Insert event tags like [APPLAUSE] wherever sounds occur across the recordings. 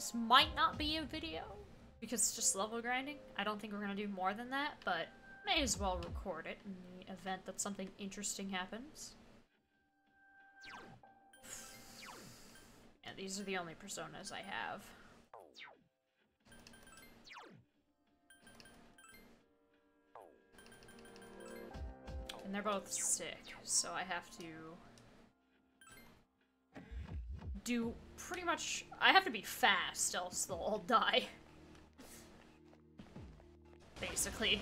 This might not be a video because it's just level grinding. I don't think we're gonna do more than that, but may as well record it in the event that something interesting happens. Yeah, these are the only personas I have. And they're both sick, so I have to do pretty much- I have to be fast, else they'll all die. Basically.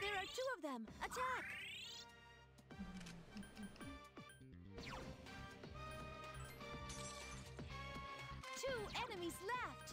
There are two of them. Attack! Two enemies left.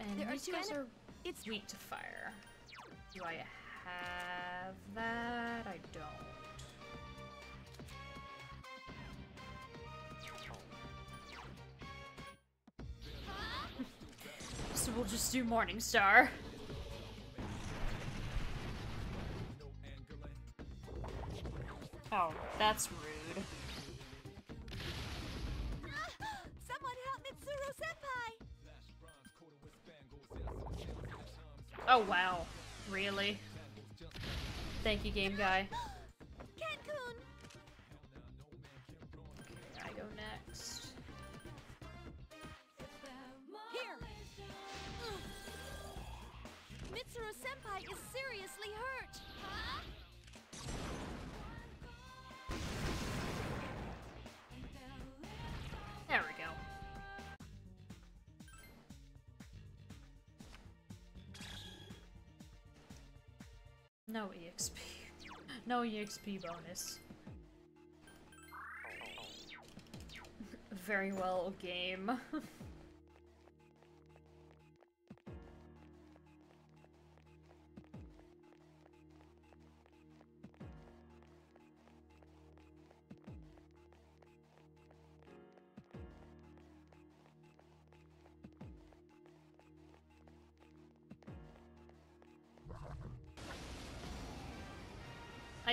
And There these two guys ene- are It's weak to fire. Do I have that? I don't. [LAUGHS] so we'll just do Morningstar. Oh, that's rude. Really? Thank you, game guy. EXP bonus. [LAUGHS] Very well, game. [LAUGHS]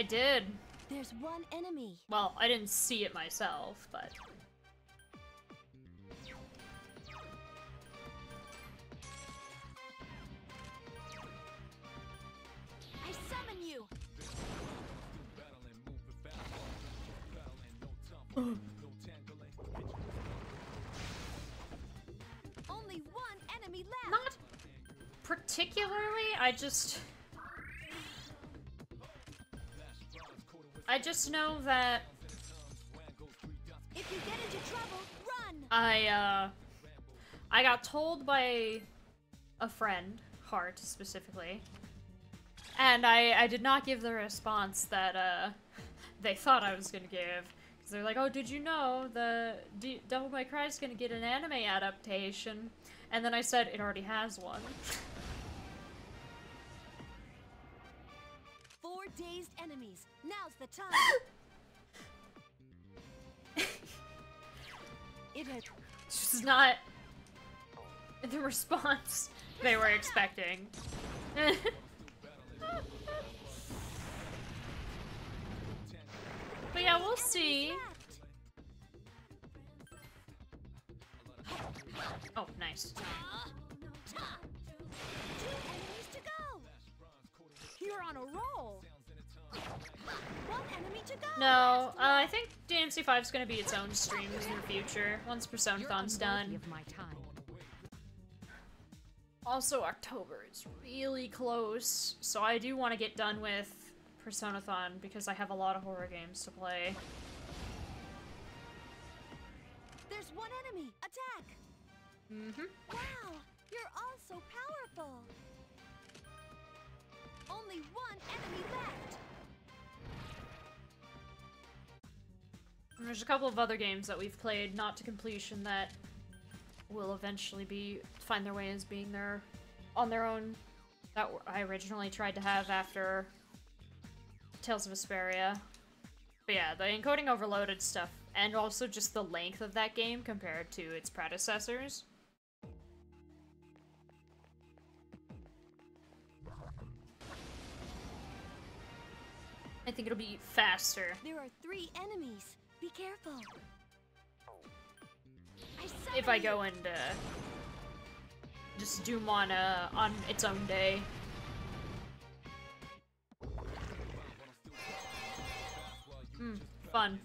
I did. There's one enemy. Well, I didn't see it myself, but... I summon you! [GASPS] Only one enemy left! Not particularly, I just... just know that If you get into trouble, run! I, uh... I got told by a friend, Heart specifically, and I, I did not give the response that, uh, [LAUGHS] they thought I was gonna give. Because they're like, oh, did you know the D Devil May Cry is gonna get an anime adaptation? And then I said, it already has one. [LAUGHS] the time. [LAUGHS] it had It's just not the response they were expecting. [LAUGHS] but yeah, we'll see. Oh, nice. Two enemies to go. You're on a roll. No, uh, I think DMC5 is going to be its own stream in the future once Personathon's done. of my time. Also, October is really close, so I do want to get done with Personathon because I have a lot of horror games to play. There's one enemy. Attack. Mm-hmm. Wow, you're all so powerful. Only one enemy left. And there's a couple of other games that we've played not to completion that will eventually be find their way as being their on their own that I originally tried to have after Tales of Vesperia. But yeah, the encoding overloaded stuff and also just the length of that game compared to its predecessors. I think it'll be faster There are three enemies. Be careful. I if I go and uh, just Doom on uh, on its own day. Hmm, fun.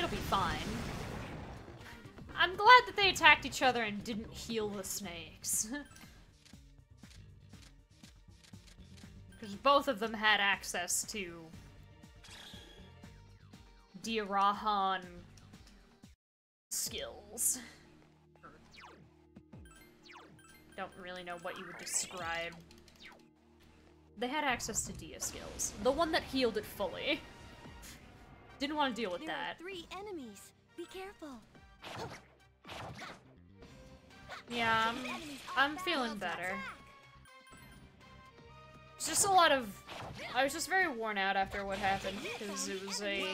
It'll be fine. I'm glad that they attacked each other and didn't heal the snakes. [LAUGHS] Because both of them had access to Diarahan skills. Don't really know what you would describe. They had access to Dia skills. The one that healed it fully. Didn't want to deal with There that. are three enemies. Be careful. Yeah, I'm, I'm feeling better. It's just a lot of. I was just very worn out after what happened because it was a.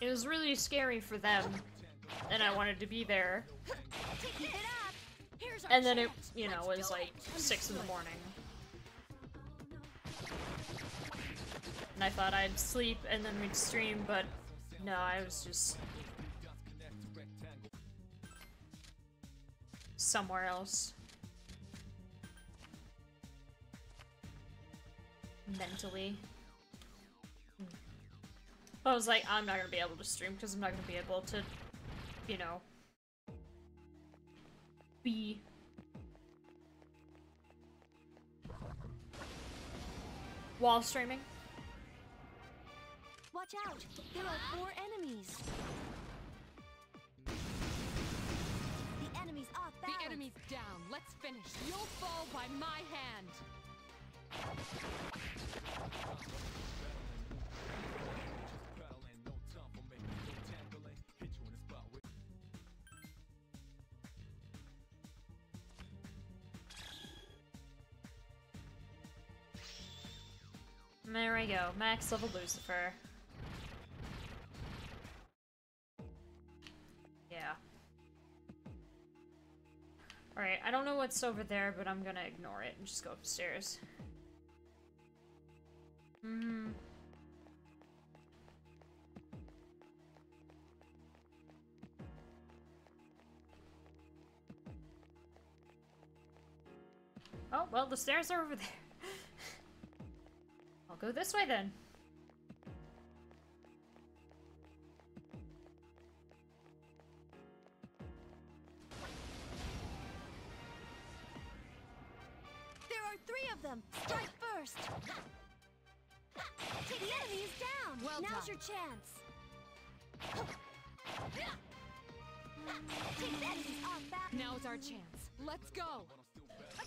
It was really scary for them, and I wanted to be there. [LAUGHS] Keep it up. Here's our And then it, you know, was like six in the morning, and I thought I'd sleep and then we'd stream, but no, I was just somewhere else. Mentally. I was like, I'm not gonna be able to stream because I'm not gonna be able to, you know, be. While streaming? Watch out. There are four enemies. The enemy's off balance. The enemy's down. Let's finish. You'll fall by my hand. There we go. Max level Lucifer. Yeah. Alright, I don't know what's over there, but I'm gonna ignore it and just go upstairs. Hmm. Oh, well, the stairs are over there. [LAUGHS] I'll go this way then. Three of them. Strike first. The enemy is down. Well Now's done. your chance. The enemy's off balance. Now's our chance. Let's go.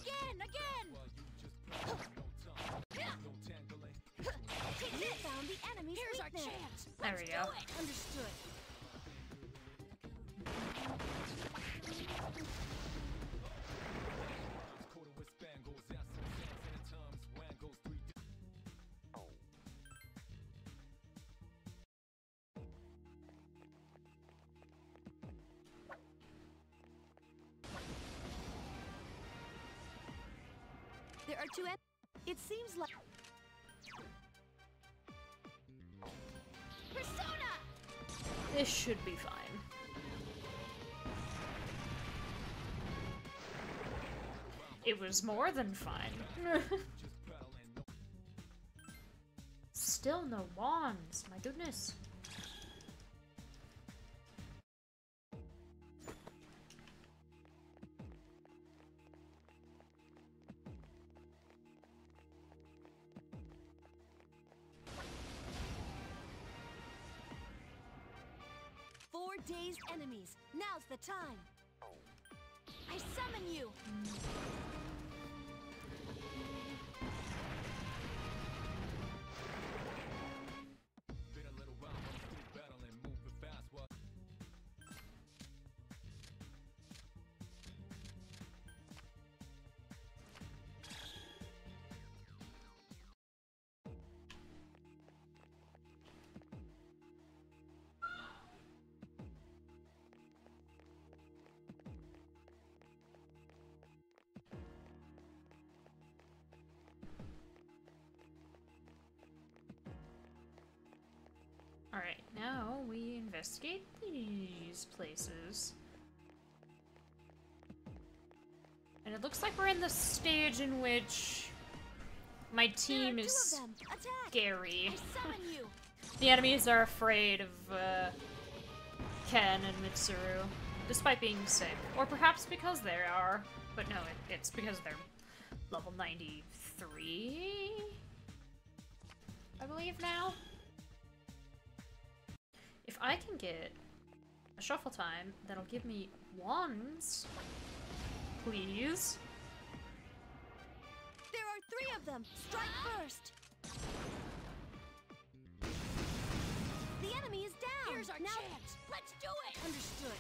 Again, again. We found the enemy's Here's our weakness. chance. There we go. Understood. Two en- It seems like Persona! This should be fine. It was more than fine. [LAUGHS] Still no wands, my goodness. Enemies. Now's the time. I summon you. We investigate these places. And it looks like we're in the stage in which my team is of them. Attack. scary. [LAUGHS] The enemies are afraid of uh, Ken and Mitsuru, despite being sick. Or perhaps because they are. But no, it, it's because they're level 93? I believe now? If I can get a shuffle time that'll give me wands, please. There are three of them. Strike first. The enemy is down. Here's our now chance. Let's do it. Understood.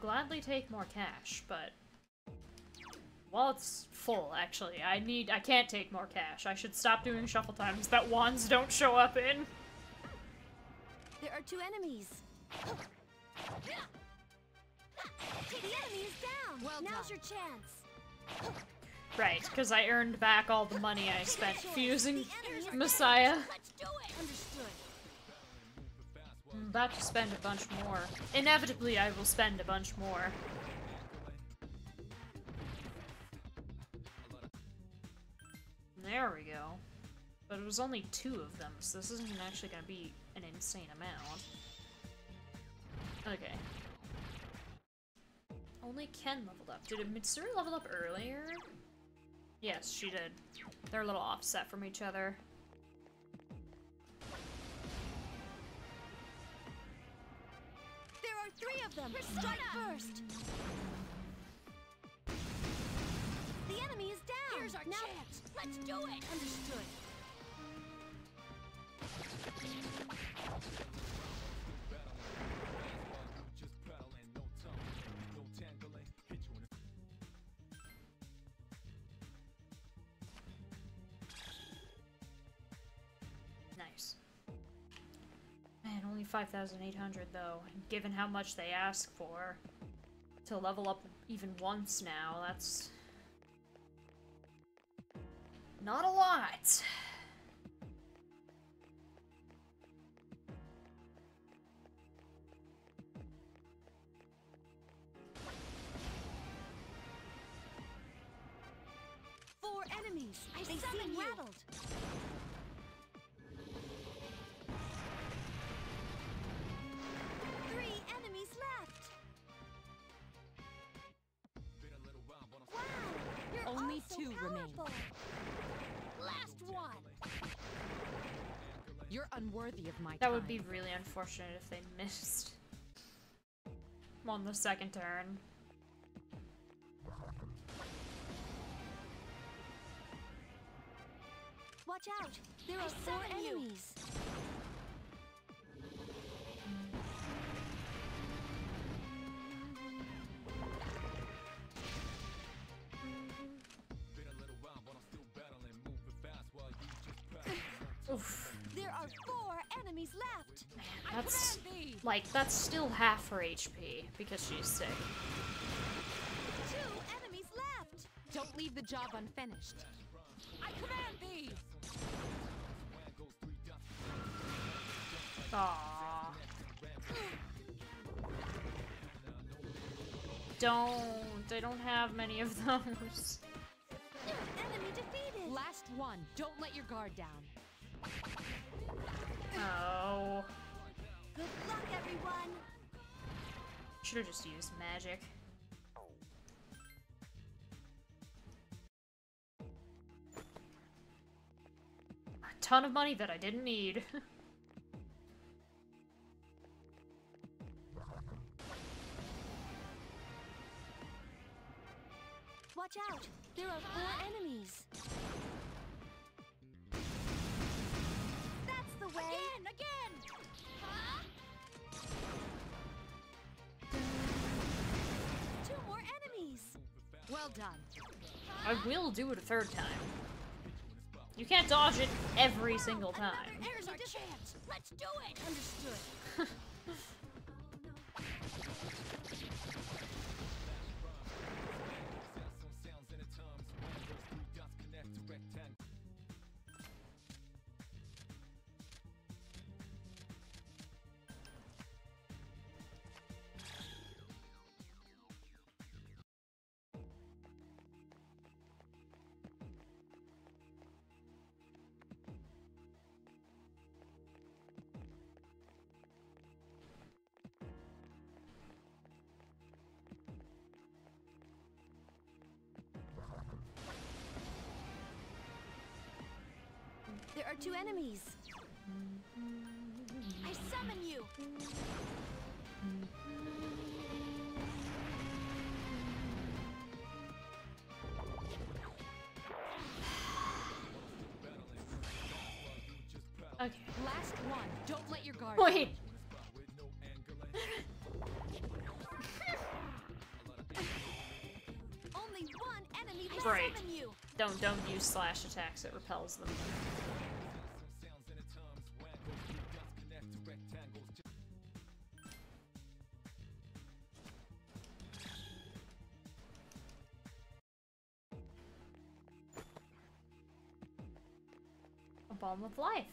Gladly take more cash, but while it's full, actually, I need I can't take more cash. I should stop doing shuffle times that wands don't show up in. There are two enemies. The enemy is down. Well Now's done. your chance. Right, because I earned back all the money I spent fusing The enemy is Messiah. Let's do it. Understood. I'm about to spend a bunch more. Inevitably, I will spend a bunch more. There we go. But it was only two of them, so this isn't actually gonna be an insane amount. Okay. Only Ken leveled up. Did Mitsuru level up earlier? Yes, she did. They're a little offset from each other. Three of them. Strike first. The enemy is down. Here's our now chance. Let's do it. Understood. Only 5,800 though. Given how much they ask for to level up even once now, that's not a lot. Four enemies. I they summon seem you. rattled. All so two remain. powerful. Last one. You're unworthy of my That would be really unfortunate if they missed I'm on the second turn. Watch out! There are four summon you. enemies. Oof. There are four enemies left. That's like that's still half her HP because she's sick. Two enemies left. Don't leave the job unfinished. I command thee. Aww. Don't. I don't have many of [LAUGHS] those. Enemy defeated. Last one. Don't let your guard down. Oh. Good Should have just used magic. A ton of money that I didn't need. [LAUGHS] Watch out! There are four enemies. Way. Again, again. Two more enemies. Well done. I will do it a third time. You can't dodge it every single time. Here's our chance. Let's do it. Understood. [LAUGHS] Two enemies. I summon you. Okay. Last one. Don't let your guard. Wait. [LAUGHS] Only one enemy Right. Don't don't use slash attacks, it repels them. A balm of life.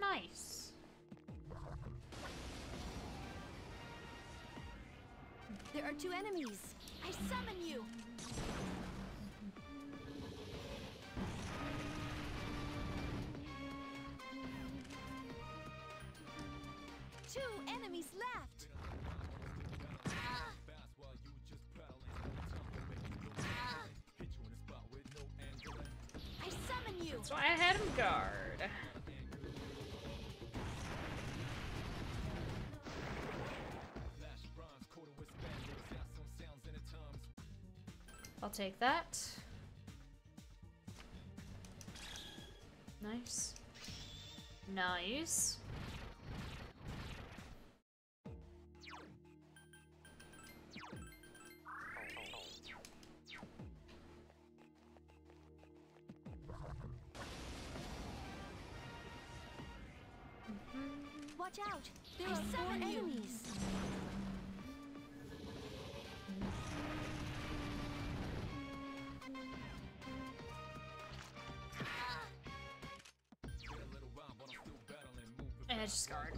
Nice. There are two enemies. I summon you. Two enemies That's why I had him guard. I'll take that. Nice. Nice. Watch out. There are four enemies. And it's just guard.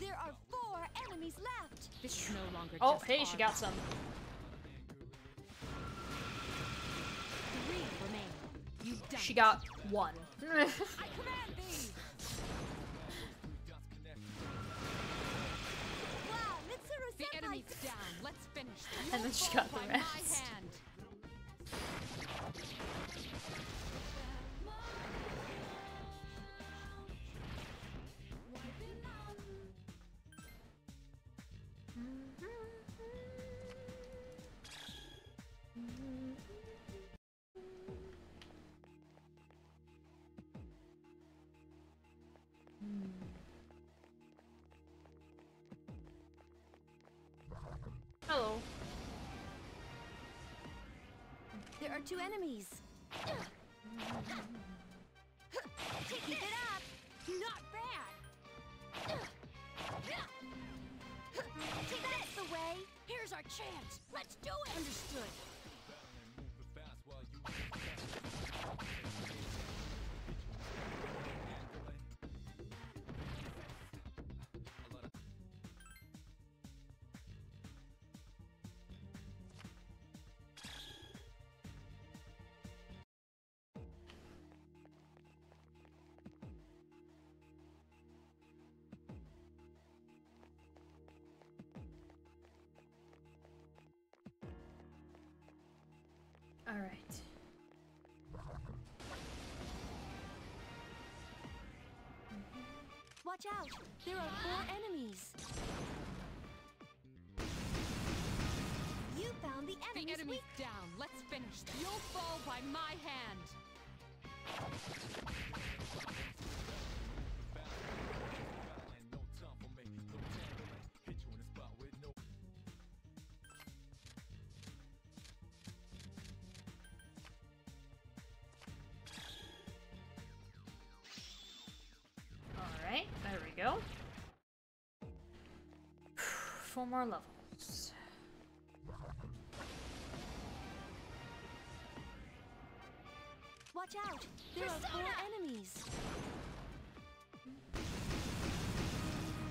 There are four enemies left. This is no longer Oh, just hey, she got some. Three remain. You've done She got one. [LAUGHS] And then she got the rest. Two enemies. Keep it up. Not bad. That's the way. Here's our chance. Let's do it. Understood. All right. Mm-hmm. Watch out! There are four enemies. You found the The enemy's enemy's weak. down. Let's finish this. You'll fall by my hand. Four more levels. Watch out! There are four enemies.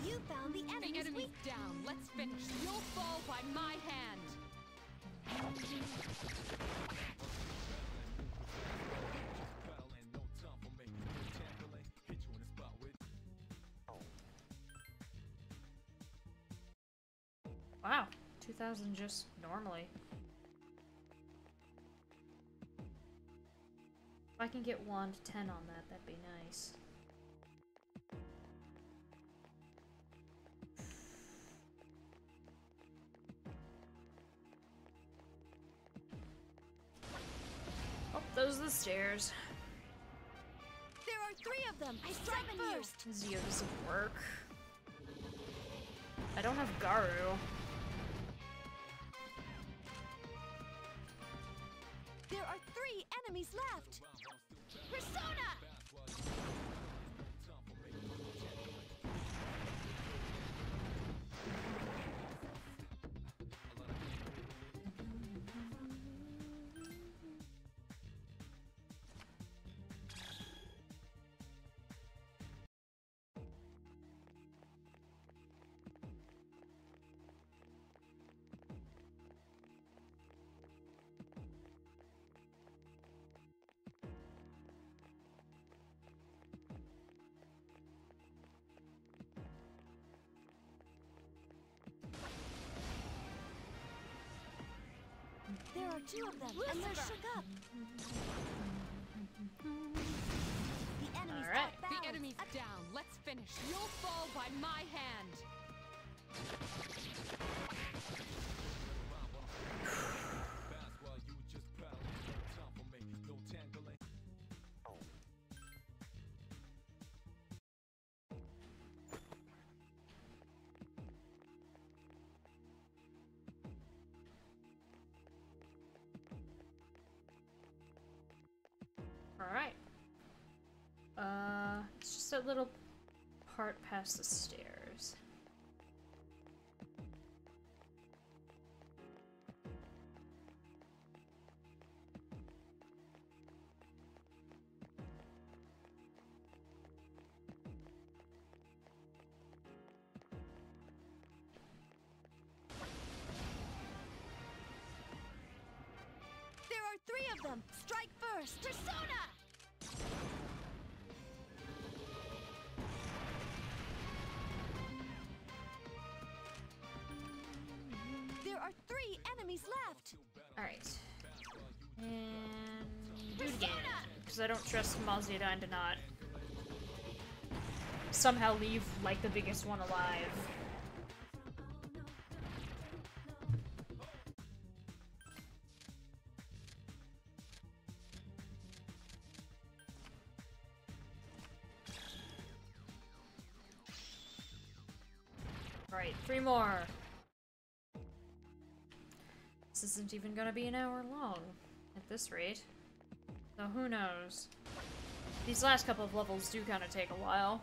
You found the The enemy's enemy's weak. down. Let's finish. You'll fall by my hand. 2000 just normally. If I can get 1 to 10 on that, that'd be nice. Oh, those are the stairs. There are three of them. I you. First. Zio doesn't work. I don't have Garu. Enemies left. Persona! There are two of them, and they're shook up. The enemy's Alright. The enemy's down. Let's finish. You'll fall by my hand. A little part past the stairs. Don't trust Maziodyne to not somehow leave like the biggest one alive. Alright, three more. This isn't even gonna be an hour long at this rate. So who knows? These last couple of levels do kind of take a while.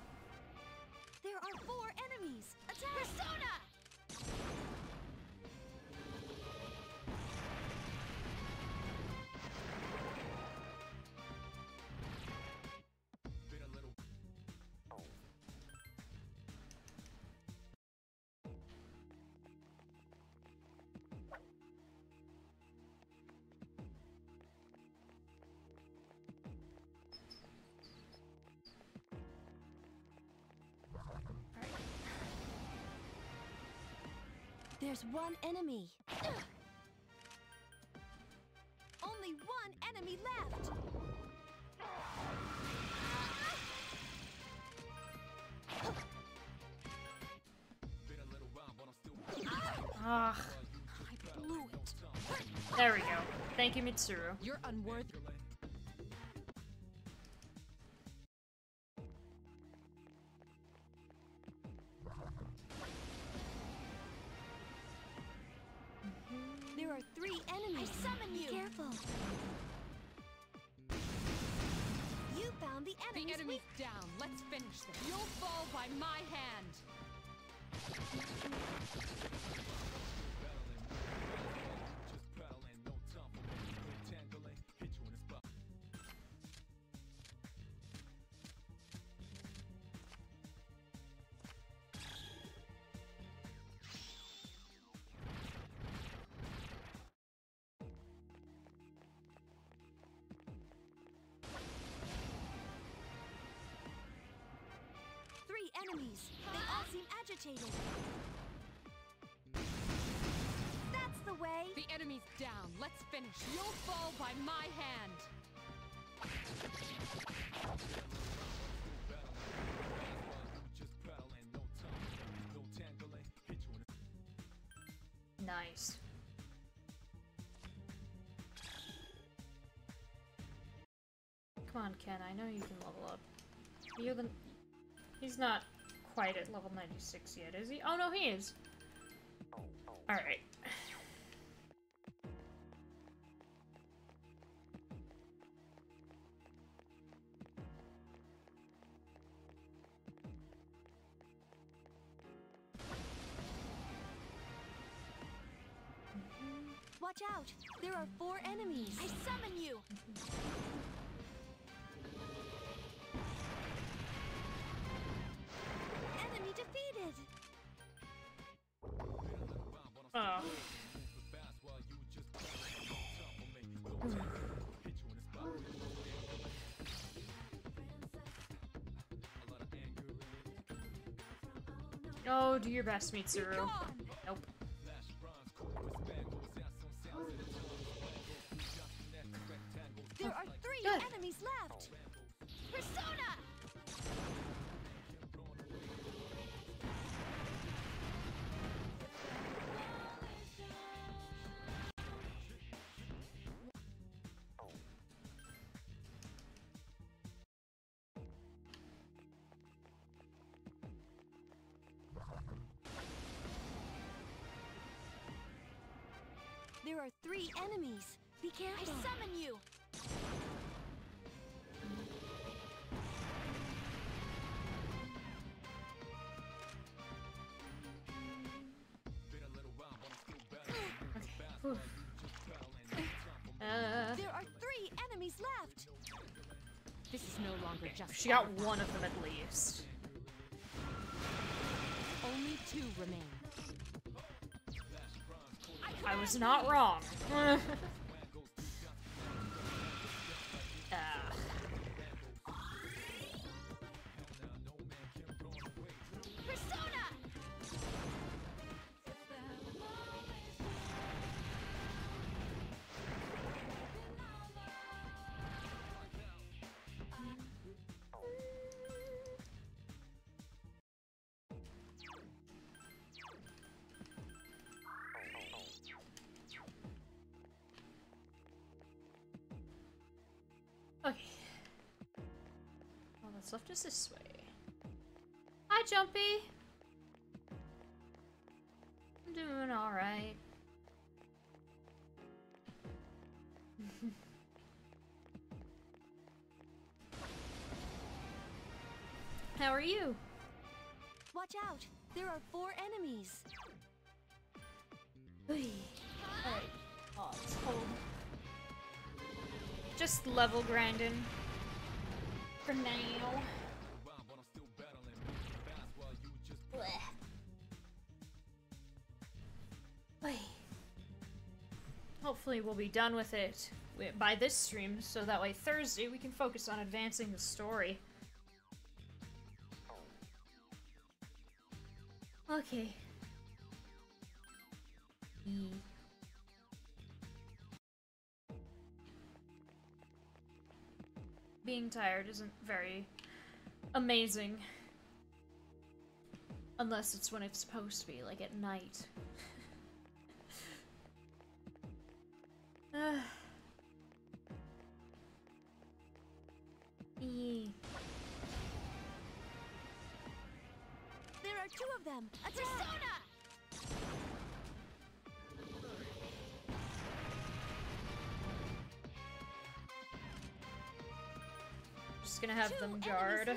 There's one enemy. Only one enemy left. Ah, Ugh. There we go. Thank you, Mitsuru. You're unworthy. Enemies. They all seem agitated. That's the way. The enemy's down. Let's finish. You'll fall by my hand. Nice. Come on, Ken. I know you can level up. You're the. He's not quite at level 96 yet, is he? Oh no, he is. Alright. Watch out. There are four enemies. I summon you. Oh, do your best, Be Mitsuru. Enemies. Be careful. I summon you. Whew. [SIGHS] Uh, There are three enemies left. This is no longer just. she got one of them at least. Only two remain. I was not wrong. [LAUGHS] All that's left is this way. Hi, Jumpy. I'm doing all right. [LAUGHS] How are you? Watch out. There are four enemies. Alright. Oh, it's cold. Just level grinding. For now. We'll be done with it by this stream, so that way Thursday we can focus on advancing the story. Okay. E. Being tired isn't very amazing. Unless it's when it's supposed to be, like at night. [LAUGHS] them guard.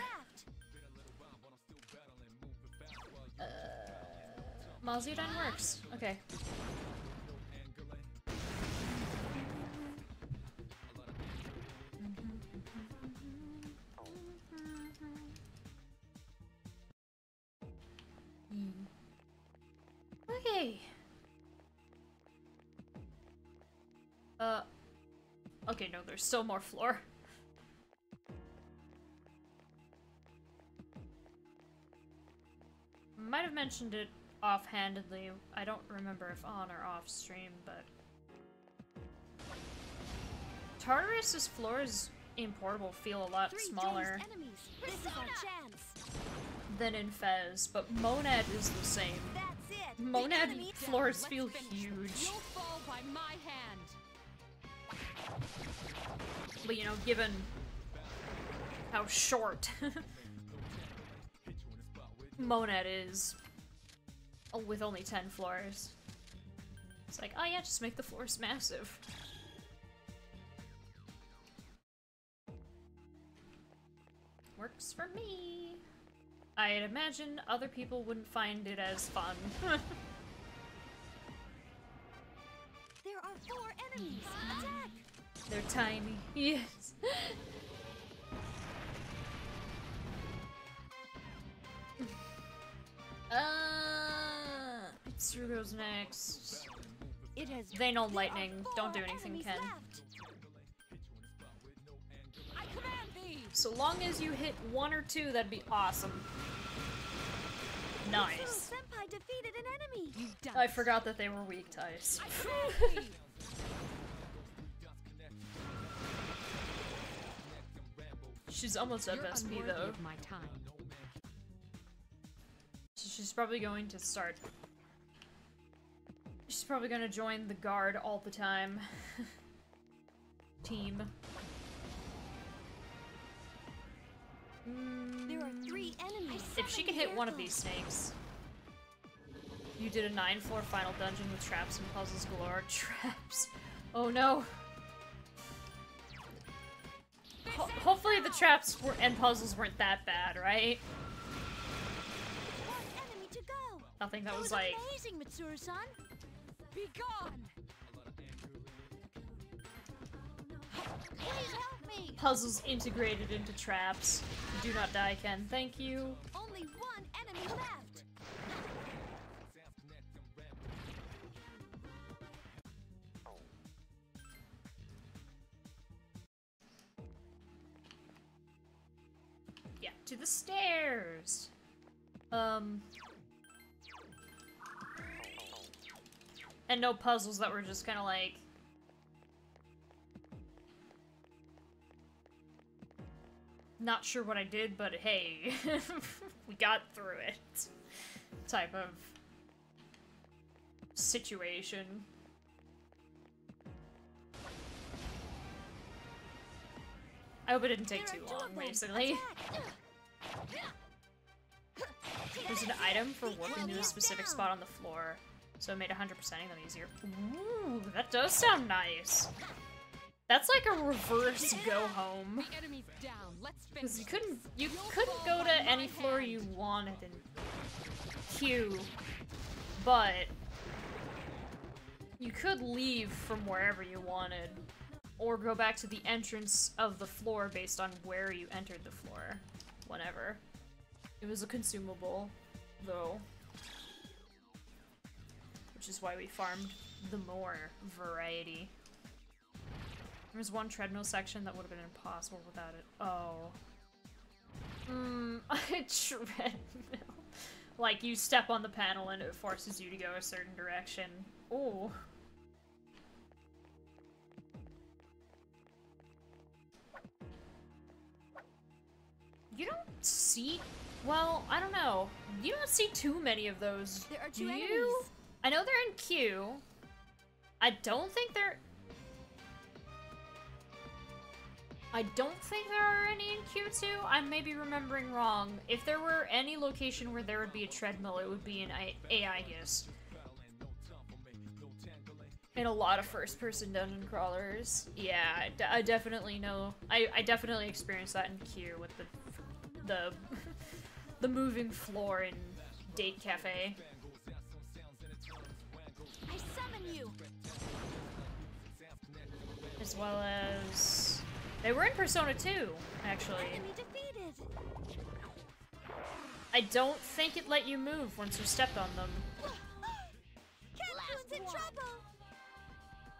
Uh, Maziodyne works. Okay. Okay. Uh. Okay, no, there's still more floor. Might have mentioned it offhandedly. I don't remember if on or off stream, but Tartarus's floors in Portable feel a lot Three smaller dazed enemies. This is our chance. than in FES, but Monad is the same. That's it. The Monad enemy- floors Let's feel huge. You'll fall by my hand. But you know, given how short [LAUGHS] Monad is uh, with only 10 floors, it's like, oh yeah, just make the floors massive. Works for me. I'd imagine other people wouldn't find it as fun. [LAUGHS] There are four enemies. Attack! They're tiny. [LAUGHS] Yes. Uh, Mitsuru goes next. It has. They know lightning. Don't do anything, Ken. I command thee. So long as you hit one or two, that'd be awesome. Nice. So Senpai defeated an enemy. I forgot that they were weak ties. I [LAUGHS] command thee. She's almost at best though. She's probably going to start. She's probably going to join the guard all the time. [LAUGHS] Team. There are three enemies. If she can hit one of these snakes. You did a nine floor final dungeon with traps and puzzles galore. [LAUGHS] Traps. Oh no. Ho- hopefully the traps were and puzzles weren't that bad, right? Nothing that That was was like amazing, Mitsuru-san. Be gone. Please help me. puzzles integrated into traps. Do not die, Ken. Thank you. Only one enemy left. Yeah, to the stairs. Um. And no puzzles that were just kind of like. Not sure what I did, but hey, [LAUGHS] we got through it. Type of situation. I hope it didn't take too long, basically. There's an item for warping to a specific spot on the floor, so it made 100%ing them easier. Ooh, that does sound nice. That's like a reverse go home. The enemy's down. Let's finish. Because you couldn't you couldn't go to any floor you wanted in Q, but you could leave from wherever you wanted, or go back to the entrance of the floor based on where you entered the floor, whenever. It was a consumable, though, which is why we farmed the more variety. There was one treadmill section that would have been impossible without it. Oh. Hmm, [LAUGHS] a treadmill. Like, you step on the panel and it forces you to go a certain direction. Ooh. You don't see... Well, I don't know. You don't see too many of those, There are do two you? I know they're in Q. I don't think they're I don't think there are any in Q2. I may be remembering wrong. If there were any location where there would be a treadmill, it would be in AI Aegis. In a lot of first-person dungeon crawlers. Yeah, I, I definitely know. I, I definitely experienced that in Q with the the [LAUGHS] the moving floor in Date Cafe. As well as they were in Persona 2, actually. I don't think it let you move once you stepped on them. Kenkun's in trouble.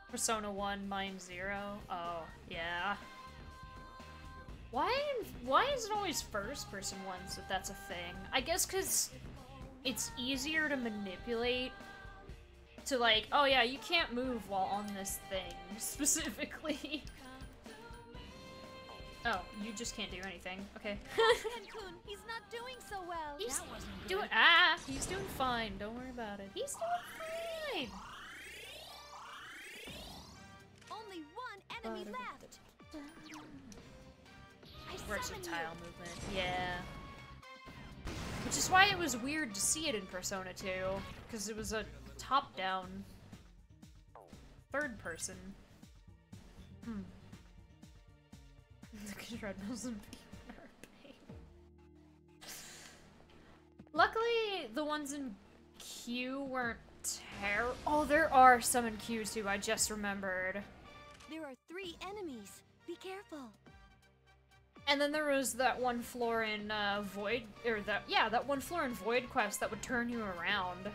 Persona 1, Mind Zero. Oh, yeah. Why why is it always first person ones if that's a thing? I guess cuz it's easier to manipulate to like, oh yeah, you can't move while on this thing [LAUGHS] specifically. oh, you just can't do anything. Okay. Kenkun, [LAUGHS] he's not doing so well. He's doing ah, he's doing fine. Don't worry about it. He's doing fine. Only one enemy left. I. Versatile movement. Yeah. Which is why it was weird to see it in Persona 2, because it was a top-down third person. Hmm. The treadmills and. Luckily, the ones in Q weren't terrible. Oh, there are some in Q too. I just remembered. There are three enemies. Be careful. And then there was that one floor in uh, Void, or that yeah, that one floor in Void Quest that would turn you around.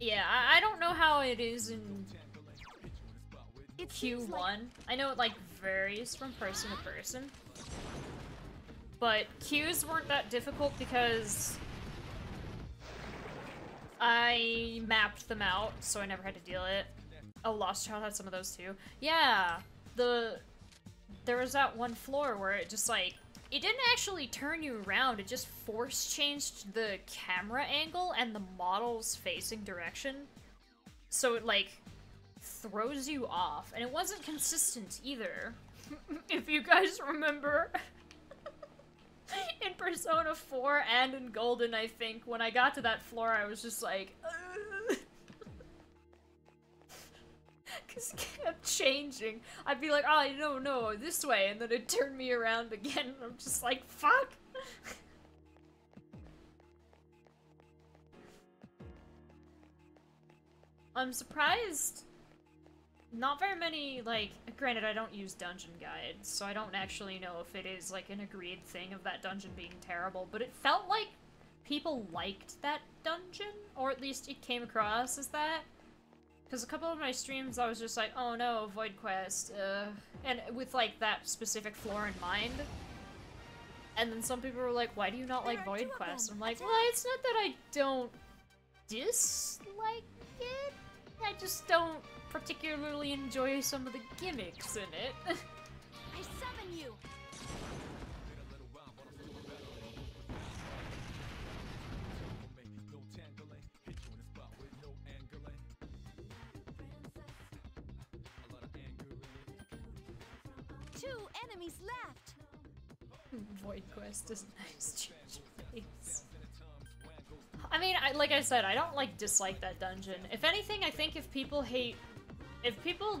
Yeah, I, I don't know how it is in It Q1. like I know it like varies from person to person. But Qs weren't that difficult because I mapped them out, so I never had to deal it. Oh, Lost Child had some of those too. Yeah, the there was that one floor where it just like it didn't actually turn you around. It just force changed the camera angle and the model's facing direction, so it like throws you off, and it wasn't consistent either. [LAUGHS] if you guys remember. [LAUGHS] in Persona 4 and in Golden, I think, when I got to that floor, I was just like, [LAUGHS] it kept changing. I'd be like, oh, no, no, this way, and then it'd turn me around again, and I'm just like, fuck. I'm surprised. Not very many, like, granted, I don't use dungeon guides, so I don't actually know if it is, like, an agreed thing of that dungeon being terrible, but it felt like people liked that dungeon, or at least it came across as that. Because a couple of my streams, I was just like, oh no, Void Quest, uh, and with, like, that specific floor in mind. And then some people were like, why do you not There like Void Quest? I'm like, well, it's not that I don't dislike it. I just don't particularly enjoy some of the gimmicks in it. [LAUGHS] I summon you. Two enemies left. Void Quest is a nice change of pace. I mean, I, like I said, I don't like dislike that dungeon. If anything, I think if people hate, if people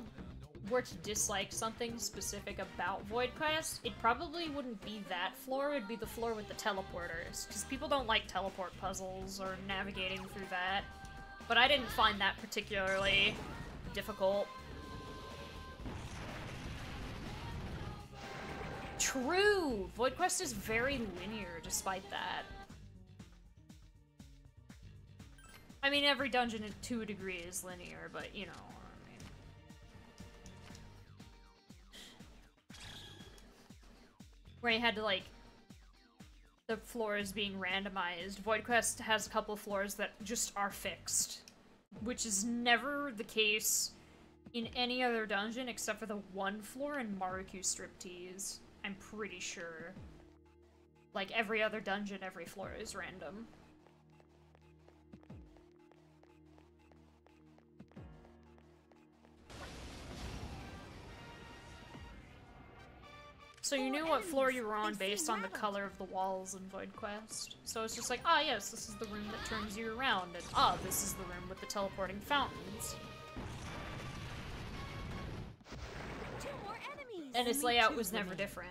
were to dislike something specific about Void Quest, it probably wouldn't be that floor. It'd be the floor with the teleporters, because people don't like teleport puzzles or navigating through that. But I didn't find that particularly difficult. True! Void Quest is very linear despite that. I mean, every dungeon to a degree is linear, but you know. Where you had to, like, the floors being randomized. Void Quest has a couple floors that just are fixed, which is never the case in any other dungeon except for the one floor in Marukyu Striptease. I'm pretty sure. Like, every other dungeon, every floor is random. So you knew what floor you were on based on the color of the walls in Void Quest. So it's just like, ah yes, this is the room that turns you around, and ah, this is the room with the teleporting fountains. And its layout was never different.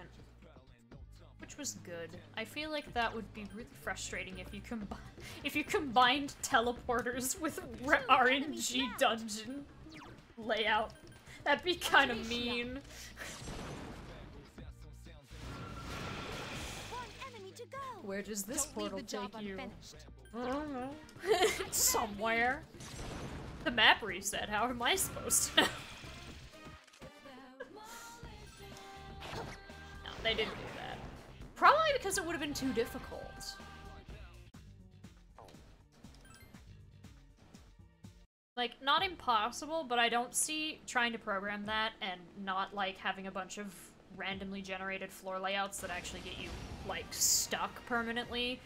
Which was good. I feel like that would be really frustrating if you combi [LAUGHS] if you combined teleporters [LAUGHS] with RNG dungeon layout. That'd be kind of mean. One enemy to go. Where does this Don't portal leave the job take you? unfinished. I don't know. [LAUGHS] Somewhere. The map reset. How am I supposed to know? They didn't do that. Probably because it would have been too difficult. Like, not impossible, but I don't see trying to program that and not, like, having a bunch of randomly generated floor layouts that actually get you, like, stuck permanently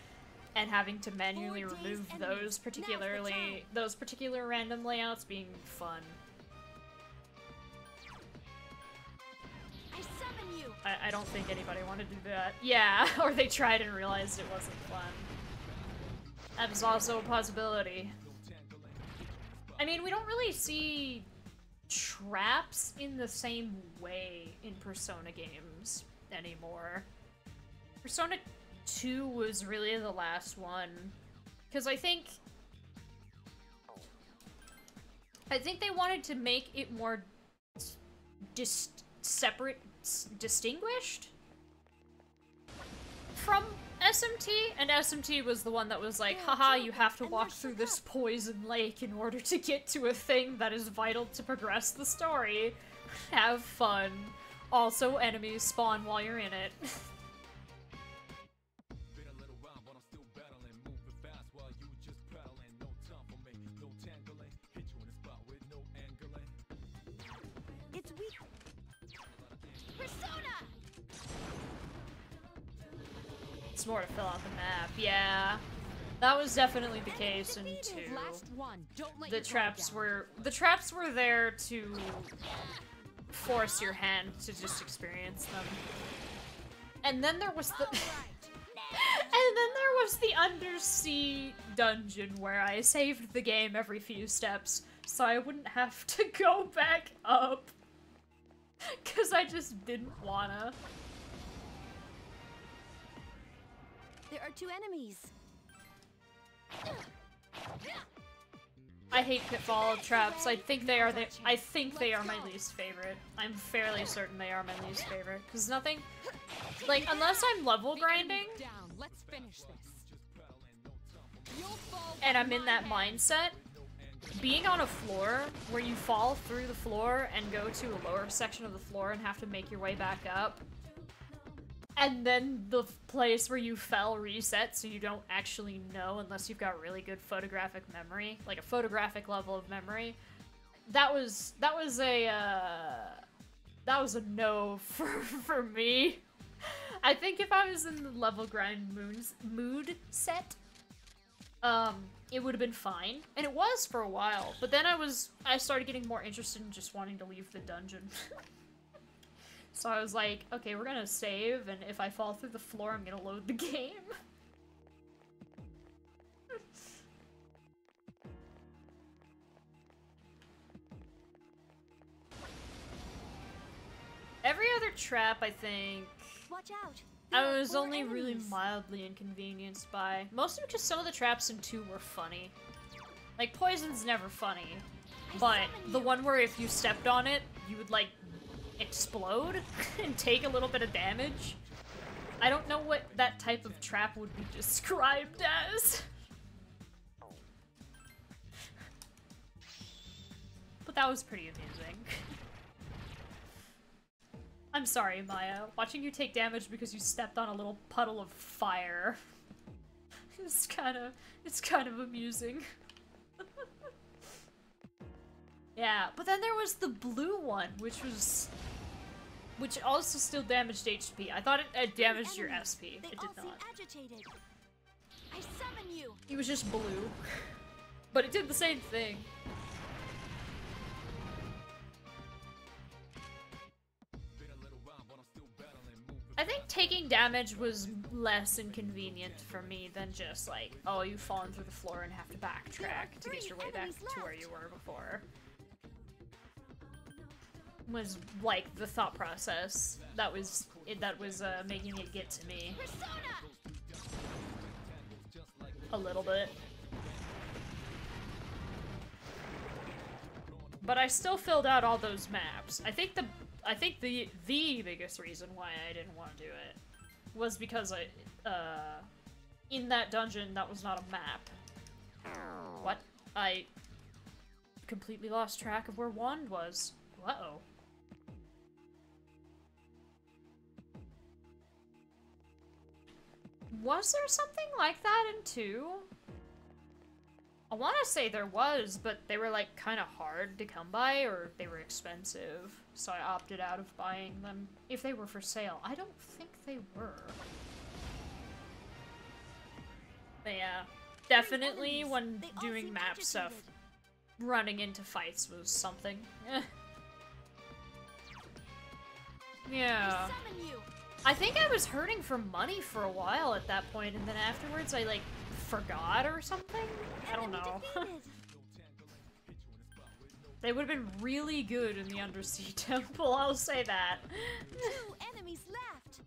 and having to manually remove those particularly those particular random layouts being fun. I, I don't think anybody wanted to do that. Yeah, [LAUGHS] or they tried and realized it wasn't fun. That is also a possibility. I mean, we don't really see traps in the same way in Persona games anymore. Persona 2 was really the last one. Because I think. I think they wanted to make it more dis- separate, distinguished from SMT, and SMT was the one that was like, haha, you have to walk through this poison lake in order to get to a thing that is vital to progress the story. [LAUGHS] Have fun. Also, enemies spawn while you're in it. [LAUGHS] it's more to fill out the map. Yeah. That was definitely the case in 2. Last one. Don't let the traps were the traps were there to force your hand to just experience them. And then there was the [LAUGHS] And then there was the undersea dungeon where I saved the game every few steps so I wouldn't have to [LAUGHS] go back up. Cause I just didn't wanna. There are two enemies. I hate pitfall traps. I think they are the I think they are my least favorite. I'm fairly certain they are my least favorite. Cause nothing like unless I'm level grinding enemy's Down. Let's finish this. You'll fall and I'm in that mindset, being on a floor where you fall through the floor and go to a lower section of the floor and have to make your way back up, and then the place where you fell resets so you don't actually know unless you've got really good photographic memory, like a photographic level of memory. That was that was a uh, that was a no [LAUGHS] for for me. I think if I was in the level grind moons, mood set, um, it would have been fine, and it was for a while. But then I was, I started getting more interested in just wanting to leave the dungeon. [LAUGHS] so I was like, okay, we're gonna save, and if I fall through the floor, I'm gonna load the [LAUGHS] game. Every other trap, I think, Watch out. There I was only really mildly inconvenienced by. Mostly because some of the traps in 2 were funny. Like, Poison's never funny. But the one where if you stepped on it, you would, like, explode [LAUGHS] and take a little bit of damage. I don't know what that type of trap would be [LAUGHS] described as. But that was pretty amusing. [LAUGHS] I'm sorry, Maya. Watching you take damage because you stepped on a little puddle of fire. It's kind of it's kind of amusing. yeah, but then there was the blue one, which was which also still damaged HP. I thought it, it damaged your SP. They It did not. agitated. I summon you. It was just blue. But it did the same thing. I think taking damage was less inconvenient for me than just like, oh, you've fallen through the floor and have to backtrack to get your way back to where you were before. Was like the thought process that was it, that was uh, making it get to me a little bit. But I still filled out all those maps. I think the I think the the biggest reason why I didn't want to do it was because I uh in that dungeon that was not a map. What? I completely lost track of where wand was. Uh-oh. Was there something like that in 2? I want to say there was, but they were like kind of hard to come by or they were expensive, so I opted out of buying them if they were for sale. I don't think they were. But yeah, definitely when doing map stuff, running into fights was something. [LAUGHS] Yeah. I think I was hurting for money for a while at that point, and then afterwards I like forgot or something. I don't know. [LAUGHS] they would have been really good in the Undersea [LAUGHS] Temple. I'll say that. Two enemies left!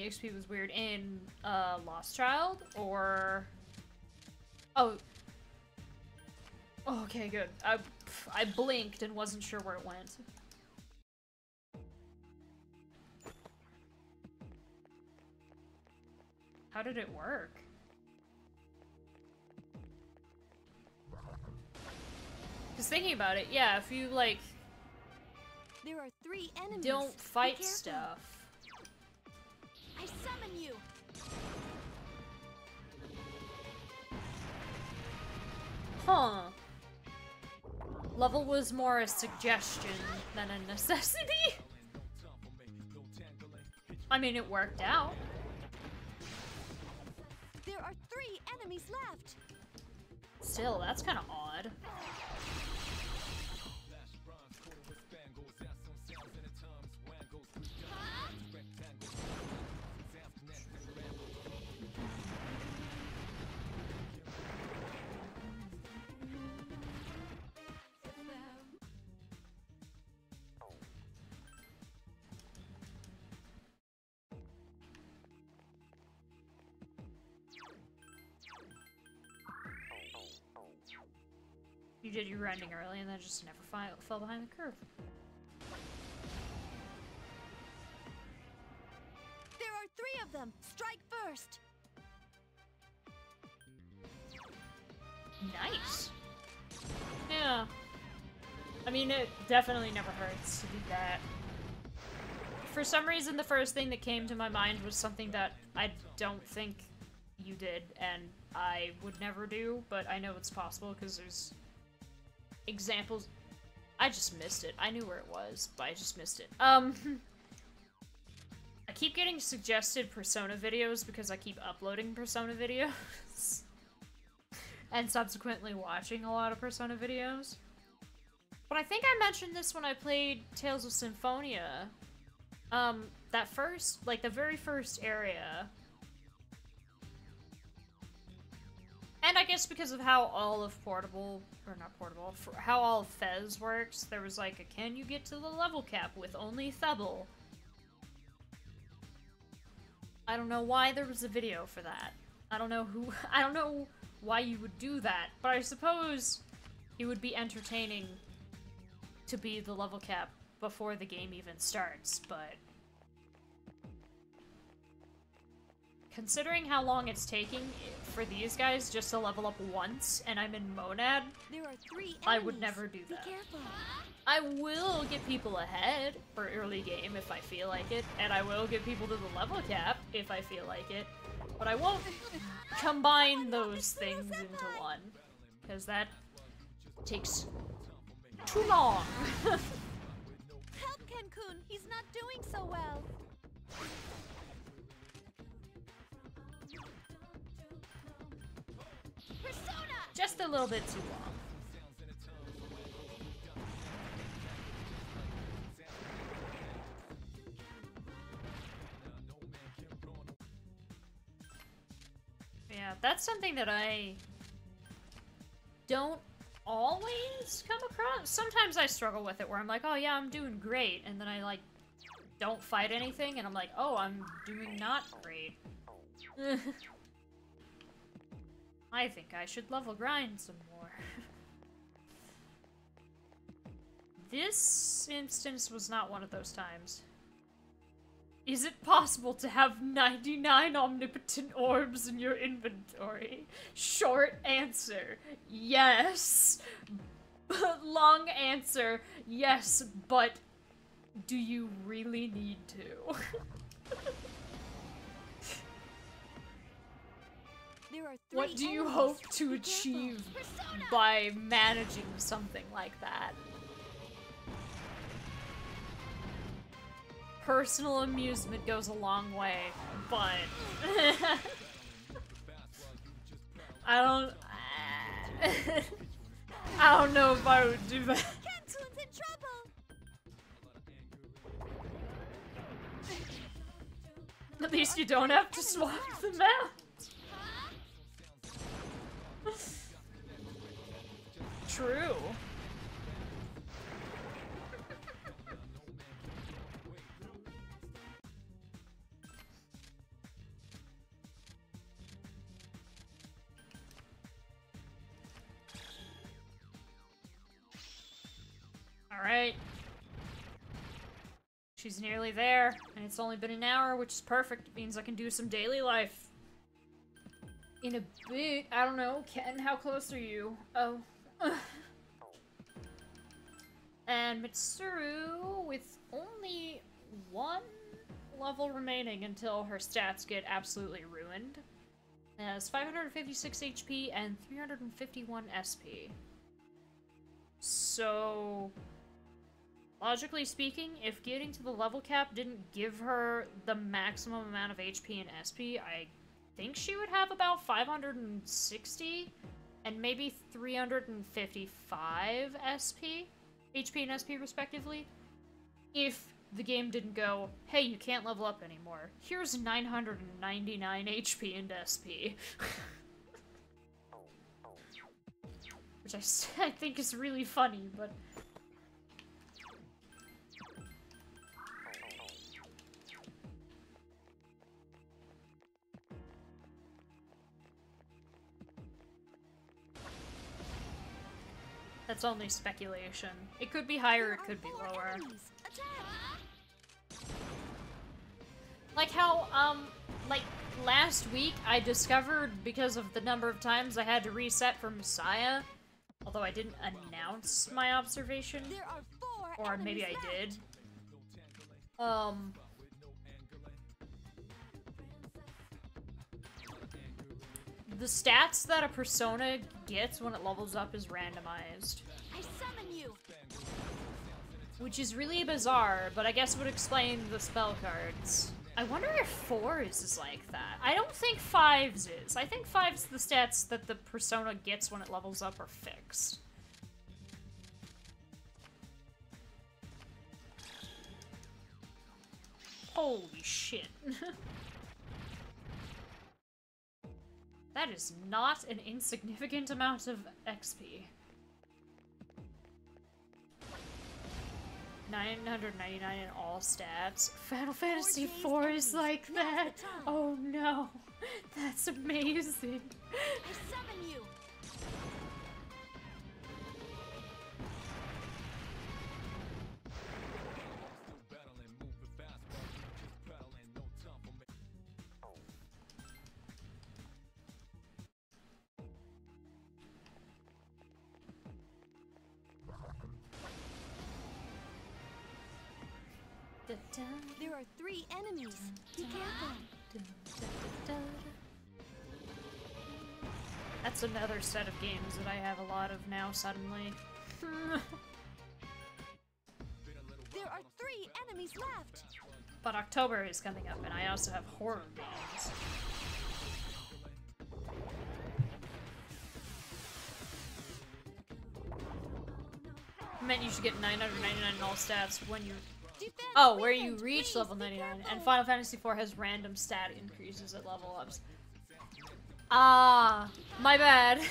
Persona! the XP was weird in uh, Lost Child or oh. oh okay, good. I I blinked and wasn't sure where it went. How did it work? Because thinking about it, yeah, if you like There are three enemies. don't fight stuff, Summon you! Huh. Level was more a suggestion than a necessity. I mean, it worked out. There are three enemies left! Still, that's kind of odd. You did your grinding early and then just never fi fell behind the curve. There are three of them! Strike first! Nice. Yeah. I mean, it definitely never hurts to do that. For some reason, the first thing that came to my mind was something that I don't think you did, and I would never do, but I know it's possible because there's examples. I just missed it. I knew where it was, but I just missed it. Um, [LAUGHS] I keep getting suggested Persona videos because I keep uploading Persona videos. [LAUGHS] and subsequently watching a lot of Persona videos. But I think I mentioned this when I played Tales of Symphonia. Um, that first, like the very first area. And I guess because of how all of Portable, or not Portable, how all of FES works, there was like a can you get to the level cap with only Thebble? I don't know why there was a video for that. I don't know who, [LAUGHS] I don't know why you would do that, but I suppose it would be entertaining to be the level cap before the game even starts, but considering how long it's taking for these guys just to level up once and I'm in Monad, There are three! I would never do Be that. careful! I will get people ahead for early game if I feel like it, and I will get people to the level cap if I feel like it, but I won't [LAUGHS] combine those things into one, because that takes too long. [LAUGHS] Help Kenkun! He's not doing so well! Just a little bit too long. Yeah, that's something that I don't always come across. Sometimes I struggle with it where I'm like, oh yeah, I'm doing great, and then I like don't fight anything, and I'm like, oh, I'm doing not great. [LAUGHS] I think I should level grind some more. this instance was not one of those times. Is it possible to have 99 omnipotent orbs in your inventory? Short answer, yes. Long answer, yes, but do you really need to? [LAUGHS] what do you hope to achieve Persona! by managing something like that? Personal amusement goes a long way, but [LAUGHS] I don't. [LAUGHS] I don't know if I would do that. Kenkun's in trouble! At least you don't have to swap them out. True. All right. She's nearly there, and it's only been an hour, which is perfect. It means I can do some daily life. In a I don't know, Ken, how close are you? Oh. [SIGHS] and Mitsuru, with only one level remaining until her stats get absolutely ruined, has 556 HP and 351 SP. So, Logically speaking, if getting to the level cap didn't give her the maximum amount of HP and SP, I think she would have about 560 and maybe 355 SP, HP and SP respectively. If the game didn't go, hey, you can't level up anymore. Here's 999 HP and SP. [LAUGHS] Which [LAUGHS] I think is really funny, but That's only speculation. It could be higher, it could be lower. Like how, um, like last week I discovered because of the number of times I had to reset for Messiah, although I didn't announce my observation, There are four or maybe I did. Um, the stats that a persona gets when it levels up is randomized. I summon you! Which is really bizarre, but I guess would explain the spell cards. I wonder if fours is like that. I don't think fives is. I think fives the stats that the persona gets when it levels up are fixed. Holy shit. [LAUGHS] that is not an insignificant amount of XP. 999 in all stats. Final Fantasy IV is like that. Oh no. [LAUGHS] That's amazing. I summon you! are three enemies. Be careful. That's another set of games that I have a lot of now, suddenly. there are three enemies left! But October is coming up, and I also have horror games. I meant you should get 999 in all stats when you Oh, where you reach level 99. And. Final Fantasy IV has random stat increases at level ups. Ah, my bad. [LAUGHS]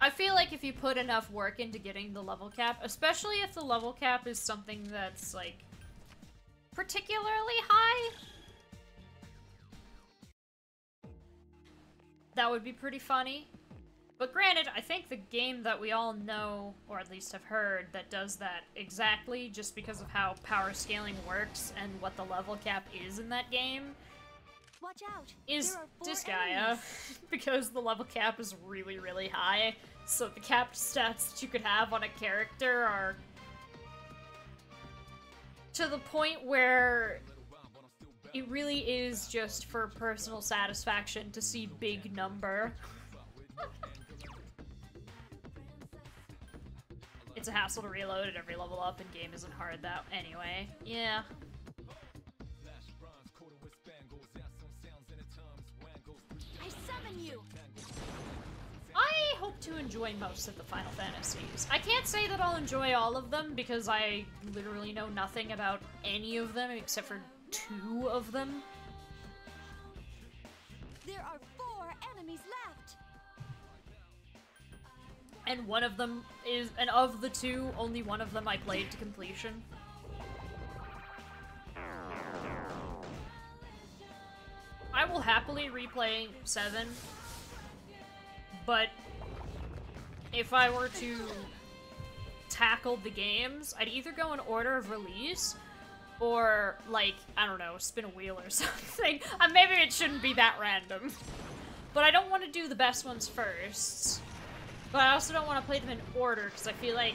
I feel like if you put enough work into getting the level cap, especially if the level cap is something that's like particularly high, that would be pretty funny. But granted, I think the game that we all know, or at least have heard, that does that exactly just because of how power scaling works and what the level cap is in that game Watch out. is Disgaea, uh, [LAUGHS] because the level cap is really, really high. So the capped stats that you could have on a character are to the point where it really is just for personal satisfaction to see big number. [LAUGHS] it's a hassle to reload at every level up, and game isn't hard that anyway. Yeah. I summon you. I hope to enjoy most of the Final Fantasies. I can't say that I'll enjoy all of them because I literally know nothing about any of them except for two of them. There are four enemies left. And one of them is, and of the two, only one of them I played to completion. I will happily replay 7, but if I were to tackle the games, I'd either go in order of release or, like, I don't know, spin a wheel or [LAUGHS] something. Uh, maybe it shouldn't be that random. But I don't want to do the best ones first. But I also don't want to play them in order because I feel like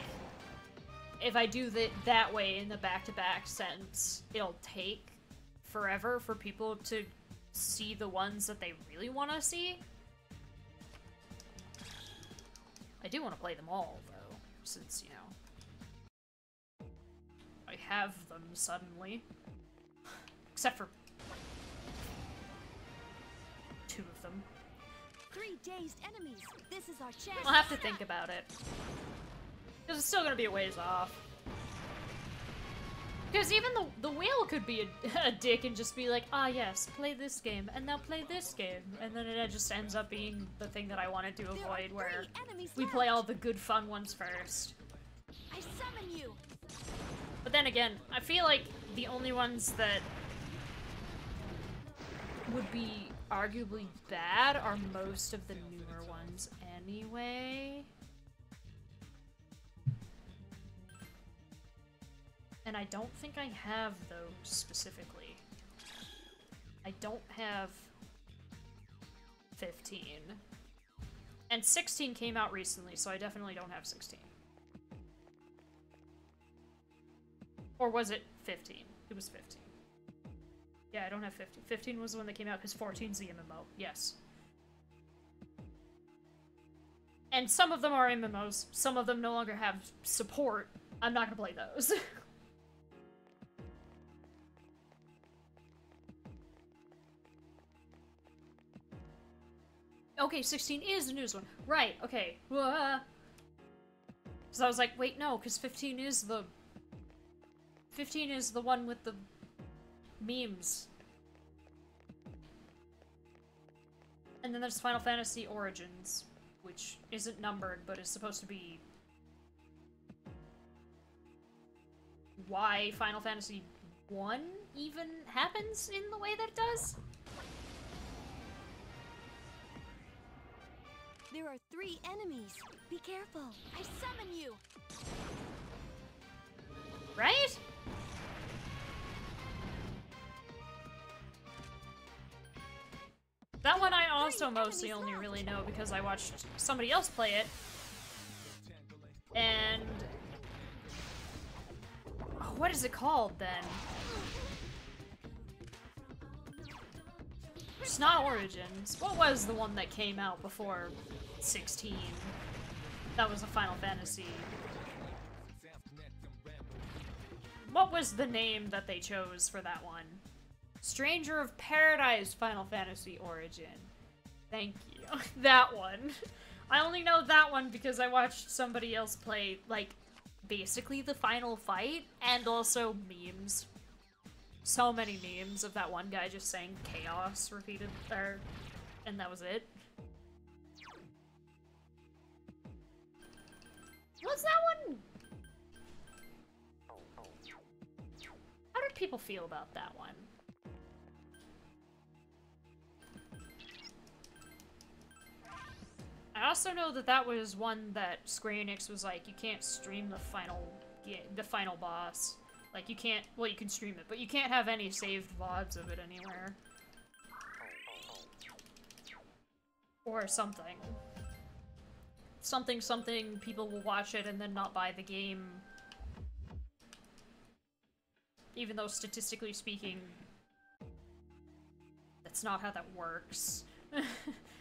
if I do that that way in the back-to-back sense, it'll take forever for people to see the ones that they really want to see. I do want to play them all though, since you know I have them suddenly, except for two of them. Three dazed enemies. This is our chance. I'll have to think about it. Because it's still gonna be a ways off. Because even the the wheel could be a, [LAUGHS] a dick and just be like, ah yes, play this game, and now play this game, and then it just ends up being the thing that I wanted to avoid, where we play all the good fun ones first. I summon you. But then again, I feel like the only ones that would be arguably bad are most of the newer ones anyway. And I don't think I have those specifically. I don't have 15. And 16 came out recently, so I definitely don't have 16. Or was it 15? It was 15. Yeah, I don't have 15. 15 was the one that came out because 14's the MMO. Yes. And some of them are MMOs. Some of them no longer have support. I'm not gonna play those. [LAUGHS] okay, 16 is the newest one. Right, okay. So I was like, wait, no, because 15 is the 15 is the one with the memes. And then there's Final Fantasy Origins, which isn't numbered, but is supposed to be why Final Fantasy 1 even happens in the way that it does. There are three enemies. Be careful. I summon you. Right? That one I also mostly only really know because I watched somebody else play it. And oh, what is it called then? It's not Origins. What was the one that came out before 16? That was a Final Fantasy. What was the name that they chose for that one? Stranger of Paradise Final Fantasy Origin. Thank you. [LAUGHS] that one. I only know that one because I watched somebody else play, like, basically the final fight and also memes. So many memes of that one guy just saying chaos repeated, or, and that was it. What's that one? How did people feel about that one? I also know that that was one that Square Enix was like, you can't stream the final the final boss. Like, you can't- well, you can stream it, but you can't have any saved VODs of it anywhere. Or something. Something, something, people will watch it and then not buy the game. Even though, statistically speaking, that's not how that works. [LAUGHS]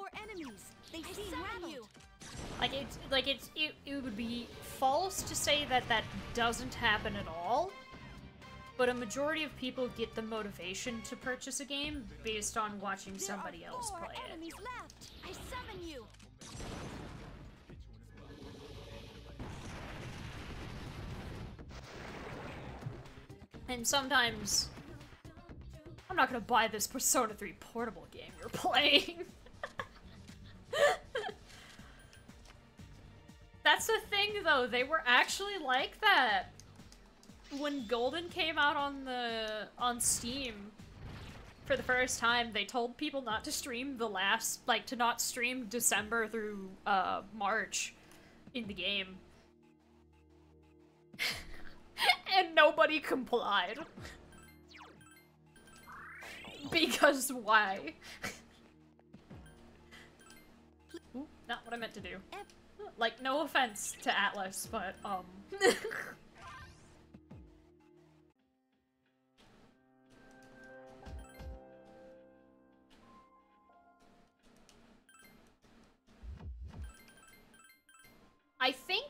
Four enemies. They I see rattled. you. Like it's like it's it, it would be false to say that that doesn't happen at all. But a majority of people get the motivation to purchase a game based on watching There somebody else play it. left. I summon you. And sometimes I'm not gonna buy this Persona 3 portable game you're [LAUGHS] playing. That's the thing though, they were actually like that. When Golden came out on the on Steam for the first time, they told people not to stream the last like to not stream December through uh March in the game. [LAUGHS] and nobody complied. [LAUGHS] because why? [LAUGHS] what I meant to do. Like, no offense to Atlus, but, um... [LAUGHS] I think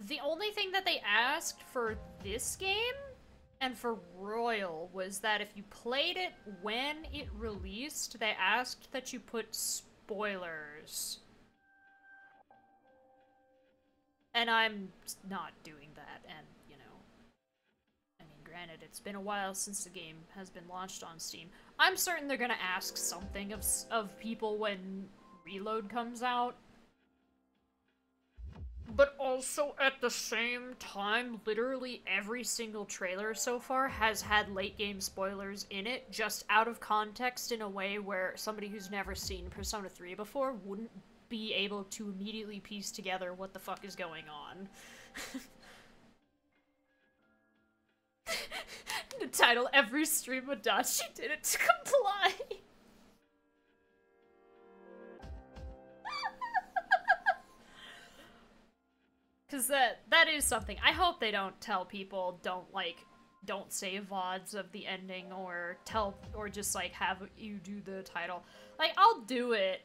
the only thing that they asked for this game and for Royal was that if you played it when it released, they asked that you put spoilers. And I'm not doing that, and, you know. I mean, granted, it's been a while since the game has been launched on Steam. I'm certain they're gonna ask something of, of people when Reload comes out. But also at the same time, literally every single trailer so far has had late game spoilers in it, just out of context in a way where somebody who's never seen Persona 3 before wouldn't be able to immediately piece together what the fuck is going on. [LAUGHS] the title Every Stream of Dot, she did it to comply. [LAUGHS] Cause that that is something. I hope they don't tell people don't like don't say VODs of the ending or tell or just like have you do the title. Like I'll do it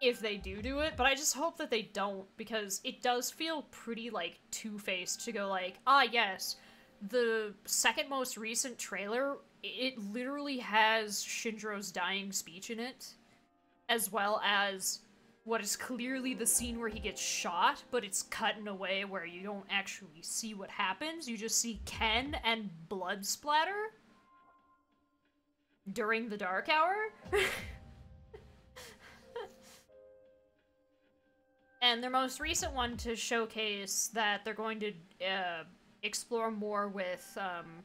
if they do do it, but I just hope that they don't because it does feel pretty like two-faced to go like, ah yes, the second most recent trailer, it literally has Shinjiro's dying speech in it, as well as what is clearly the scene where he gets shot, but it's cut in a way where you don't actually see what happens. You just see Ken and blood splatter during the dark hour. [LAUGHS] and their most recent one to showcase that they're going to uh, explore more with um,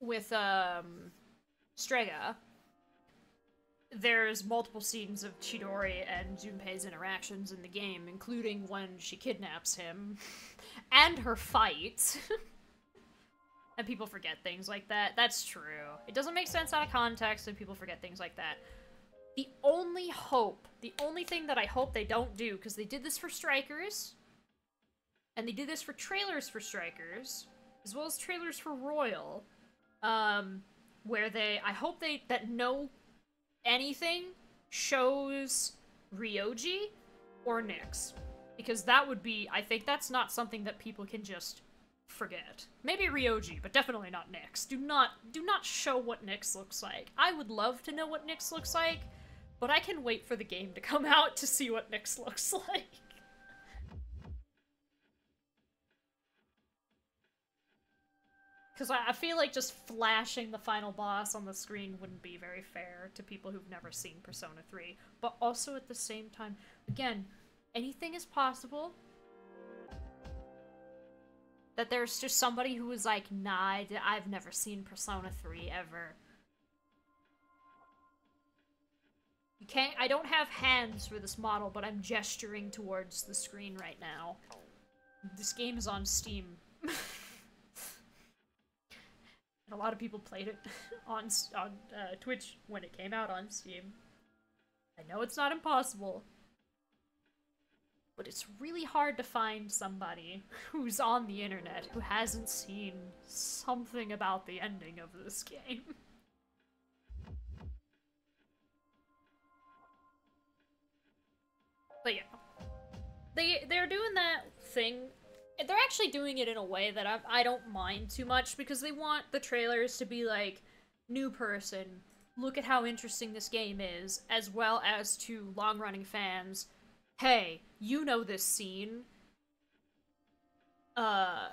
with um, Strega. There's multiple scenes of Chidori and Junpei's interactions in the game, including when she kidnaps him, [LAUGHS] and her fight. [LAUGHS] and people forget things like that. That's true. It doesn't make sense out of context, and people forget things like that. The only hope, the only thing that I hope they don't do, because they did this for Strikers, and they did this for trailers for Strikers, as well as trailers for Royal, um, where they I hope they that no anything shows Ryoji or Nyx. Because that would be I think that's not something that people can just forget. Maybe Ryoji, but definitely not Nyx. Do not do not show what Nyx looks like. I would love to know what Nyx looks like, but I can wait for the game to come out to see what Nyx looks [LAUGHS] like. Because I, feel like just flashing the final boss on the screen wouldn't be very fair to people who've never seen Persona 3. But also at the same time, again, anything is possible. That there's just somebody who is like, nah, I've never seen Persona 3 ever. Can't- I don't have hands for this model, but I'm gesturing towards the screen right now. This game is on Steam. [LAUGHS] and a lot of people played it [LAUGHS] on on uh, Twitch when it came out on Steam. I know it's not impossible, but it's really hard to find somebody [LAUGHS] who's on the internet who hasn't seen something about the ending of this game. But yeah, they they're doing that thing. They're actually doing it in a way that I I don't mind too much because they want the trailers to be like new person. Look at how interesting this game is, as well as to long running fans. Hey, you know this scene. Uh,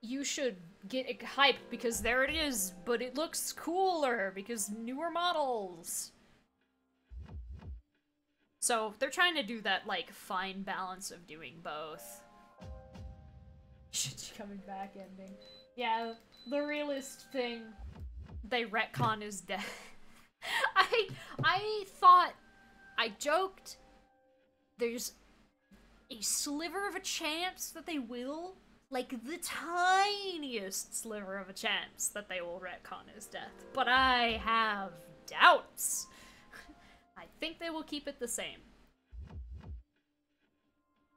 you should get hyped because there it is, but it looks cooler because newer models. So they're trying to do that like fine balance of doing both. Shit, coming back ending. Yeah, the realist thing. They retcon is dead. [LAUGHS] I I thought I joked. There's a sliver of a chance that they will, like the tiniest sliver of a chance that they will retcon his death. But I have doubts. Think they will keep it the same.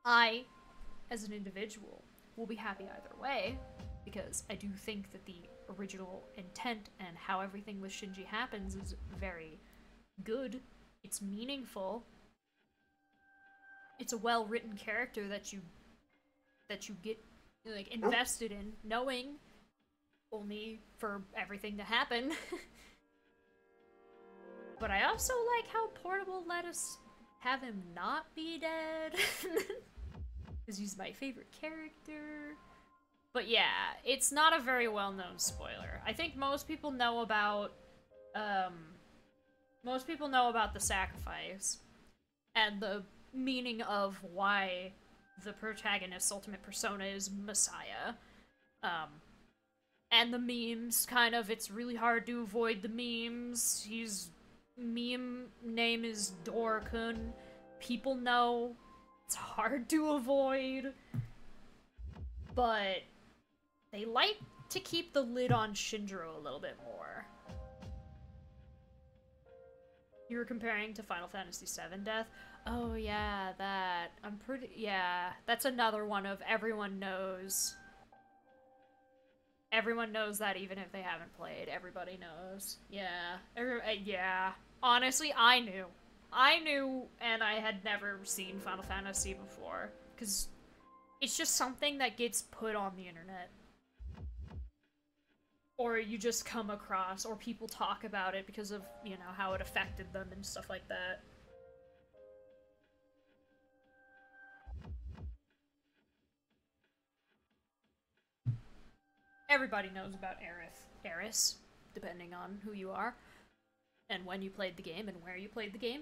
I, as an individual, will be happy either way, because I do think that the original intent and how everything with Shinji happens is very good. It's meaningful. It's a well-written character that you that you get like invested in, knowing only for everything to happen. [LAUGHS] But I also like how Portable let us have him not be dead. [LAUGHS] Because he's my favorite character. But yeah, it's not a very well-known spoiler. I think most people know about, um, most people know about the sacrifice and the meaning of why the protagonist's ultimate persona is Messiah. Um, and the memes, kind of, it's really hard to avoid the memes. He's meme name is Dorkun. People know it's hard to avoid. But they like to keep the lid on Shinjiro a little bit more. You were comparing to Final Fantasy VII Death? Oh yeah, that. I'm pretty. Yeah, that's another one of everyone knows. Everyone knows that even if they haven't played. Everybody knows. Yeah. Every, uh, yeah. Honestly, I knew. I knew, and I had never seen Final Fantasy before. Because it's just something that gets put on the internet. Or you just come across, or people talk about it because of, you know, how it affected them and stuff like that. Everybody knows about Aerith. Eris, depending on who you are, and when you played the game and where you played the game.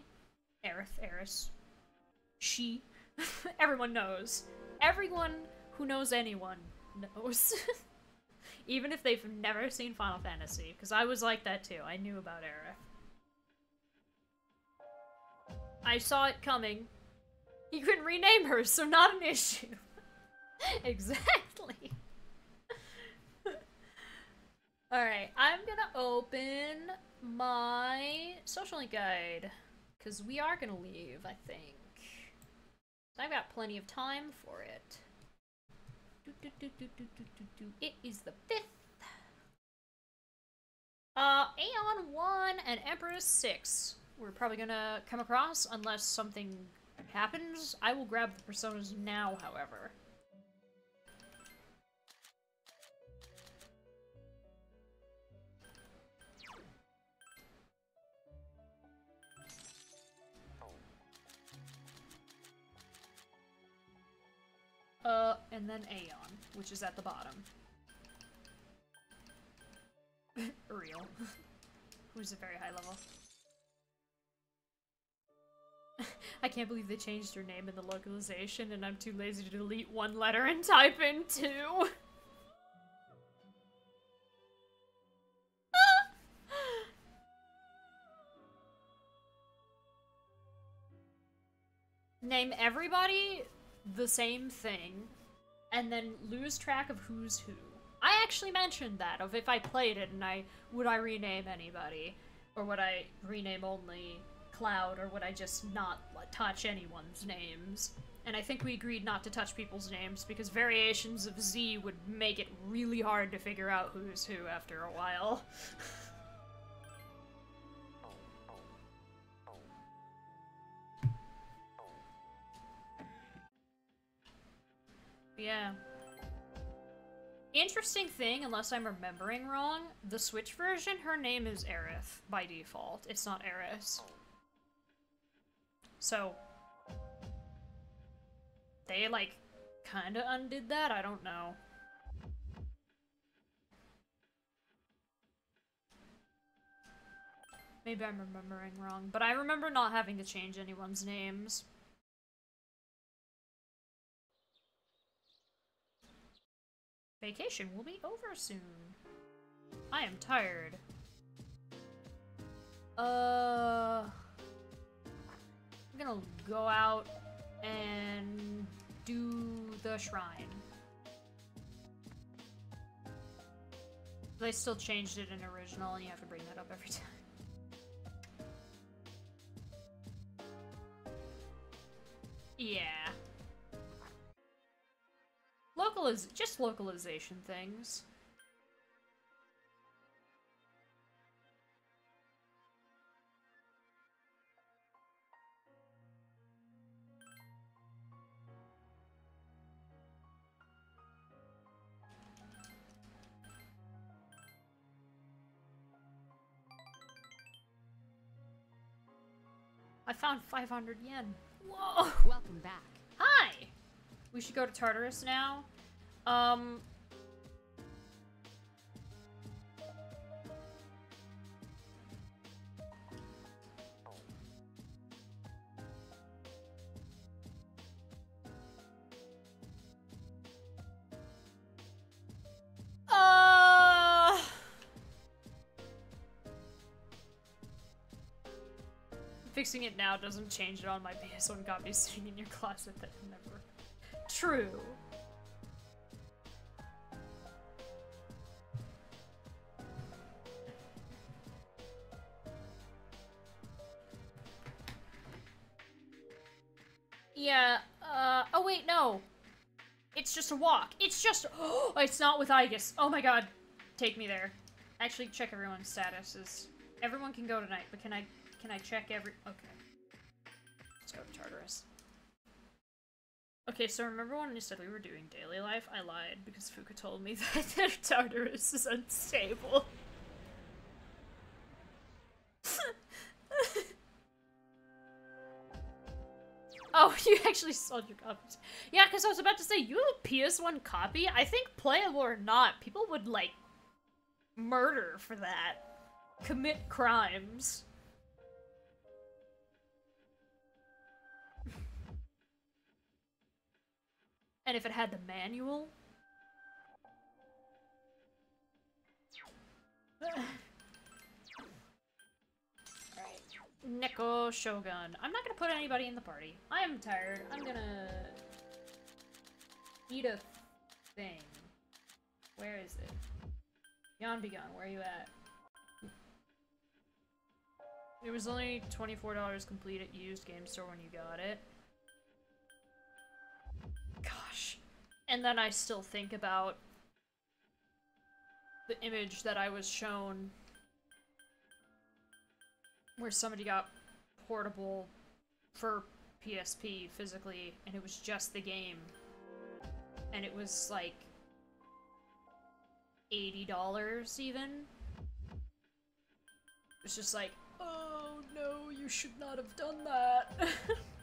Aerith, Eris. She. [LAUGHS] Everyone knows. Everyone who knows anyone knows. [LAUGHS] Even if they've never seen Final Fantasy, because I was like that too. I knew about Aerith. I saw it coming. You can rename her, so not an issue. [LAUGHS] exactly. Alright, I'm gonna open my social link guide. Because we are gonna leave, I think. I've got plenty of time for it. It is the 5th. Uh, Aeon 1 and Empress 6. We're probably gonna come across unless something happens. I will grab the personas now, however. Uh, and then Aeon, which is at the bottom. [LAUGHS] Real. [LAUGHS] Who's a very high level. [LAUGHS] I can't believe they changed her name in the localization and I'm too lazy to delete one letter and type in two. Name everybody the same thing and then lose track of who's who. I actually mentioned that of if I played it and I would I rename anybody or would I rename only Cloud or would I just not touch anyone's names? And I think we agreed not to touch people's names because variations of Z would make it really hard to figure out who's who after a while. [LAUGHS] yeah. Interesting thing, unless I'm remembering wrong, the Switch version, her name is Aerith by default. It's not Eris. So, they like kind of undid that? I don't know. Maybe I'm remembering wrong, but I remember not having to change anyone's names. Vacation will be over soon. I am tired. Uh... I'm gonna go out and do the shrine. They still changed it in original and you have to bring that up every [LAUGHS] time. Yeah. Localiz- just localization things. I found 500 yen. Whoa! Welcome back. We should go to Tartarus now. Um... Uh... Fixing it now doesn't change it on my PS1 copy sitting in your closet that never. True. Yeah, uh, oh wait, no. It's just a walk. It's just, [GASPS] oh, it's not with Aigis. Oh my god. Take me there. Actually, check everyone's statuses. Everyone can go tonight, but can I, can I check every, okay. Let's go to Tartarus. Okay, so remember when you said we were doing daily life? I lied because Fuuka told me [LAUGHS] that Tartarus is unstable. [LAUGHS] oh, you actually sold your copies. Yeah, because I was about to say, you have a PS1 copy? I think playable or not, people would, like, murder for that. Commit crimes. And if it had the manual? Alright. Neko Shogun. I'm not gonna put anybody in the party. I am tired. I'm gonna... Eat a thing. Where is it? Gone, where are you at? It was only $24 complete at used game store when you got it. Gosh. And then I still think about the image that I was shown where somebody got portable for PSP physically, and it was just the game, and it was like eighty dollars even. It's just like, oh no, you should not have done that. [LAUGHS]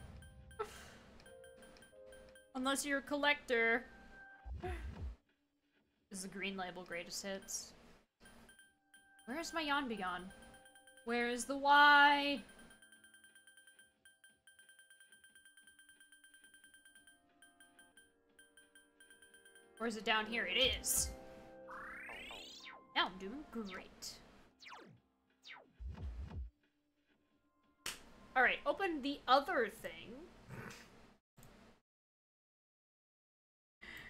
Unless you're a collector. This Is the green label greatest hits? Where's my Yon Beyond? Where is the Y? Or is it down here? It is. Now I'm doing great. Alright, open the other thing.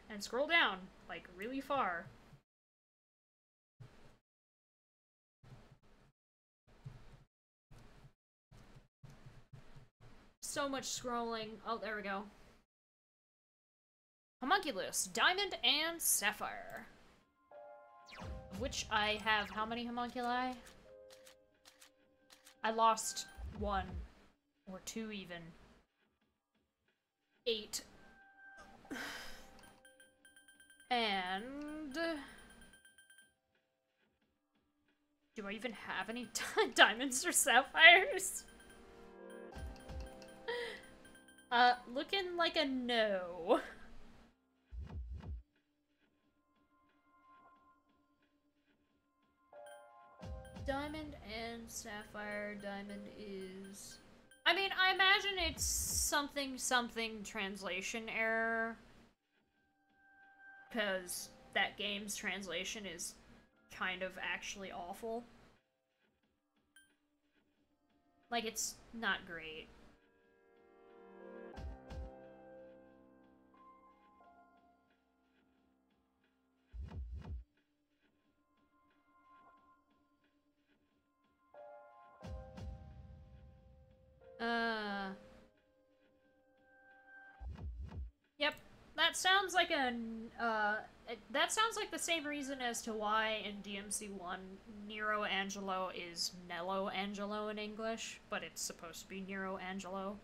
And scroll down, like, really far. So much scrolling. Oh, there we go. Homunculus, Diamond and Sapphire. Of which I have how many homunculi? I lost one. Or two even. Eight. [SIGHS] [SIGHS] [SIGHS] And... Do I even have any [LAUGHS] diamonds or sapphires? [LAUGHS] Uh, looking like a no. Diamond and Sapphire. Diamond is... I mean, I imagine it's something something translation error. Because that game's translation is kind of actually awful. Like, it's not great. Uh. That sounds like a uh. That sounds like the same reason as to why in DMC one Nero Angelo is Nelo Angelo in English, but it's supposed to be Nero Angelo.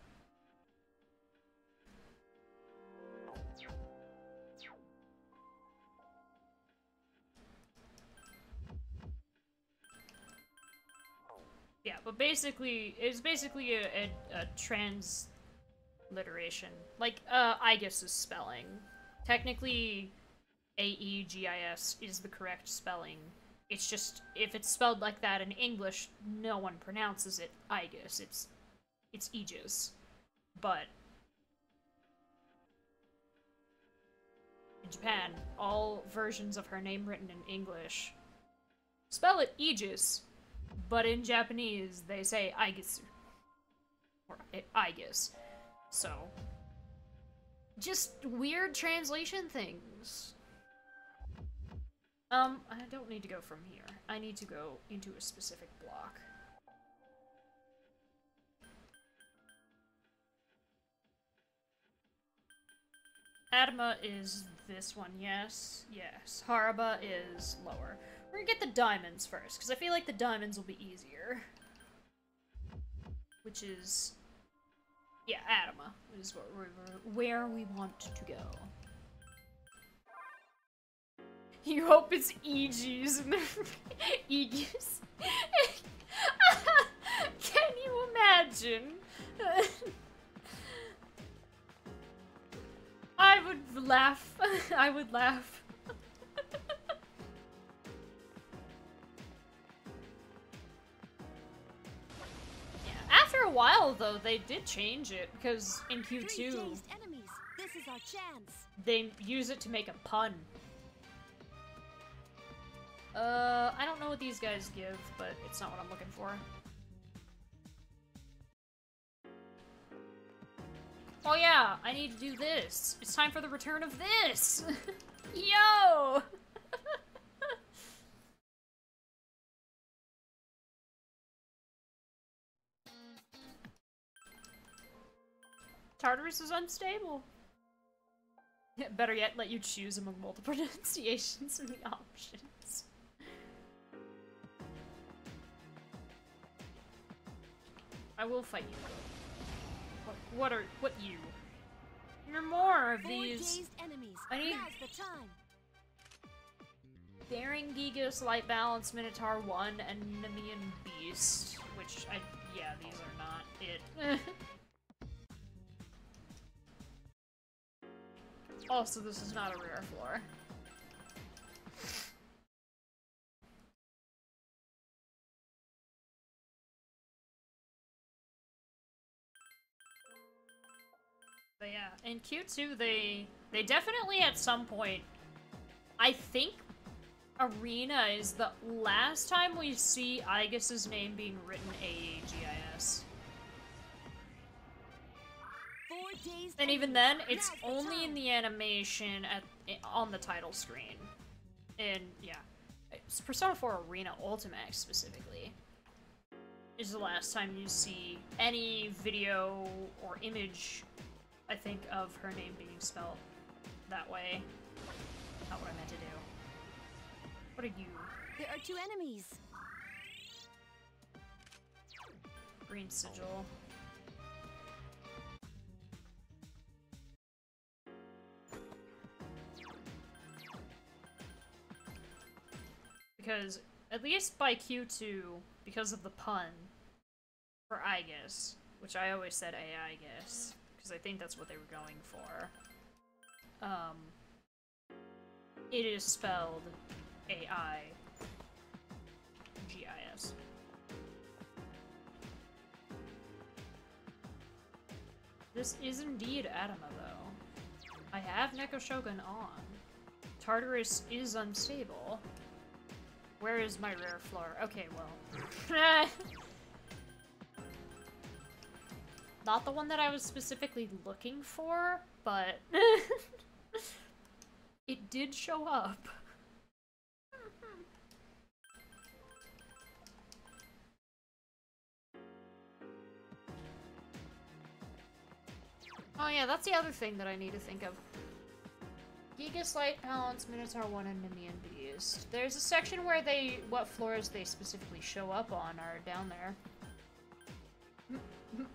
Yeah, but basically, it's basically a, a, a transliteration. Like, uh, Aegis' spelling. Technically, A-E-G-I-S is the correct spelling. It's just, if it's spelled like that in English, no one pronounces it Aegis. It's, it's Aegis. But, in Japan, all versions of her name written in English spell it Aegis, but in Japanese, they say Aigisu. Or Aigis. So. Just weird translation things. Um, I don't need to go from here. I need to go into a specific block. Adamah is this one, yes. Yes. Harabah is lower. We're gonna get the diamonds first, because I feel like the diamonds will be easier. Which is... Yeah, Adamah is where, we want to go. You hope it's and Aegis. [LAUGHS] [LAUGHS] Can you imagine? [LAUGHS] I would laugh. I would laugh. A while, though, they did change it because in Q2, they use it to make a pun. Uh, I don't know what these guys give, but it's not what I'm looking for. Oh yeah, I need to do this. It's time for the return of this! [LAUGHS] Yo! Tartarus is unstable. [LAUGHS] Better yet, let you choose among multiple [LAUGHS] pronunciations in the options. I will fight you. What, what are what you? You're more of these enemies. I need- the time. Daring Gigas, Light Balance, Minotaur 1, and Nemean Beast. Which I yeah, these are not it. [LAUGHS] Oh, also, this is not a rare floor. But yeah, in Q2 they they definitely at some point I think Arena is the last time we see Aigis's name being written AAGIS. And even then, it's only in the animation at on the title screen. And yeah, it's Persona 4 Arena Ultimax specifically is the last time you see any video or image, I think, of her name being spelled that way. Not what I meant to do. What are you? There are two enemies. Green sigil. Because, at least by Q2, because of the pun for I guess, which I always said AI guess, because I think that's what they were going for. Um, it is spelled A I G I S. This is indeed Adamah, though. I have Neko Shogun on. Tartarus is unstable. Where is my rare floor? Okay, well. [LAUGHS] Not the one that I was specifically looking for, but [LAUGHS] it did show up. [LAUGHS] Oh yeah, that's the other thing that I need to think of. Gigas Light Balance, Minotaur 1, and Nemean Beast. There's a section where they, what floors they specifically show up on are down there.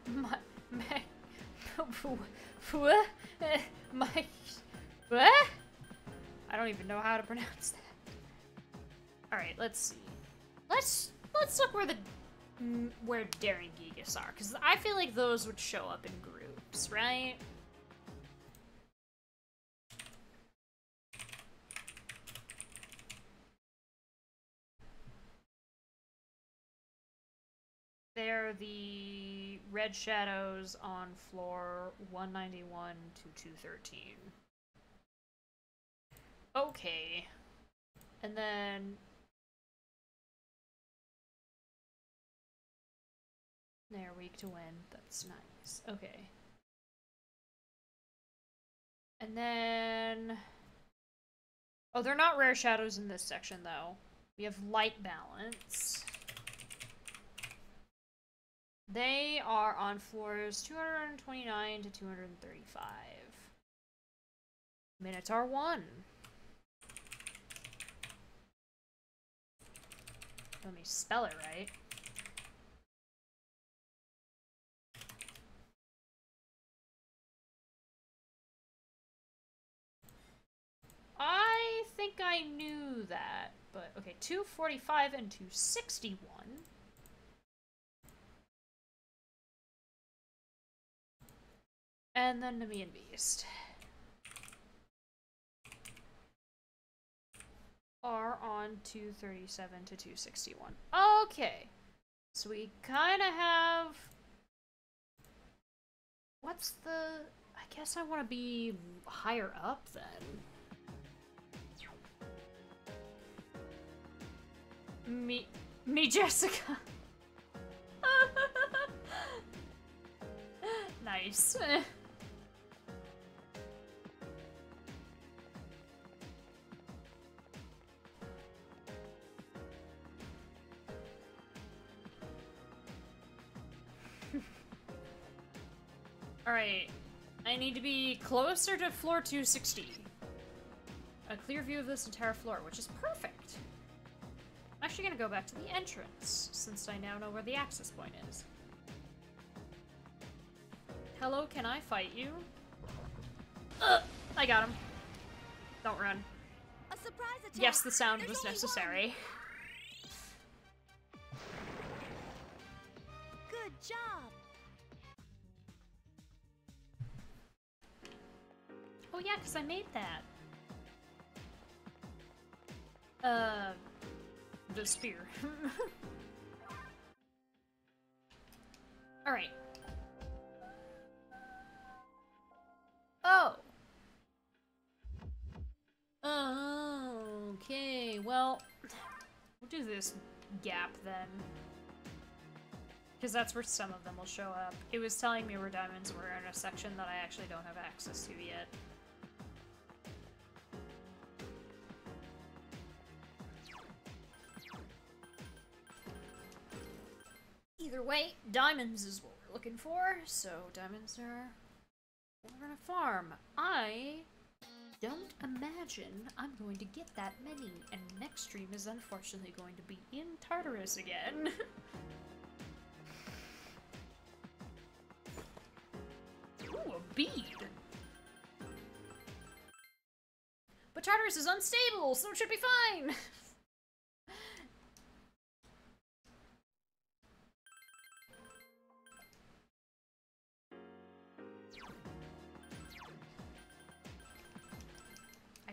My, my? [LAUGHS] My, what? I don't even know how to pronounce that. All right, let's see. Let's let's look where the where Daring Gigas are, because I feel like those would show up in groups, right? They're the red shadows on floor 191 to 213. Okay. And then They're weak to win. That's nice. Okay. And then Oh, they're not rare shadows in this section though. We have light balance. They are on floors 229 to 235. Minotaur 1. Let me spell it right. I think I knew that, but okay, 245 and 261. And then Nemean Beast. Are on 237 to 261. Okay. So we kind of have. What's the. I guess I want to be higher up then. Me. Me, Jessica. [LAUGHS] nice. [LAUGHS] Alright. I need to be closer to floor 260. A clear view of this entire floor, which is perfect. I'm actually gonna go back to the entrance, since I now know where the access point is. Hello, can I fight you? Ugh, I got him. Don't run. A surprise attack. Yes, the sound There's was only one. necessary. Good job. Yeah, because I made that. Uh, the spear. [LAUGHS] Alright. Oh! Okay, well, we'll do this gap then. Because that's where some of them will show up. It was telling me where diamonds were in a section that I actually don't have access to yet. Either way, diamonds is what we're looking for, so diamonds are we're gonna farm. I don't imagine I'm going to get that many, and next stream is unfortunately going to be in Tartarus again. [LAUGHS] Ooh, a bead! But Tartarus is unstable, so it should be fine! [LAUGHS]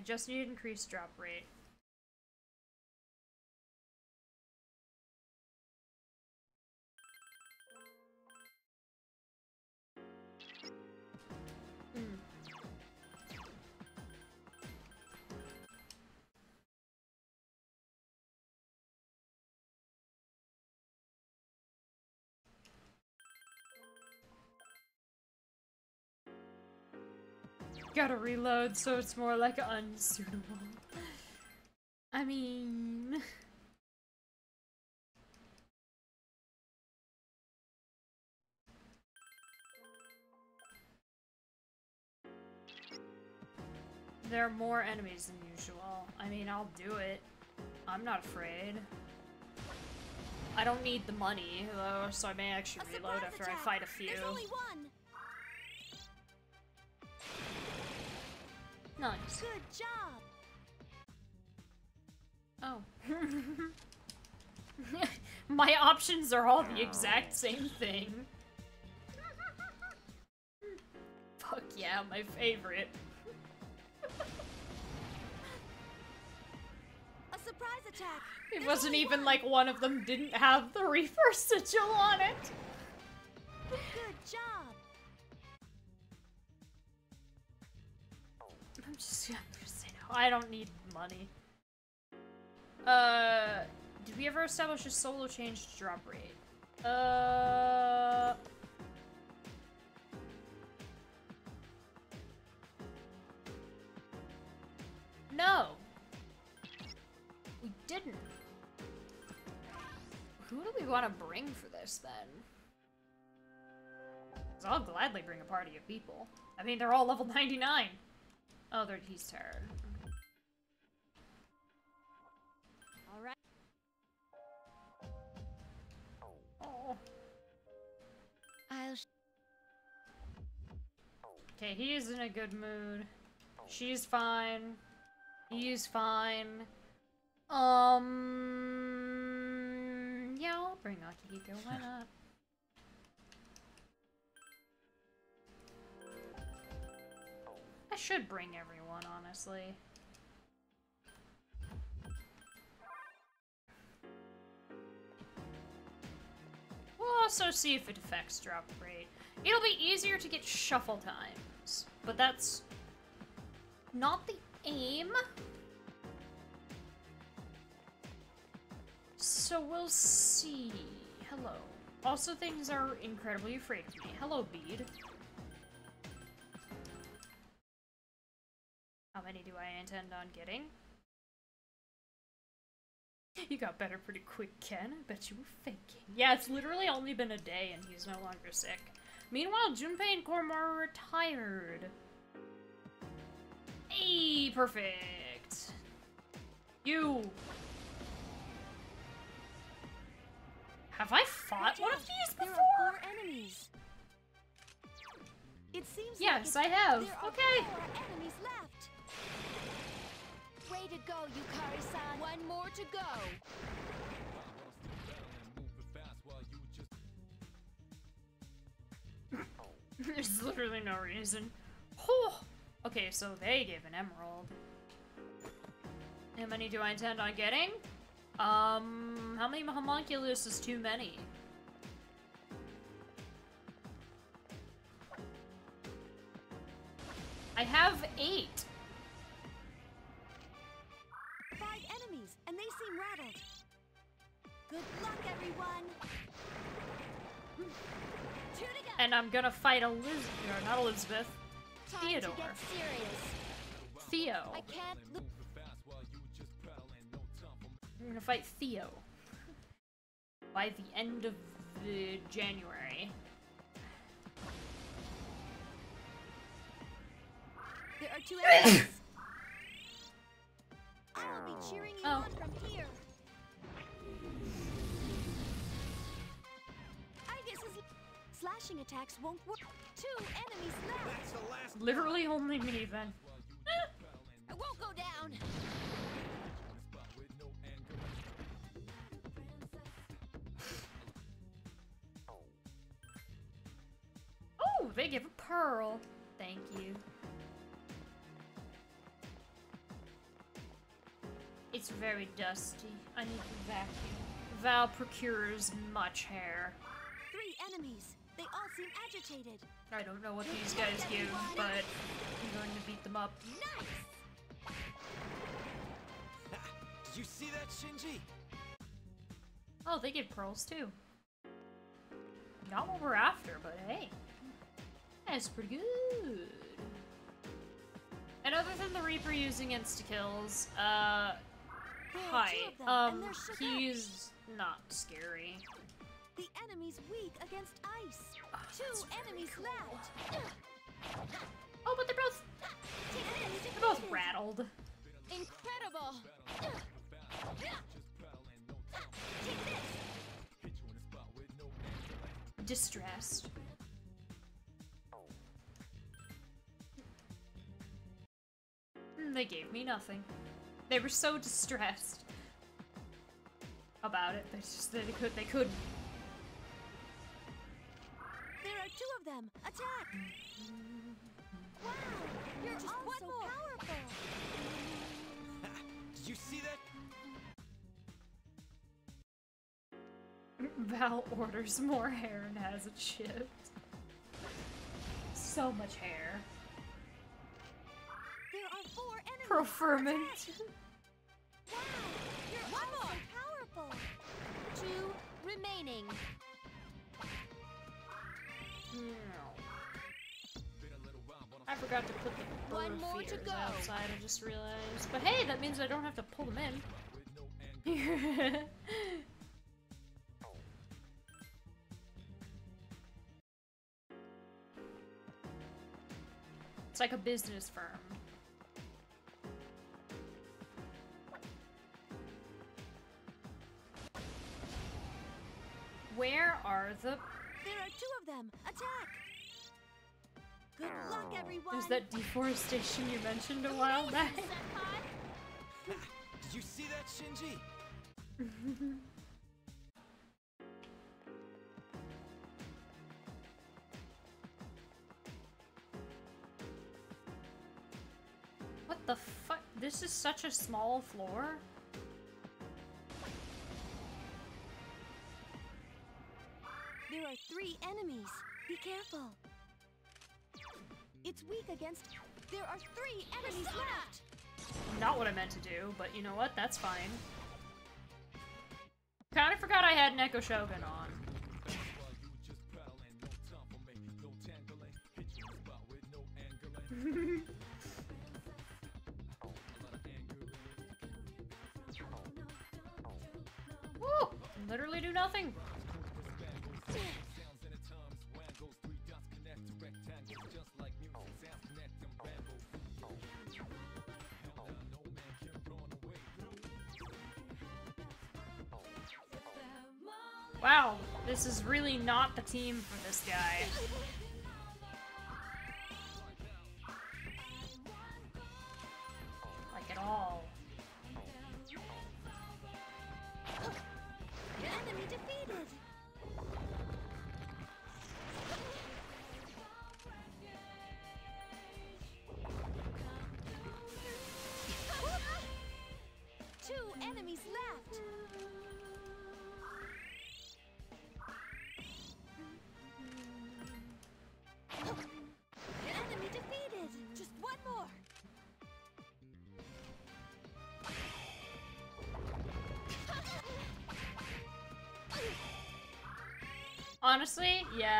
just need increased drop rate. Gotta reload so it's more like unsuitable. I mean... There are more enemies than usual. I mean, I'll do it. I'm not afraid. I don't need the money, though, so I may actually reload after attack. I fight a few. There's only one. Nice. Good job. Oh. [LAUGHS] My options are all the exact same thing. [LAUGHS] Fuck yeah, my favorite. A surprise attack. It There's wasn't even one. like one of them didn't have the Reaper [LAUGHS] sigil on it. Good job. Just, just saying, no, I don't need money. Uh, did we ever establish a solo change drop rate? Uh. No. We didn't. Who do we want to bring for this then? I'll gladly bring a party of people. I mean, they're all level 99. Oh, they're, he's tired. All right. Oh. I'll. Okay, he is in a good mood. She's fine. He's fine. Um. Yeah, I'll bring Akihiko. Why not? Should bring everyone, honestly. We'll also see if it affects drop rate. It'll be easier to get shuffle times, but that's not the aim. So we'll see. Hello. Also, things are incredibly afraid of me. Hello, Bead. Many do I intend on getting? You got better pretty quick, Ken. I bet you were faking. Yeah, it's literally only been a day and he's no longer sick. Meanwhile, Junpei and Korma are retired. Hey, perfect. You. Have I fought one of these There before? are four enemies. It seems Yes, like I have. There Okay. Way to go, Yukari-san. One more to go. [LAUGHS] There's literally no reason. Oh. Okay, so they gave an emerald. How many do I intend on getting? Um, how many homunculus is too many? I have eight. And they seem rattled. Good luck, everyone. Two to go. And I'm gonna fight Elizabeth, or not Elizabeth, Time Theodore. to get serious. Theo. I can't look. I'm gonna fight Theo. By the end of the January. There are two enemies. [COUGHS] I will be cheering you Oh. on from here. I guess his slashing attacks won't work. Two enemies left. Literally only me then. I won't go down. Oh, they give a pearl. Thank you. It's very dusty. I need to vacuum. Val procures much hair. Three enemies. They all seem agitated. I don't know what these guys give, but I'm going to beat them up. Nice. Did you see that, Shinji? Oh, they give pearls too. Not what we're after, but hey. That's pretty good. And other than the Reaper using insta-kills, uh, There are hi. two of them, Um, and they're shook up. he's not scary. The enemy's weak against ice. Two enemies cool. left. Oh, but they're both, they're both rattled. Incredible. Distressed. They gave me nothing. They were so distressed about it. They just they could they couldn't. There are two of them. Attack! Wow, you're Just all one so more. powerful. [LAUGHS] Did you see that? Val orders more hair and has it shipped. So much hair. Preferment. Attack! Wow, you're all so powerful. Two remaining. I forgot to put the One more to go. outside, I just realized. But hey, that means I don't have to pull them in. [LAUGHS] it's like a business firm. Where are the... There are two of them. Attack! Good luck, everyone. There's that deforestation you mentioned a while [LAUGHS] back. Did you see that, Shinji? What the fuck? This is such a small floor? Three enemies. Be careful. It's weak against. There are three enemies left. Not what I meant to do, but you know what? That's fine. Kinda forgot I had an Echo Shogun on. [LAUGHS] Woo! Literally do nothing. Wow, this is really not the team for this guy. Like at all.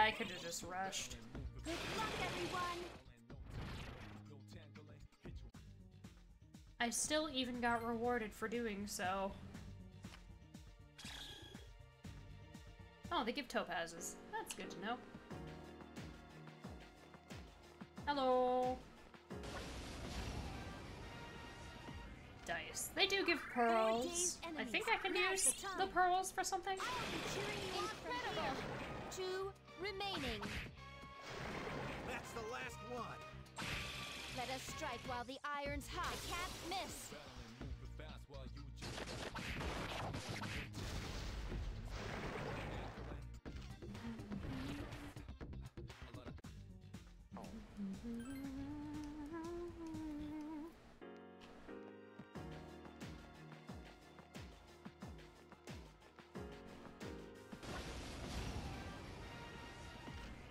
I could have just rushed. Good luck, everyone. I still even got rewarded for doing so. Oh, they give topazes. That's good to know. Hello. Dice. They do give pearls. I think I can use the pearls for something. I'll be cheering you on from here. Two remaining. That's the last one. Let us strike while the iron's hot. Can't miss. Oh.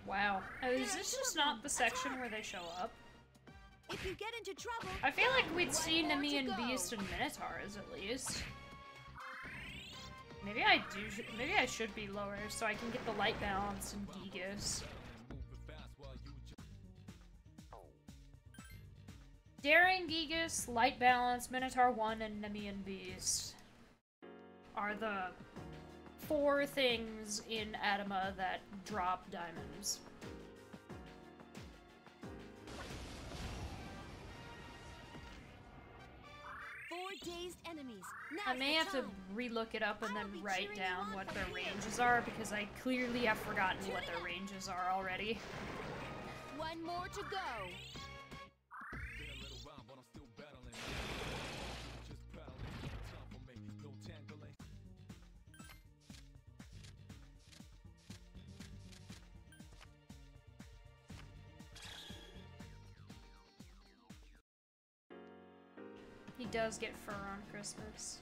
Wow. Is this just not the section where they show up? If you get into trouble, I feel like we'd one see more to Nemean. Beast and Minotaurs at least. Maybe I do. Maybe I should be lower so I can get the light balance and Gigas. Daring Gigas, Light Balance, Minotaur 1, and Nemean Beast are the four things in Adamah that drop diamonds. Four dazed enemies. I may have to time. relook it up and then write down what their ranges are because I clearly have forgotten what their ranges are already. One more to go. Does get fur on Christmas.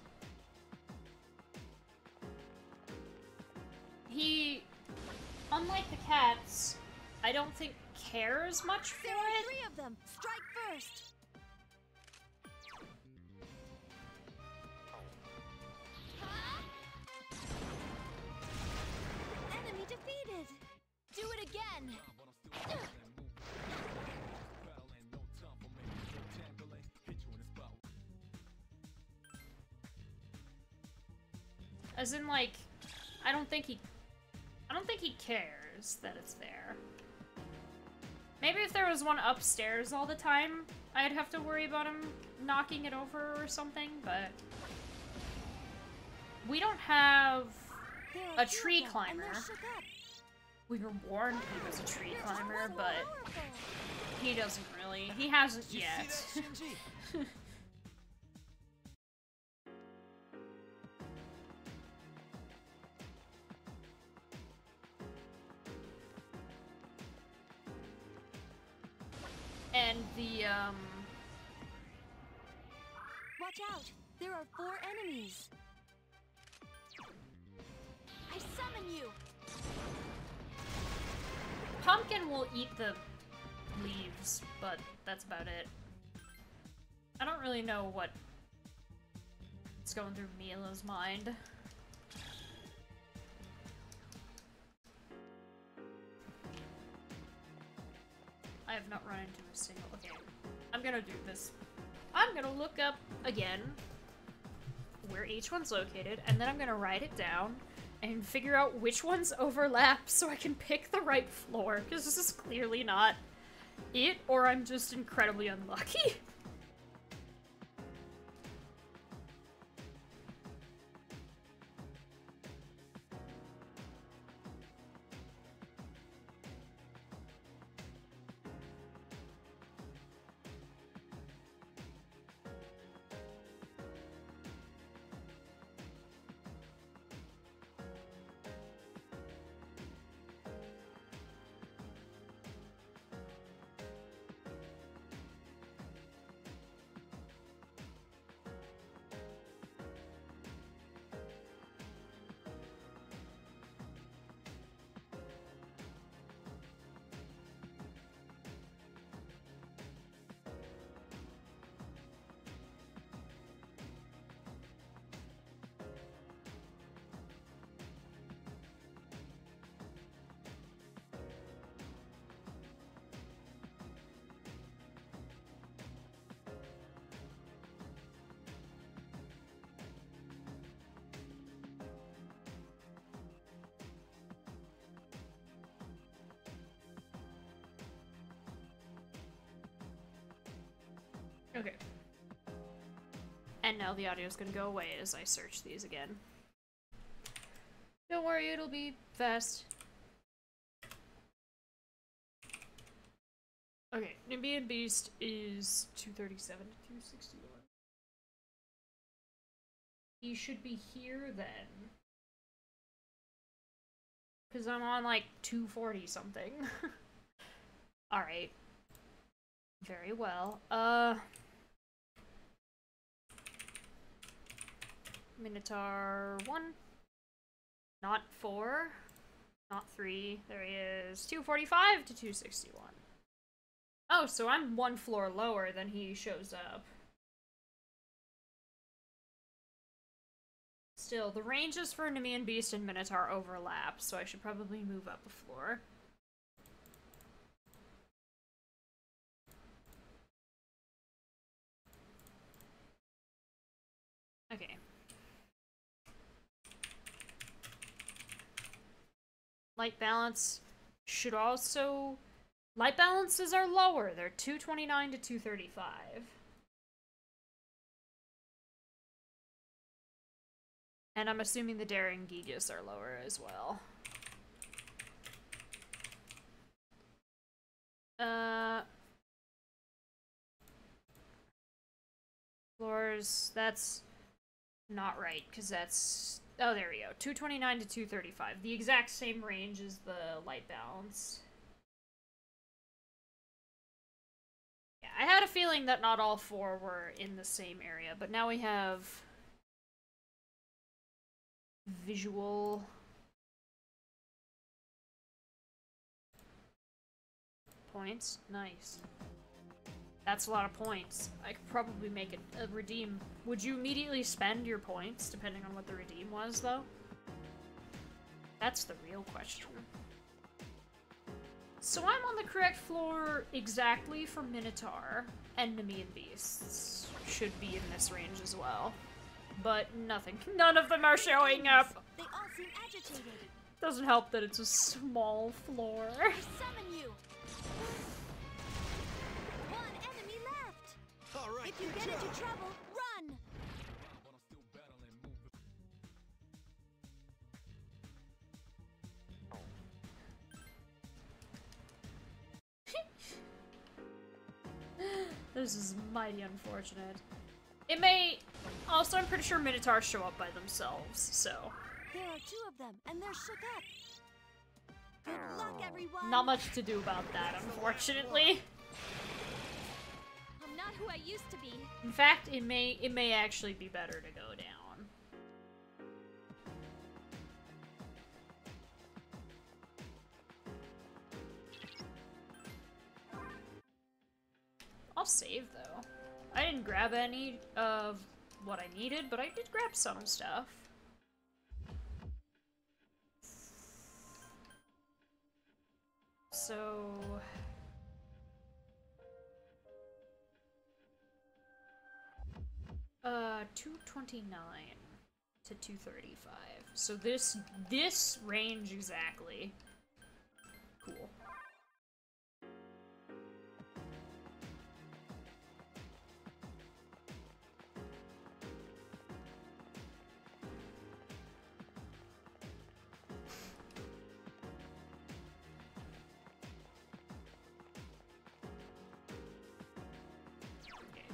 He, unlike the cats, I don't think cares much for There are it. three of them. Strike first. Enemy defeated. Do it again. As in, like, I don't think he, I don't think he cares that it's there. Maybe if there was one upstairs all the time, I'd have to worry about him knocking it over or something, but we don't have A tree climber. they're shook up. We were warned he was a tree climber, but he doesn't really. He hasn't yet. [LAUGHS] the um Watch out! There are four enemies. I summon you. pumpkin will eat the leaves, but that's about it. I don't really know what is going through Mila's mind. Run into a single. Okay, I'm gonna do this. I'm gonna look up again where each one's located, and then I'm gonna write it down and figure out which ones [LAUGHS] overlap so I can pick the right floor, because this is clearly not it, or I'm just incredibly unlucky. [LAUGHS] And audio is gonna go away as I search these again. Don't worry, it'll be fast. Okay, Nemean Beast is 237 to 261. He should be here then. Because I'm on like 240 something. [LAUGHS] Alright. Very well. Uh. Minotaur 1. Not 4. Not 3. There he is. 245 to 261. Oh, so I'm one floor lower than he shows up. Still, the ranges for Nemean Beast and Minotaur overlap, so I should probably move up a floor. Okay. Light balance should also... Light balances are lower. They're 229 to 235. And I'm assuming the Daring Gigas are lower as well. Uh... Floors, that's not right, because that's... Oh, there we go. 229 to 235. The exact same range as the light balance. Yeah, I had a feeling that not all four were in the same area, but now we have visual points. Nice. That's a lot of points. I could probably make it a redeem. Would you immediately spend your points, depending on what the redeem was, though? That's the real question. So I'm on the correct floor exactly for Minotaur, and Nemean Beasts should be in this range as well. But nothing. None of them are showing up! They all seem agitated. Doesn't help that it's a small floor. Summon you. If you get into trouble, run. [LAUGHS] This is mighty unfortunate. It may... Also, I'm pretty sure Minotaurs show up by themselves, so... There are two of them, and they're shook up. Good luck, everyone. Not much to do about that, unfortunately. Who I used to be. In fact, it may it may actually be better to go down. I'll save though. I didn't grab any of what I needed, but I did grab some stuff. 229 to 235. So this, this range exactly. Cool.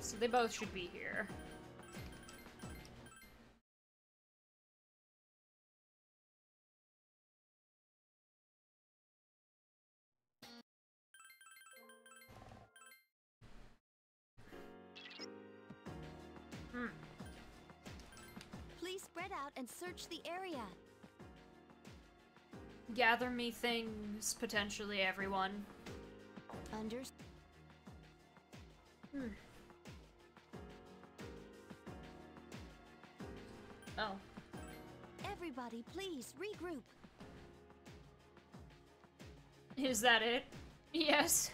So they both should be here. Search the area. Gather me things, potentially, everyone. Under. Hmm. Oh. Everybody, please regroup. Is that it? Yes.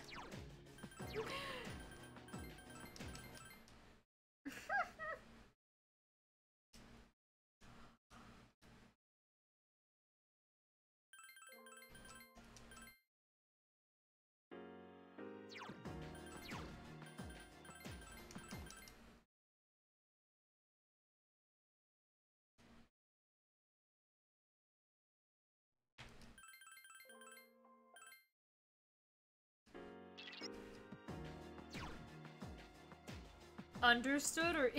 Understood or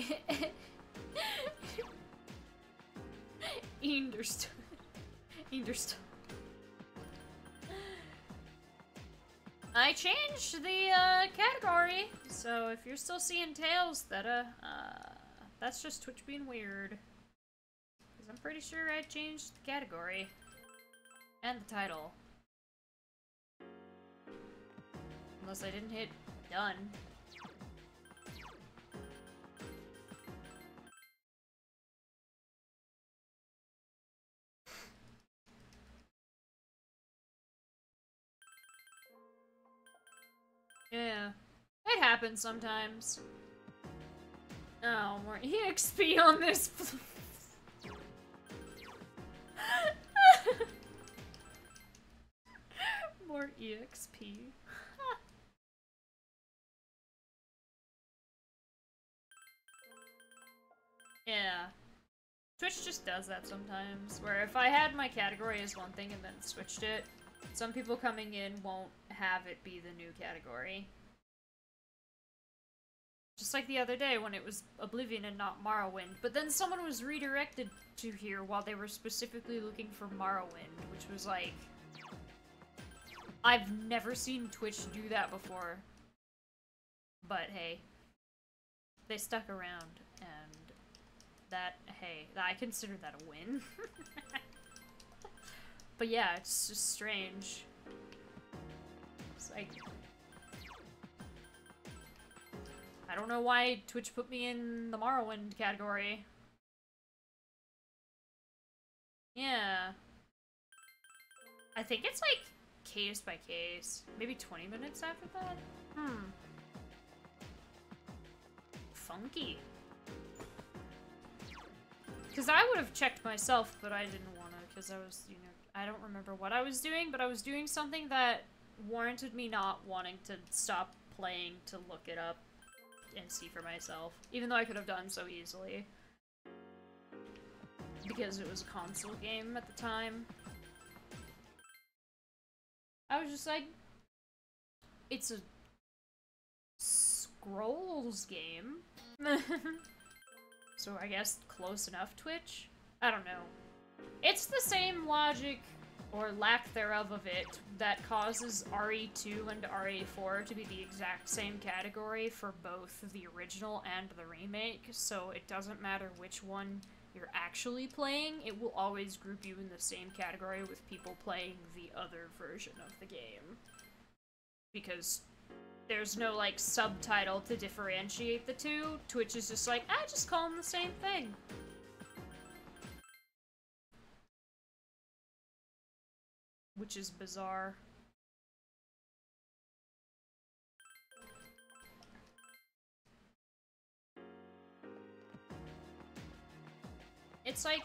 understood? Understood. I changed the uh, category, so if you're still seeing tails, that uh, uh, that's just Twitch being weird. Cause I'm pretty sure I changed the category and the title, unless I didn't hit done. Yeah. It happens sometimes. Oh, more EXP [LAUGHS] on this. [LAUGHS] more EXP. [LAUGHS] yeah. Twitch just does that sometimes, where if I had my category as one thing and then switched it, some people coming in won't have it be the new category. Just like the other day when it was Oblivion and not Morrowind. But then someone was redirected to here while they were specifically looking for Morrowind, which was like... I've never seen Twitch do that before. But hey. They stuck around, and that, hey, I consider that a win. [LAUGHS] but yeah, it's just strange. Like... I don't know why Twitch put me in the Morrowind category. Yeah. I think it's like case by case. Maybe 20 minutes after that? Hmm. Funky. Because I would have checked myself, but I didn't want to because I was, you know, I don't remember what I was doing, but I was doing something that warranted me not wanting to stop playing to look it up and see for myself. Even though I could have done so easily. Because it was a console game at the time. I was just like, it's a scrolls game. [LAUGHS] so I guess close enough Twitch? I don't know. It's the same logic or lack thereof of it, that causes RE2 and RE4 to be the exact same category for both the original and the remake, so it doesn't matter which one you're actually playing, it will always group you in the same category with people playing the other version of the game. Because there's no, like, subtitle to differentiate the two, Twitch is just like, I just call them the same thing. Which is bizarre. It's like...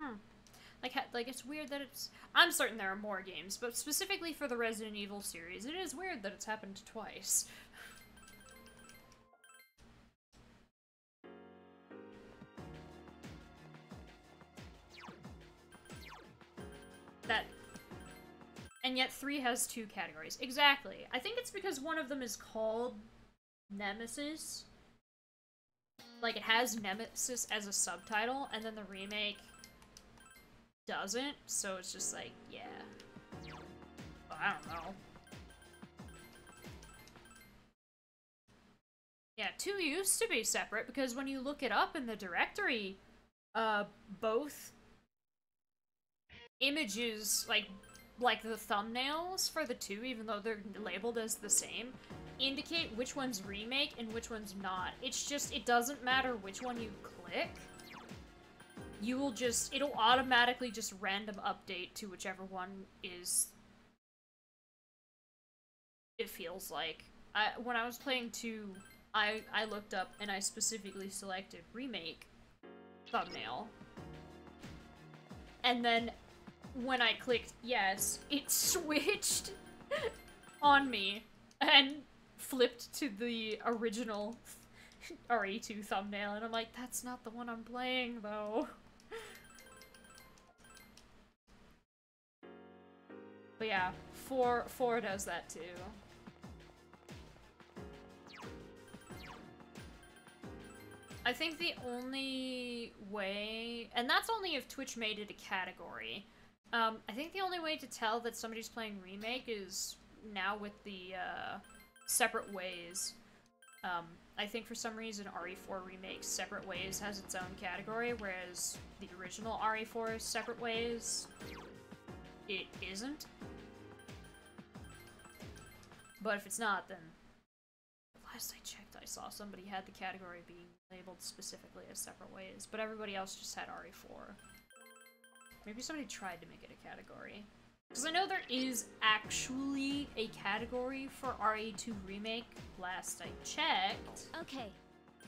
Hmm. Like, like, it's weird that it's... I'm certain there are more games, but specifically for the Resident Evil series, it is weird that it's happened twice. And yet 3 has two categories. Exactly. I think it's because one of them is called Nemesis. Like, it has Nemesis as a subtitle, and then the remake doesn't, so it's just like, yeah. I don't know. Yeah, 2 used to be separate, because when you look it up in the directory, uh, both images, like like the thumbnails for the two, even though they're mm-hmm. labeled as the same, indicate which one's remake and which one's not. It's just, it doesn't matter which one you click. You will just, it'll automatically just random update to whichever one is it feels like. I, when I was playing 2, I, I looked up and I specifically selected remake thumbnail. And then when I clicked yes, it switched [LAUGHS] on me and flipped to the original [LAUGHS] RE2 thumbnail, and I'm like, that's not the one I'm playing, though. [LAUGHS] But yeah, four four does that too. I think the only way, and that's only if Twitch made it a category. Um, I think the only way to tell that somebody's playing remake is now with the uh, separate ways. Um, I think for some reason RE4 Remake Separate Ways has its own category, whereas the original RE4 Separate Ways, it isn't. But if it's not, then last I checked, I saw somebody had the category being labeled specifically as Separate Ways, but everybody else just had RE4. Maybe somebody tried to make it a category. Because I know there is actually a category for RE2 Remake, last I checked. Okay,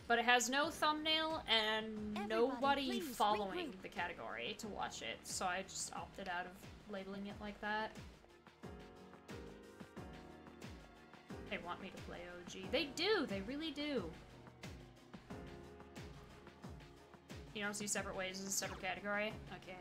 But it has no thumbnail and Everybody, nobody please, following the category to watch it, so I just opted out of labeling it like that. They want me to play OG. They do! They really do! You don't see separate ways as a separate category? Okay.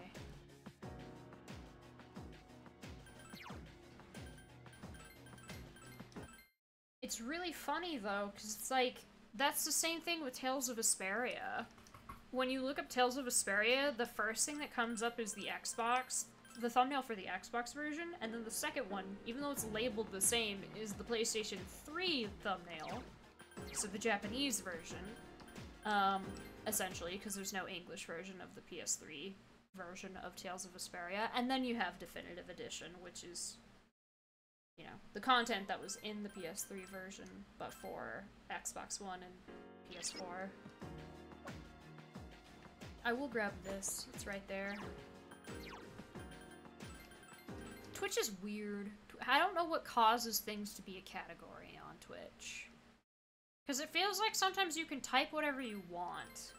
It's really funny though, because it's like that's the same thing with Tales of Vesperia. When you look up Tales of Vesperia, the first thing that comes up is the Xbox, the thumbnail for the Xbox version, and then the second one, even though it's labeled the same, is the PlayStation 3 thumbnail, so the Japanese version, um, essentially, because there's no English version of the PS3 version of Tales of Vesperia, and then you have Definitive Edition, which is you know, the content that was in the PS3 version, but for Xbox One and PS4. I will grab this. It's right there. Twitch is weird. I don't know what causes things to be a category on Twitch. Because it feels like sometimes you can type whatever you want.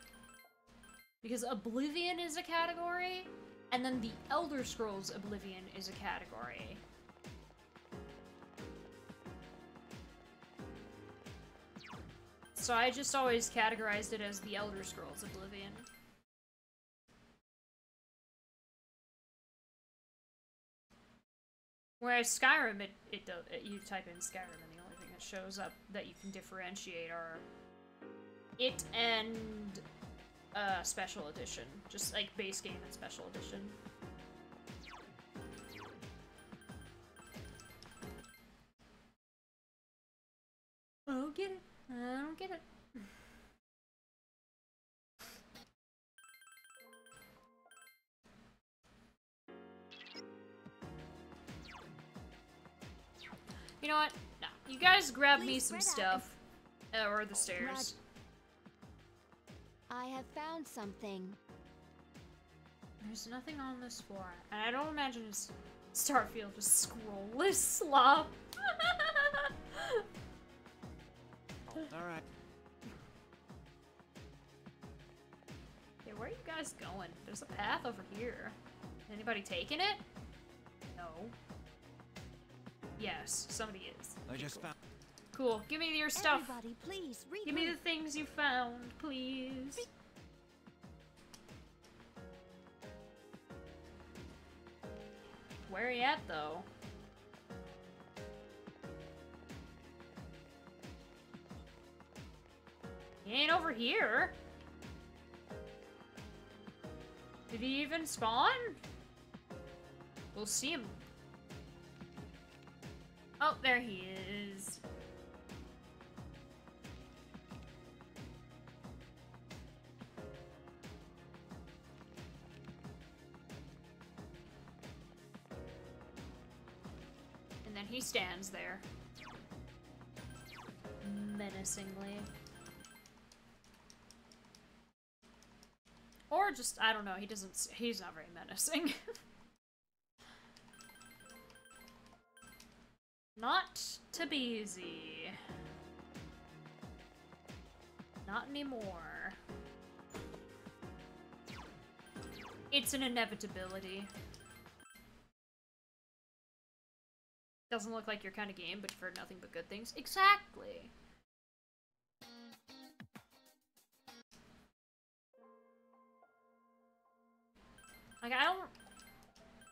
Because Oblivion is a category, and then the Elder Scrolls Oblivion is a category. So I just always categorized it as the Elder Scrolls Oblivion. Whereas Skyrim, it, it it, you type in Skyrim and the only thing that shows up that you can differentiate are it and uh, Special Edition. Just like base game and Special Edition. Get it. You know what? No. You guys grab me some stuff. Uh, or the stairs. I have found something. There's nothing on this floor. And I don't imagine it's Starfield just scrollless slop. [LAUGHS] All right. Okay, where are you guys going? There's a path over here. Anybody taking it? No. Yes, somebody is. I just found. Cool. Give me your stuff. Everybody, please regroup. Give me the things you found, please. Where are you at, though? Ain't over here. Did he even spawn? We'll see him. Oh, there he is. And then he stands there. Menacingly. Just, I don't know, he doesn't, he's not very menacing. [LAUGHS] not to be easy. Not anymore. It's an inevitability. Doesn't look like your kind of game, but you've heard nothing but good things. Exactly. Like, I don't...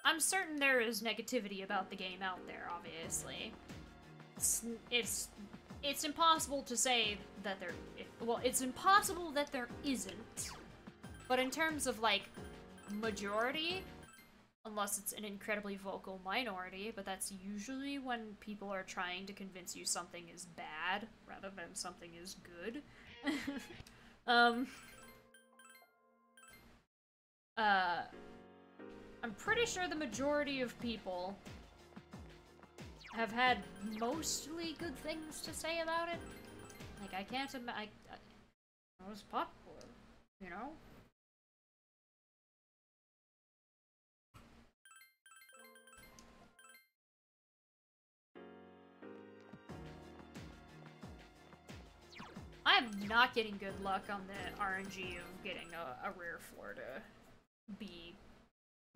I'm certain there is negativity about the game out there, obviously. It's... It's, it's impossible to say that there... It, well, it's impossible that there isn't. But in terms of like majority, unless it's an incredibly vocal minority, but that's usually when people are trying to convince you something is bad rather than something is good. [LAUGHS] um uh I'm pretty sure the majority of people have had mostly good things to say about it. Like I can't imagine. It was popular, you know. I'm not getting good luck on the RNG of getting a, a rare floor to be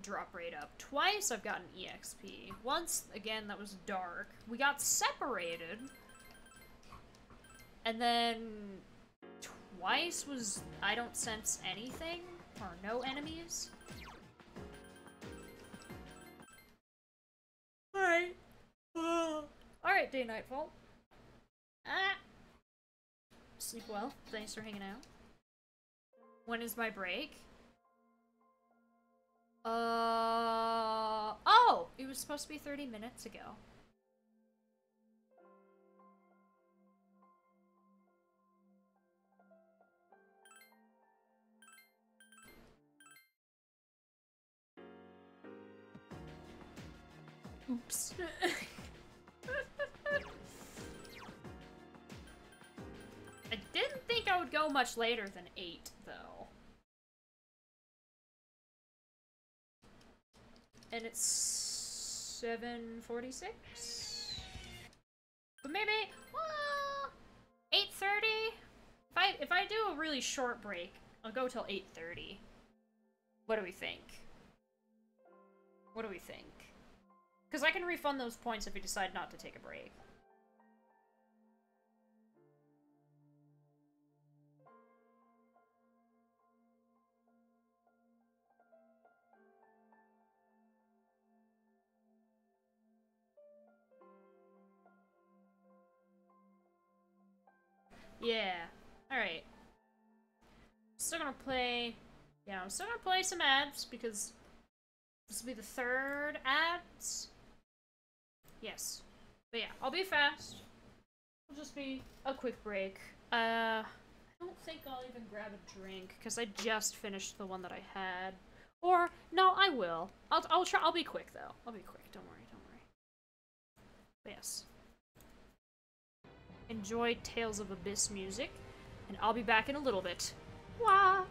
drop rate up. Twice I've gotten EXP. Once, again, that was dark. We got separated. And then twice was I don't sense anything or no enemies. Alright. Alright, Day Nightfall. Ah. Sleep well. Thanks for hanging out. When is my break? Uh oh, it was supposed to be 30 minutes ago. Oops. [LAUGHS] I didn't think I would go much later than 8, though. And it's 7.46? But maybe, well, 8.30? If I, if I do a really short break, I'll go till 8.30. What do we think? What do we think? Because I can refund those points if we decide not to take a break. Yeah. Alright. Still gonna play... Yeah, I'm still gonna play some ads because this will be the third ads. Yes. But yeah, I'll be fast. It'll just be a quick break. Uh, I don't think I'll even grab a drink because I just finished the one that I had. Or no, I will. I'll I'll try. I'll be quick though. I'll be quick. Don't worry. Don't worry. But yes. Enjoy Tales of Abyss music, and I'll be back in a little bit. Wah!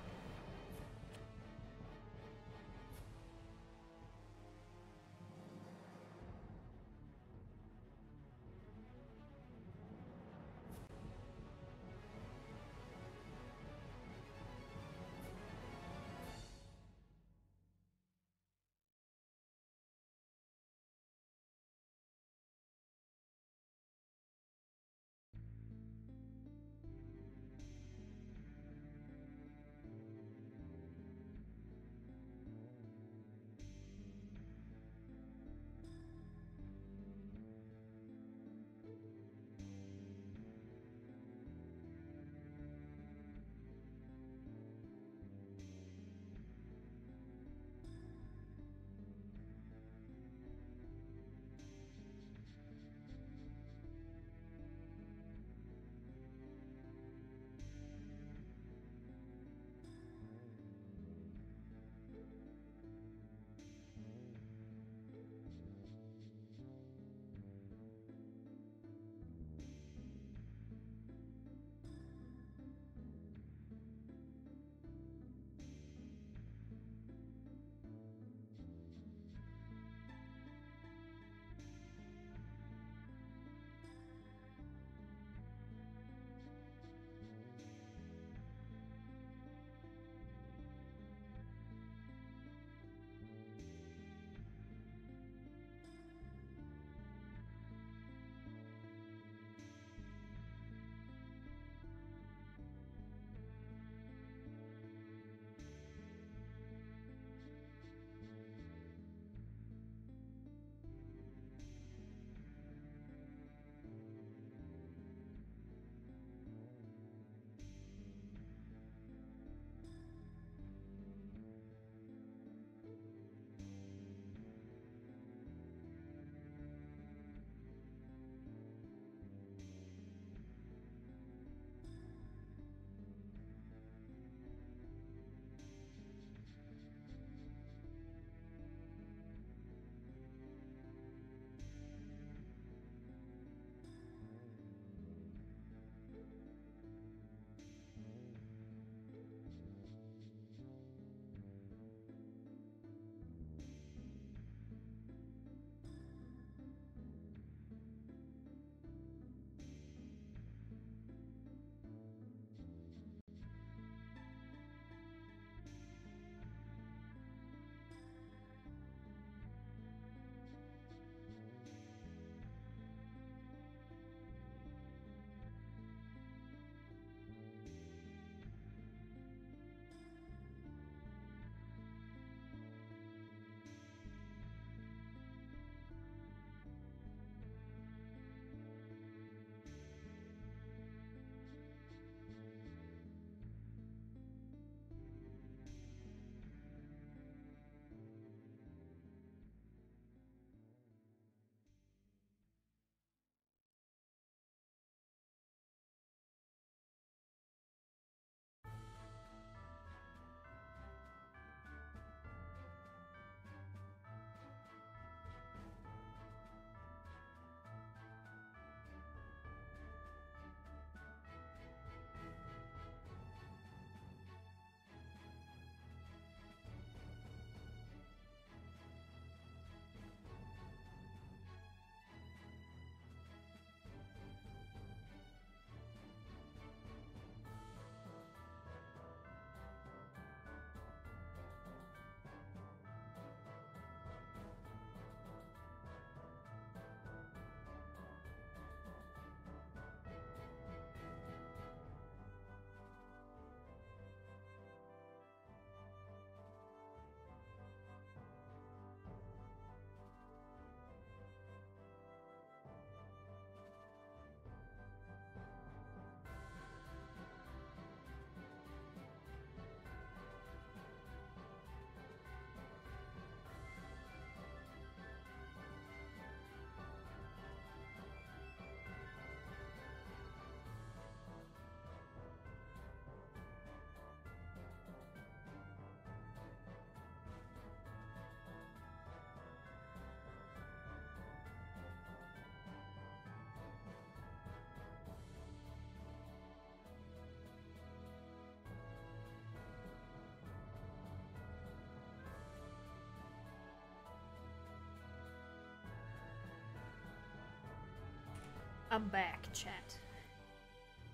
I'm back, chat.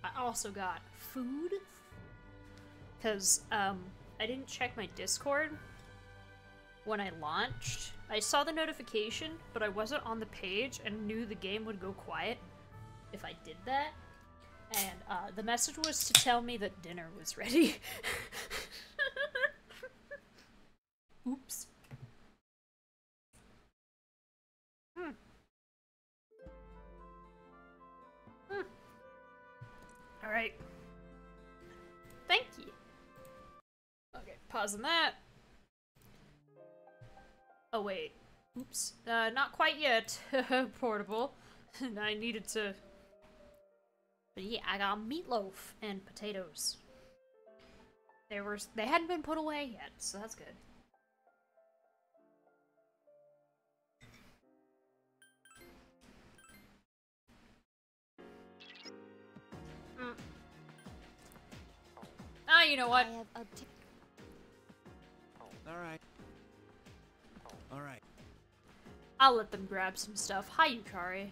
I also got food. Because, um, I didn't check my Discord when I launched. I saw the notification, but I wasn't on the page and knew the game would go quiet if I did that. And uh, the message was to tell me that dinner was ready. [LAUGHS] pausing that. Oh wait. Oops. Uh, not quite yet. [LAUGHS] Portable. And [LAUGHS] I needed to. But yeah, I got meatloaf and potatoes. They were they hadn't been put away yet, so that's good. Mm. Ah, you know what? Have obtained. All right. All right. I'll let them grab some stuff. Hi, Yukari.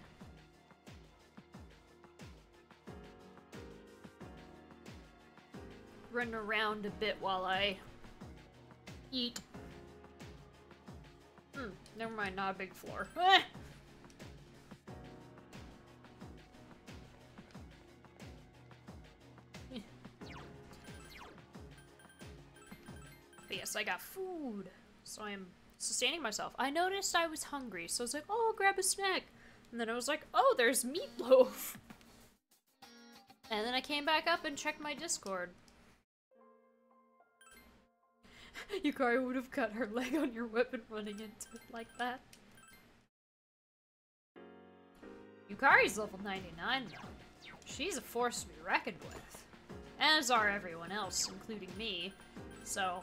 Run around a bit while I eat. Hmm, never mind, not a big floor. [LAUGHS] I got food. So I am sustaining myself. I noticed I was hungry, so I was like, oh, I'll grab a snack. And then I was like, oh, there's meatloaf. [LAUGHS] And then I came back up and checked my Discord. [LAUGHS] Yukari would have cut her leg on your weapon running into it like that. Yukari's level 99 though. She's a force to be reckoned with. As are everyone else, including me. So,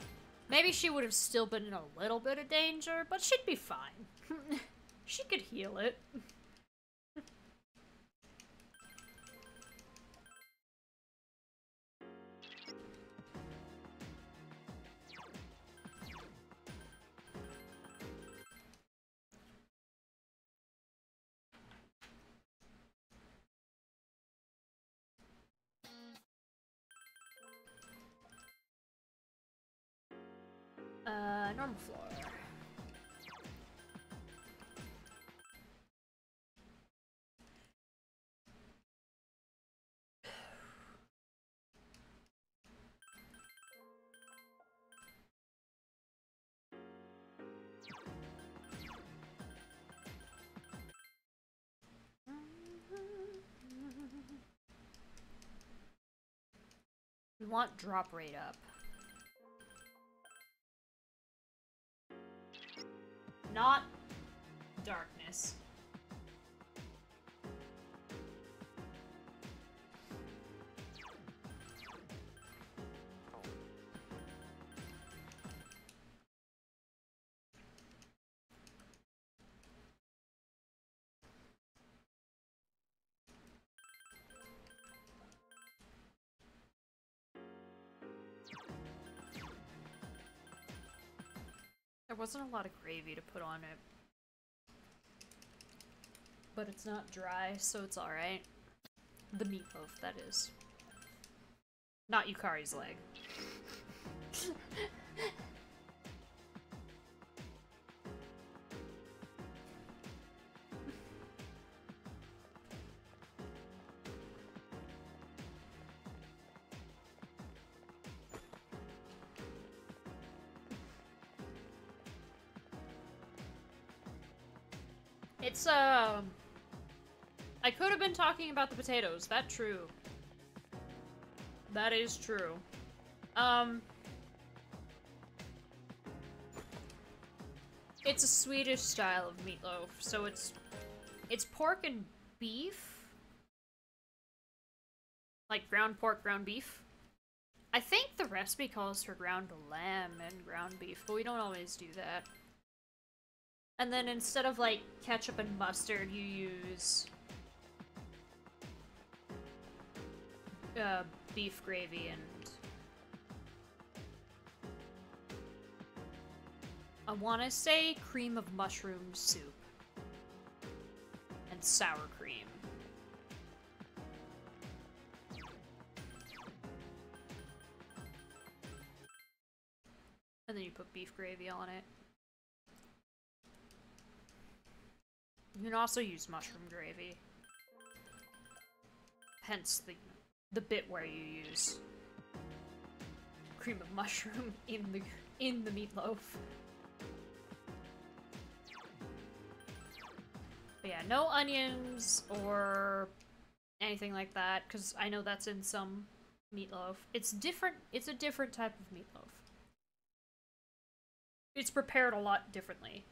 maybe she would have still been in a little bit of danger, but she'd be fine. [LAUGHS] she could heal it. Normal floor. We want drop rate up. Not darkness. There wasn't a lot of gravy to put on it. But it's not dry, so it's alright. The meatloaf, that is. Not Yukari's leg. [LAUGHS] Um... I could have been talking about the potatoes. That true. That is true. Um... It's a Swedish style of meatloaf, so it's... It's pork and beef? Like ground pork, ground beef? I think the recipe calls for ground lamb and ground beef, but we don't always do that. And then instead of like ketchup and mustard, you use uh, beef gravy and I want to say cream of mushroom soup and sour cream. And then you put beef gravy on it. You can also use mushroom gravy. Hence the the bit where you use cream of mushroom [LAUGHS] in the in the meatloaf. But yeah, no onions or anything like that, because I know that's in some meatloaf. It's different, it's a different type of meatloaf. It's prepared a lot differently.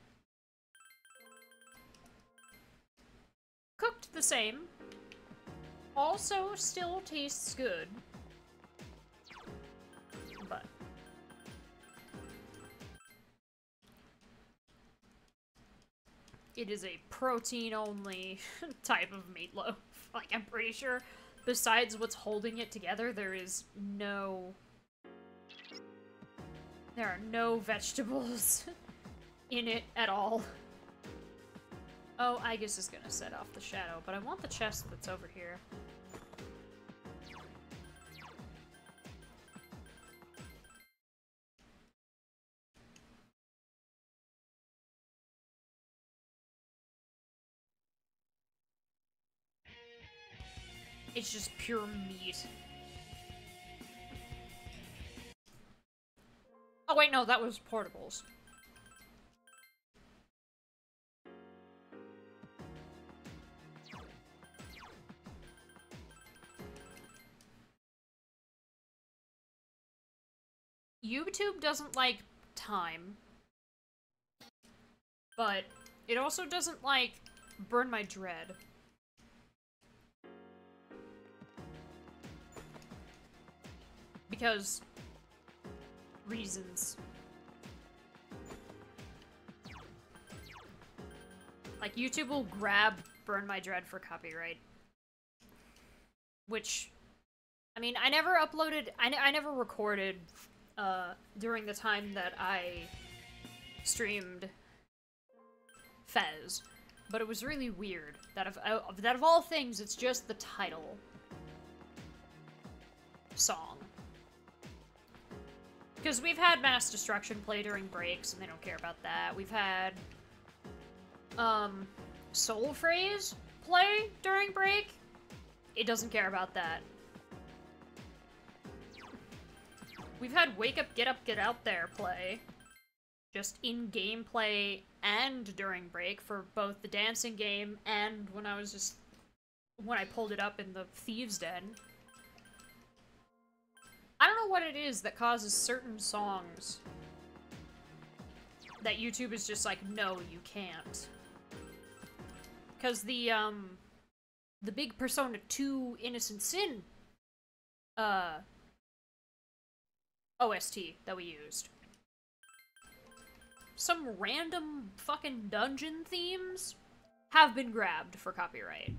Cooked the same. Also still tastes good. But it is a protein only [LAUGHS] type of meatloaf. [LAUGHS] Like, I'm pretty sure, besides what's holding it together, there is no. There are no vegetables [LAUGHS] in it at all. Oh, I guess it's gonna set off the shadow, but I want the chest that's over here. It's just pure meat. Oh wait, no, that was portables. YouTube doesn't like time. But it also doesn't like burn my dread. Because reasons. Like YouTube will grab Burn My Dread for copyright. Which I mean, I never uploaded I, I never recorded uh during the time that I streamed FES. But it was really weird that of, of that of all things it's just the title song. Because we've had Mass Destruction play during breaks, and they don't care about that. We've had, um, Soul Phrase play during break. It doesn't care about that. We've had Wake Up, Get Up, Get Out There play. Just in gameplay and during break for both the dancing game and when I was just... when I pulled it up in the Thieves' Den. I don't know what it is that causes certain songs that YouTube is just like, no, you can't. Because the, um, the big Persona 2 Innocent Sin, uh, OST that we used. Some random fucking dungeon themes have been grabbed for copyright.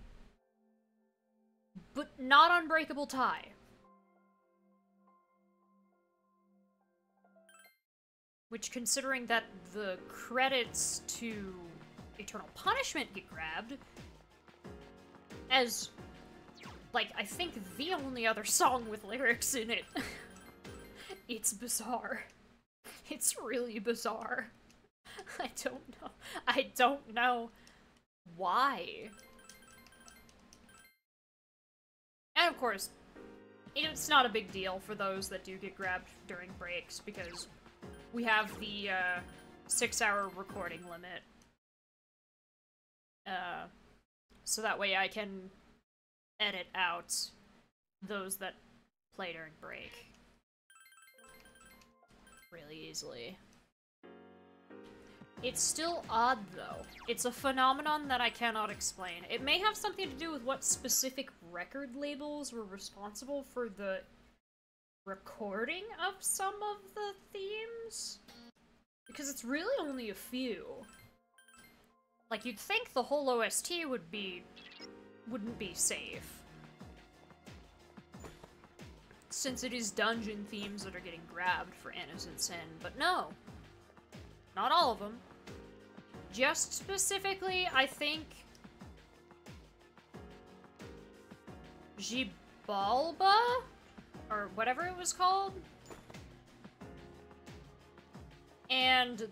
But not Unbreakable Tie. Which, considering that the credits to Eternal Punishment get grabbed, as, like, I think the only other song with lyrics in it. [LAUGHS] it's bizarre. It's really bizarre. [LAUGHS] I don't know. I don't know why. And of course, it's not a big deal for those that do get grabbed during breaks because we have the uh, six hour recording limit. Uh, so that way I can edit out those that play during break really easily. It's still odd, though. It's a phenomenon that I cannot explain. It may have something to do with what specific record labels were responsible for the recording of some of the themes? Because it's really only a few. Like, you'd think the whole OST would be... wouldn't be safe. Since it is dungeon themes that are getting grabbed for Innocent Sin, but no. Not all of them. Just specifically, I think... Xibalba? or whatever it was called. and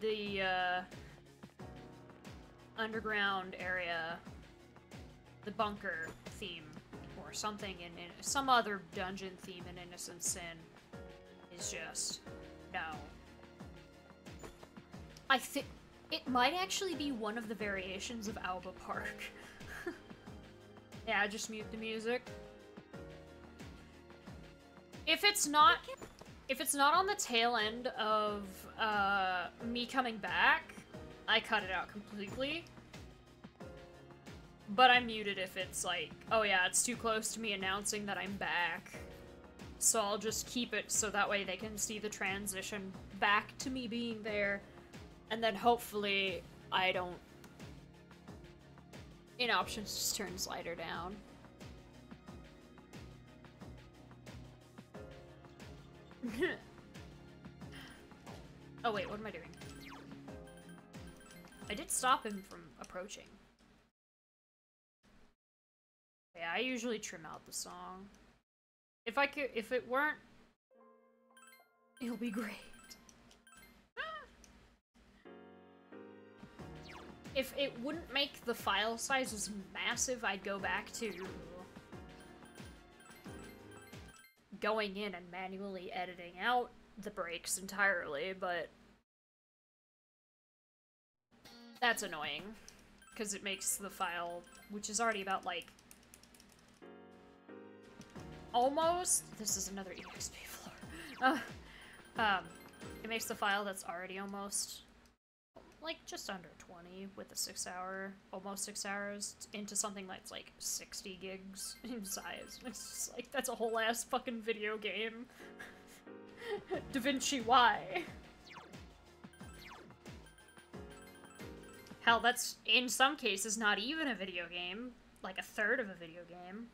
the uh, underground area, the bunker theme, something in, in some other dungeon theme in Innocent Sin is just no. I think it might actually be one of the variations of Aoba Park. [LAUGHS] yeah, just mute the music. If it's not if it's not on the tail end of uh, me coming back, I cut it out completely. But I mute it if it's like, oh yeah, it's too close to me announcing that I'm back. So I'll just keep it so that way they can see the transition back to me being there. And then hopefully I don't... In options, just turn slider down. [LAUGHS] oh wait, what am I doing? I did stop him from approaching. Yeah, I usually trim out the song. If I could, if it weren't, it'll be great. [GASPS] if it wouldn't make the file sizes massive, I'd go back to going in and manually editing out the breaks entirely, but that's annoying because it makes the file, which is already about like almost. This is another exp floor. Uh, um, it makes the file that's already almost like just under 20 with the six hour, almost six hours into something that's like 60 gigs [LAUGHS] in size. [LAUGHS] It's just like, that's a whole ass fucking video game. [LAUGHS] da Vinci, why? Hell, that's in some cases not even a video game. Like a third of a video game.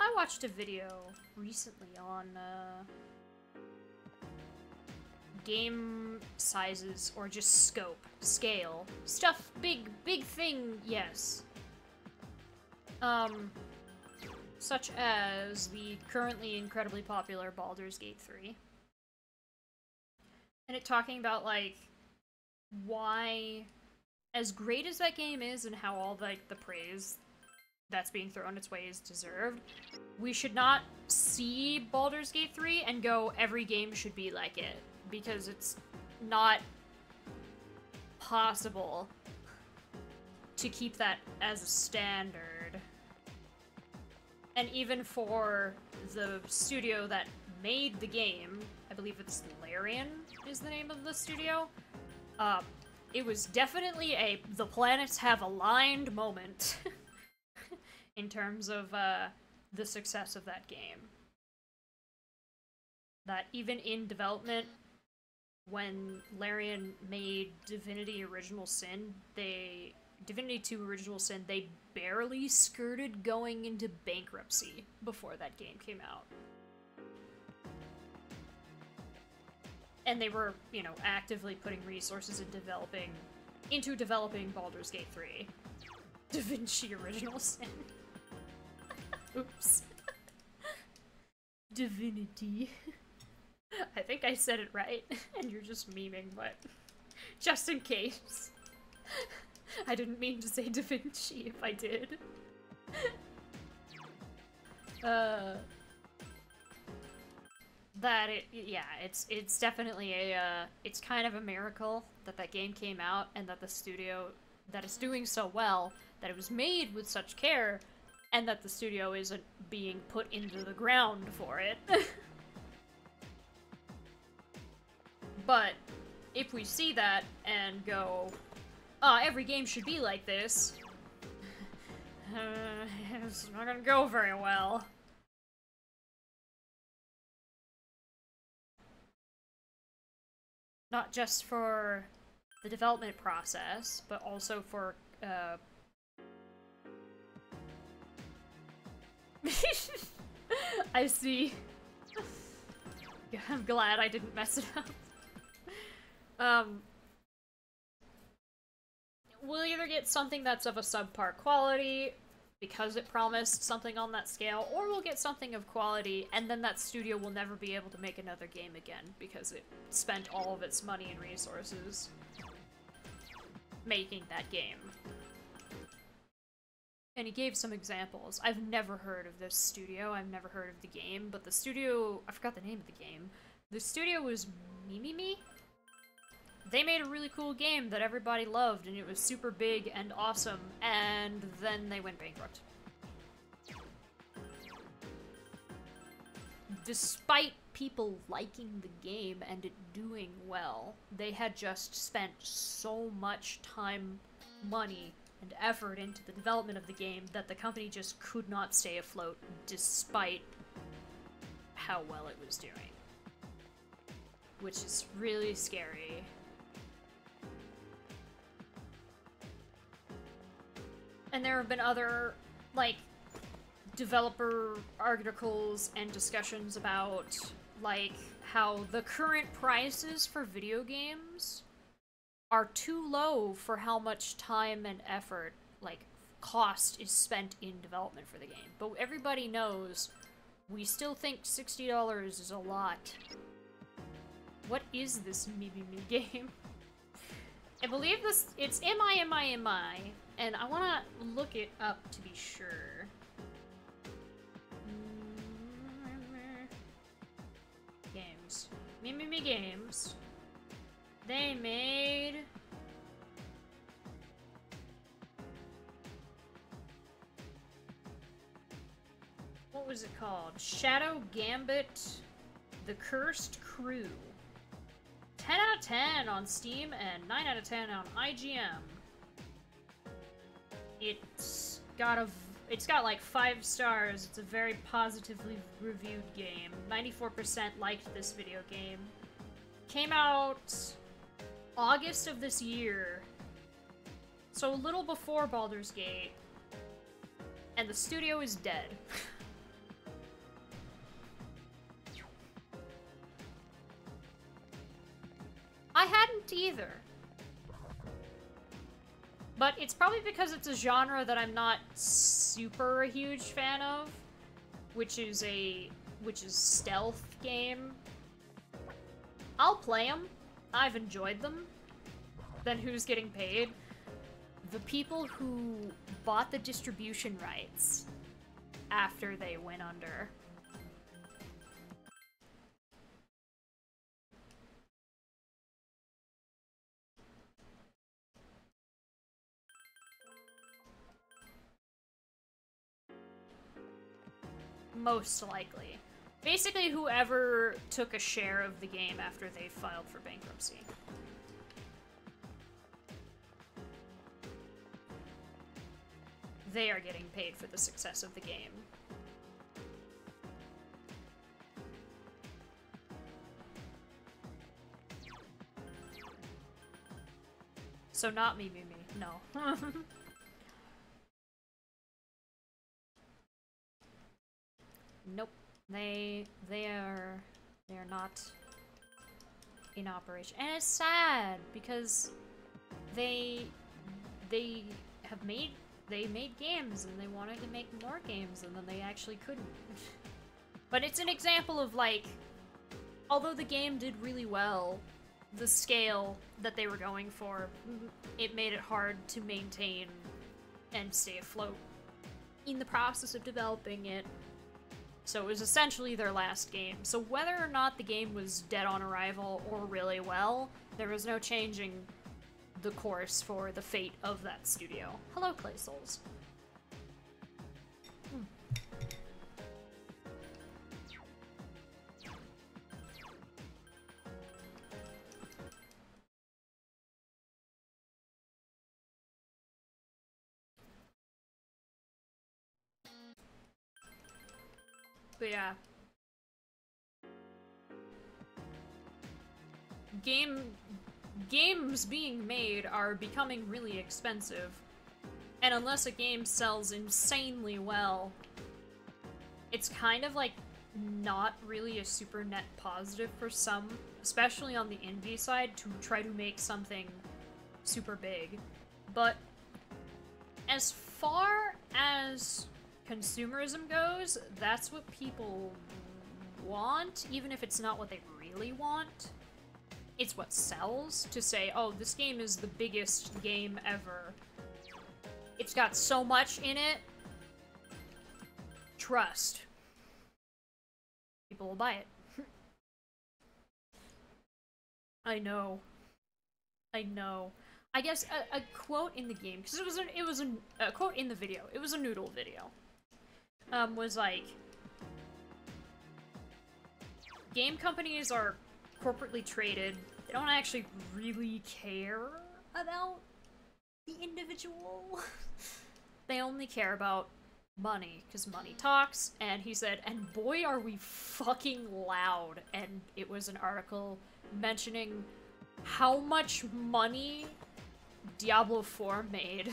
I watched a video recently on, uh, game sizes or just scope, scale, stuff, big, big thing, yes. Um, such as the currently incredibly popular Baldur's Gate 3. And it talking about, like, why, as great as that game is and how all, like, the praise that's being thrown its way is deserved, we should not see Baldur's Gate 3 and go, every game should be like it because it's not possible to keep that as a standard. And even for the studio that made the game, I believe it's Larian is the name of the studio, uh, it was definitely a the planets have aligned moment [LAUGHS] in terms of uh, the success of that game. That even in development, when Larian made Divinity Original Sin, they Divinity 2 Original Sin, they barely skirted going into bankruptcy before that game came out. And they were, you know, actively putting resources in developing into developing Baldur's Gate 3. [LAUGHS] DaVinci Original Sin. Oops. Divinity. [LAUGHS] I think I said it right, [LAUGHS] and you're just memeing, but [LAUGHS] just in case. I didn't mean to say Da Vinci if I did. uh, that it, yeah, it's it's definitely a, uh, it's kind of a miracle that that game came out and that the studio, that is doing so well, that it was made with such care, and that the studio isn't being put into the ground for it. [LAUGHS] But if we see that and go, ah, oh, every game should be like this, [LAUGHS] uh, it's not gonna go very well. Not just for the development process, but also for, uh... [LAUGHS] I see. I'm glad I didn't mess it up. Um, we'll either get something that's of a subpar quality, because it promised something on that scale, or we'll get something of quality, and then that studio will never be able to make another game again because it spent all of its money and resources making that game. And he gave some examples. I've never heard of this studio, I've never heard of the game, but the studio, I forgot the name of the game. The studio was Mimimi? They made a really cool game that everybody loved, and it was super big and awesome, and then they went bankrupt. Despite people liking the game and it doing well, they had just spent so much time, money, and effort into the development of the game that the company just could not stay afloat despite how well it was doing. Which is really scary. And there have been other, like, developer articles and discussions about, like, how the current prices for video games are too low for how much time and effort, like, cost is spent in development for the game. But everybody knows we still think $60 is a lot. What is this Mimimi game? I believe this, it's M-I-M-I-M-I, and I want to look it up to be sure. Games. Mimimi Games. They made... What was it called? Shadow Gambit The Cursed Crew. 10 out of 10 on Steam and 9 out of 10 on IGN. It's got a it's got like 5 stars. It's a very positively reviewed game. 94% liked this video game. Came out August of this year. So a little before Baldur's Gate. And the studio is dead. [LAUGHS] I hadn't either. But it's probably because it's a genre that I'm not super a huge fan of, which is a which is stealth game. I'll play them. I've enjoyed them. Then who's getting paid? The people who bought the distribution rights after they went under. Most likely. Basically, whoever took a share of the game after they filed for bankruptcy. They are getting paid for the success of the game. So not me, me, me. No. [LAUGHS] Nope. They they are they are not in operation. And it's sad because they they have made they made games and they wanted to make more games and then they actually couldn't. [LAUGHS] but it's an example of like although the game did really well, the scale that they were going for, it made it hard to maintain and stay afloat in the process of developing it so it was essentially their last game. So whether or not the game was dead on arrival or really well, there was no changing the course for the fate of that studio. Hello, Clay Souls. But yeah. Game games being made are becoming really expensive. And unless a game sells insanely well, it's kind of like not really a super net positive for some, especially on the indie side, to try to make something super big. But as far as consumerism goes, that's what people want, even if it's not what they really want. It's what sells to say, oh, this game is the biggest game ever. It's got so much in it. Trust. People will buy it. [LAUGHS] I know. I know. I guess a, a quote in the game because it was a, it was a, a quote in the video. It was a noodle video. Um, was like, game companies are corporately traded. They don't actually really care about the individual. [LAUGHS] they only care about money because money talks. And he said, and boy, are we fucking loud. And it was an article mentioning how much money Diablo 4 made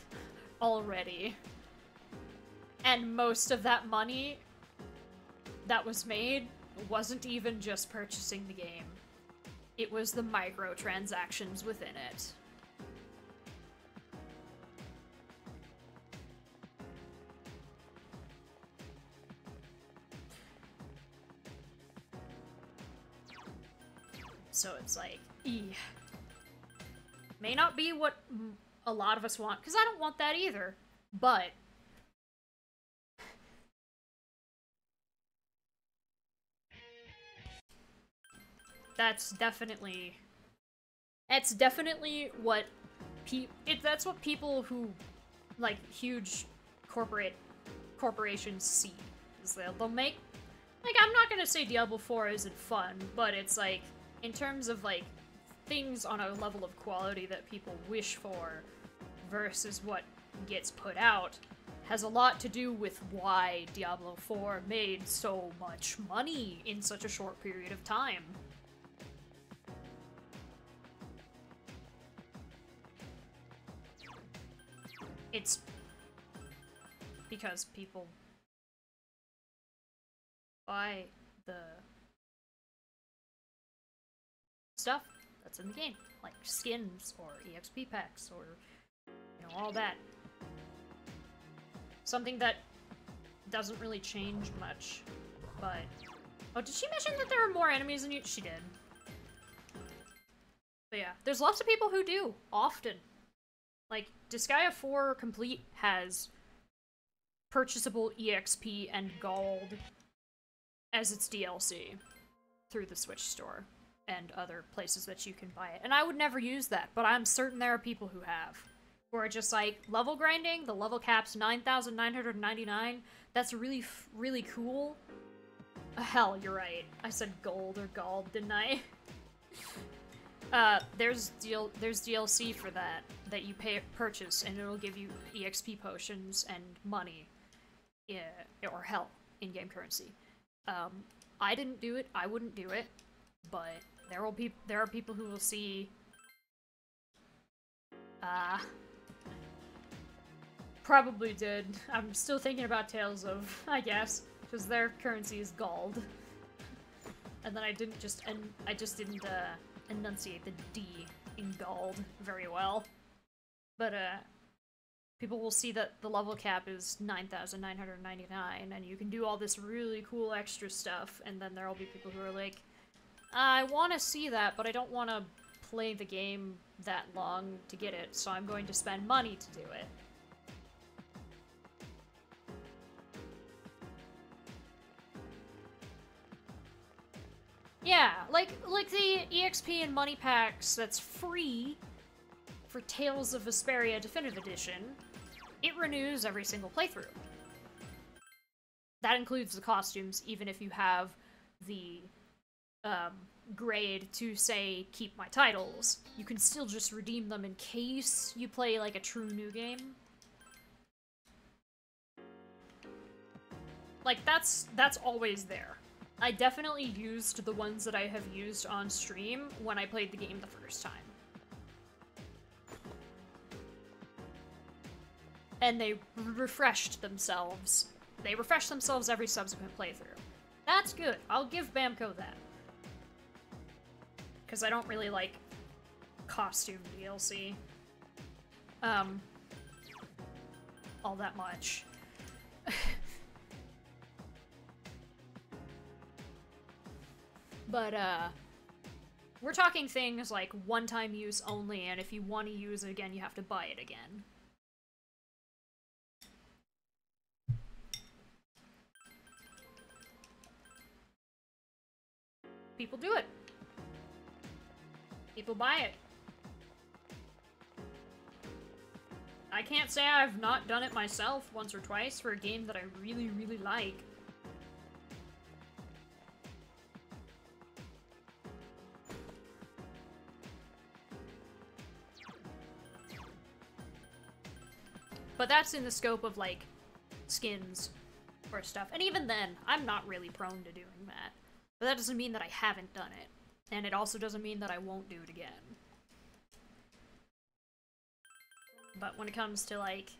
[LAUGHS] already. And most of that money that was made wasn't even just purchasing the game. It was the microtransactions within it. So it's like, e. May not be what a lot of us want, because I don't want that either. But that's definitely it's definitely what pe it that's what people who like huge corporate corporations see is they'll, they'll make like I'm not gonna say Diablo 4 isn't fun, but it's like in terms of like things on a level of quality that people wish for versus what gets put out has a lot to do with why Diablo 4 made so much money in such a short period of time. It's because people buy the stuff that's in the game, like skins or EXP packs or you know all that. Something that doesn't really change much, but oh, did she mention that there are more enemies than you? She did. But yeah, there's lots of people who do often. Like Disgaea 4 Complete has purchasable EXP and gold as its DLC through the Switch store and other places that you can buy it. And I would never use that, but I'm certain there are people who have. Who are just like, level grinding, the level cap's 9,999. That's really, really cool. Hell, you're right. I said gold or gold, didn't I? [LAUGHS] uh, there's there's DLC for that that you pay purchase, and it'll give you EXP potions and money, yeah, or hell, in-game currency. Um, I didn't do it. I wouldn't do it, but there will be there are people who will see uh probably did. I'm still thinking about Tales of, I guess, because their currency is gold. And then I didn't just and I just didn't uh, enunciate the D in gold very well. But uh people will see that the level cap is 9,999 and you can do all this really cool extra stuff and then there will be people who are like I want to see that, but I don't want to play the game that long to get it, so I'm going to spend money to do it. Yeah, like like the EXP and money packs that's free for Tales of Vesperia Definitive Edition, it renews every single playthrough. That includes the costumes, even if you have the um, grade to say keep my titles, you can still just redeem them in case you play like a true new game. Like that's that's always there. I definitely used the ones that I have used on stream when I played the game the first time. And they refreshed themselves. They refresh themselves every subsequent playthrough. That's good. I'll give Bamco that because I don't really like costume DLC. Um, all that much. [LAUGHS] but, uh, we're talking things like one-time use only, and if you want to use it again, you have to buy it again. People do it. People buy it. I can't say I've not done it myself once or twice for a game that I really, really like. But that's in the scope of, like, skins or stuff. And even then, I'm not really prone to doing that. But that doesn't mean that I haven't done it. And it also doesn't mean that I won't do it again. But when it comes to, like...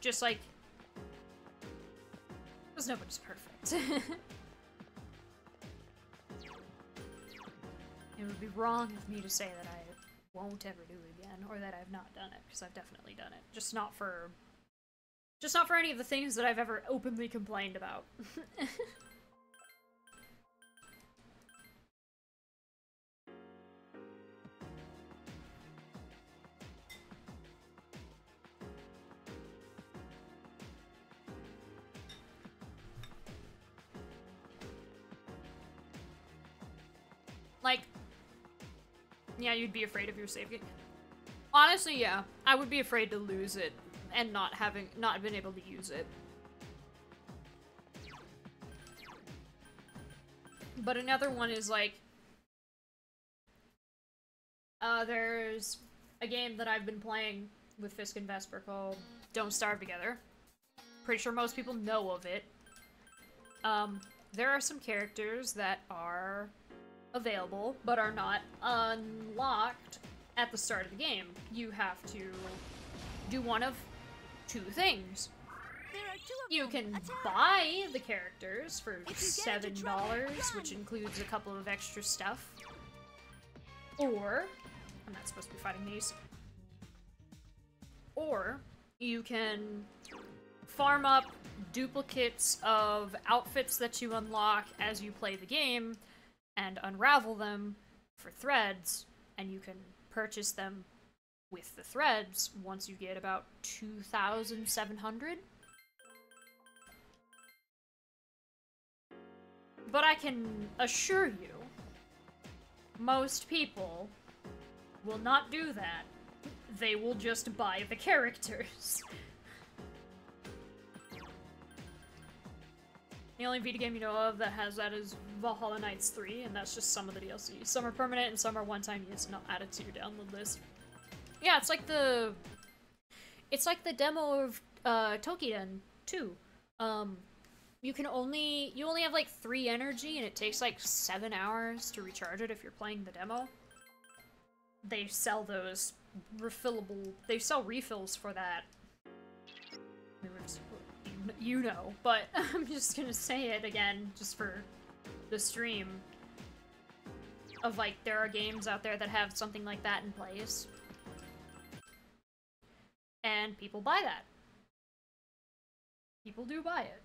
Just, like... Because nobody's perfect. [LAUGHS] it would be wrong of me to say that I won't ever do it again, or that I've not done it, because I've definitely done it. Just not for... Just not for any of the things that I've ever openly complained about. [LAUGHS] yeah, you'd be afraid of your save game. Honestly, yeah, I would be afraid to lose it and not having not been able to use it. But another one is like uh there's a game that I've been playing with Fisk and Vesper called Don't Starve Together. Pretty sure most people know of it. Um there are some characters that are available but are not unlocked at the start of the game. You have to do one of two things. Two You can Attack! buy the characters for If you get seven into trouble, dollars, which includes a couple of extra stuff. Or I'm not supposed to be fighting these. Or you can farm up duplicates of outfits that you unlock as you play the game and unravel them for threads, and you can purchase them with the threads once you get about 2,700. But I can assure you, most people will not do that. They will just buy the characters. [LAUGHS] The only Vita game you know of that has that is Valhalla Knights 3, and that's just some of the DLC. Some are permanent and some are one-time use, not added to your download list. Yeah, it's like the... It's like the demo of uh, Toukiden 2. Um, you can only... You only have like 3 energy, and it takes like 7 hours to recharge it if you're playing the demo. They sell those refillable... They sell refills for that. You know, but [LAUGHS] I'm just gonna say it again, just for the stream. Of like, there are games out there that have something like that in place. And people buy that. People do buy it.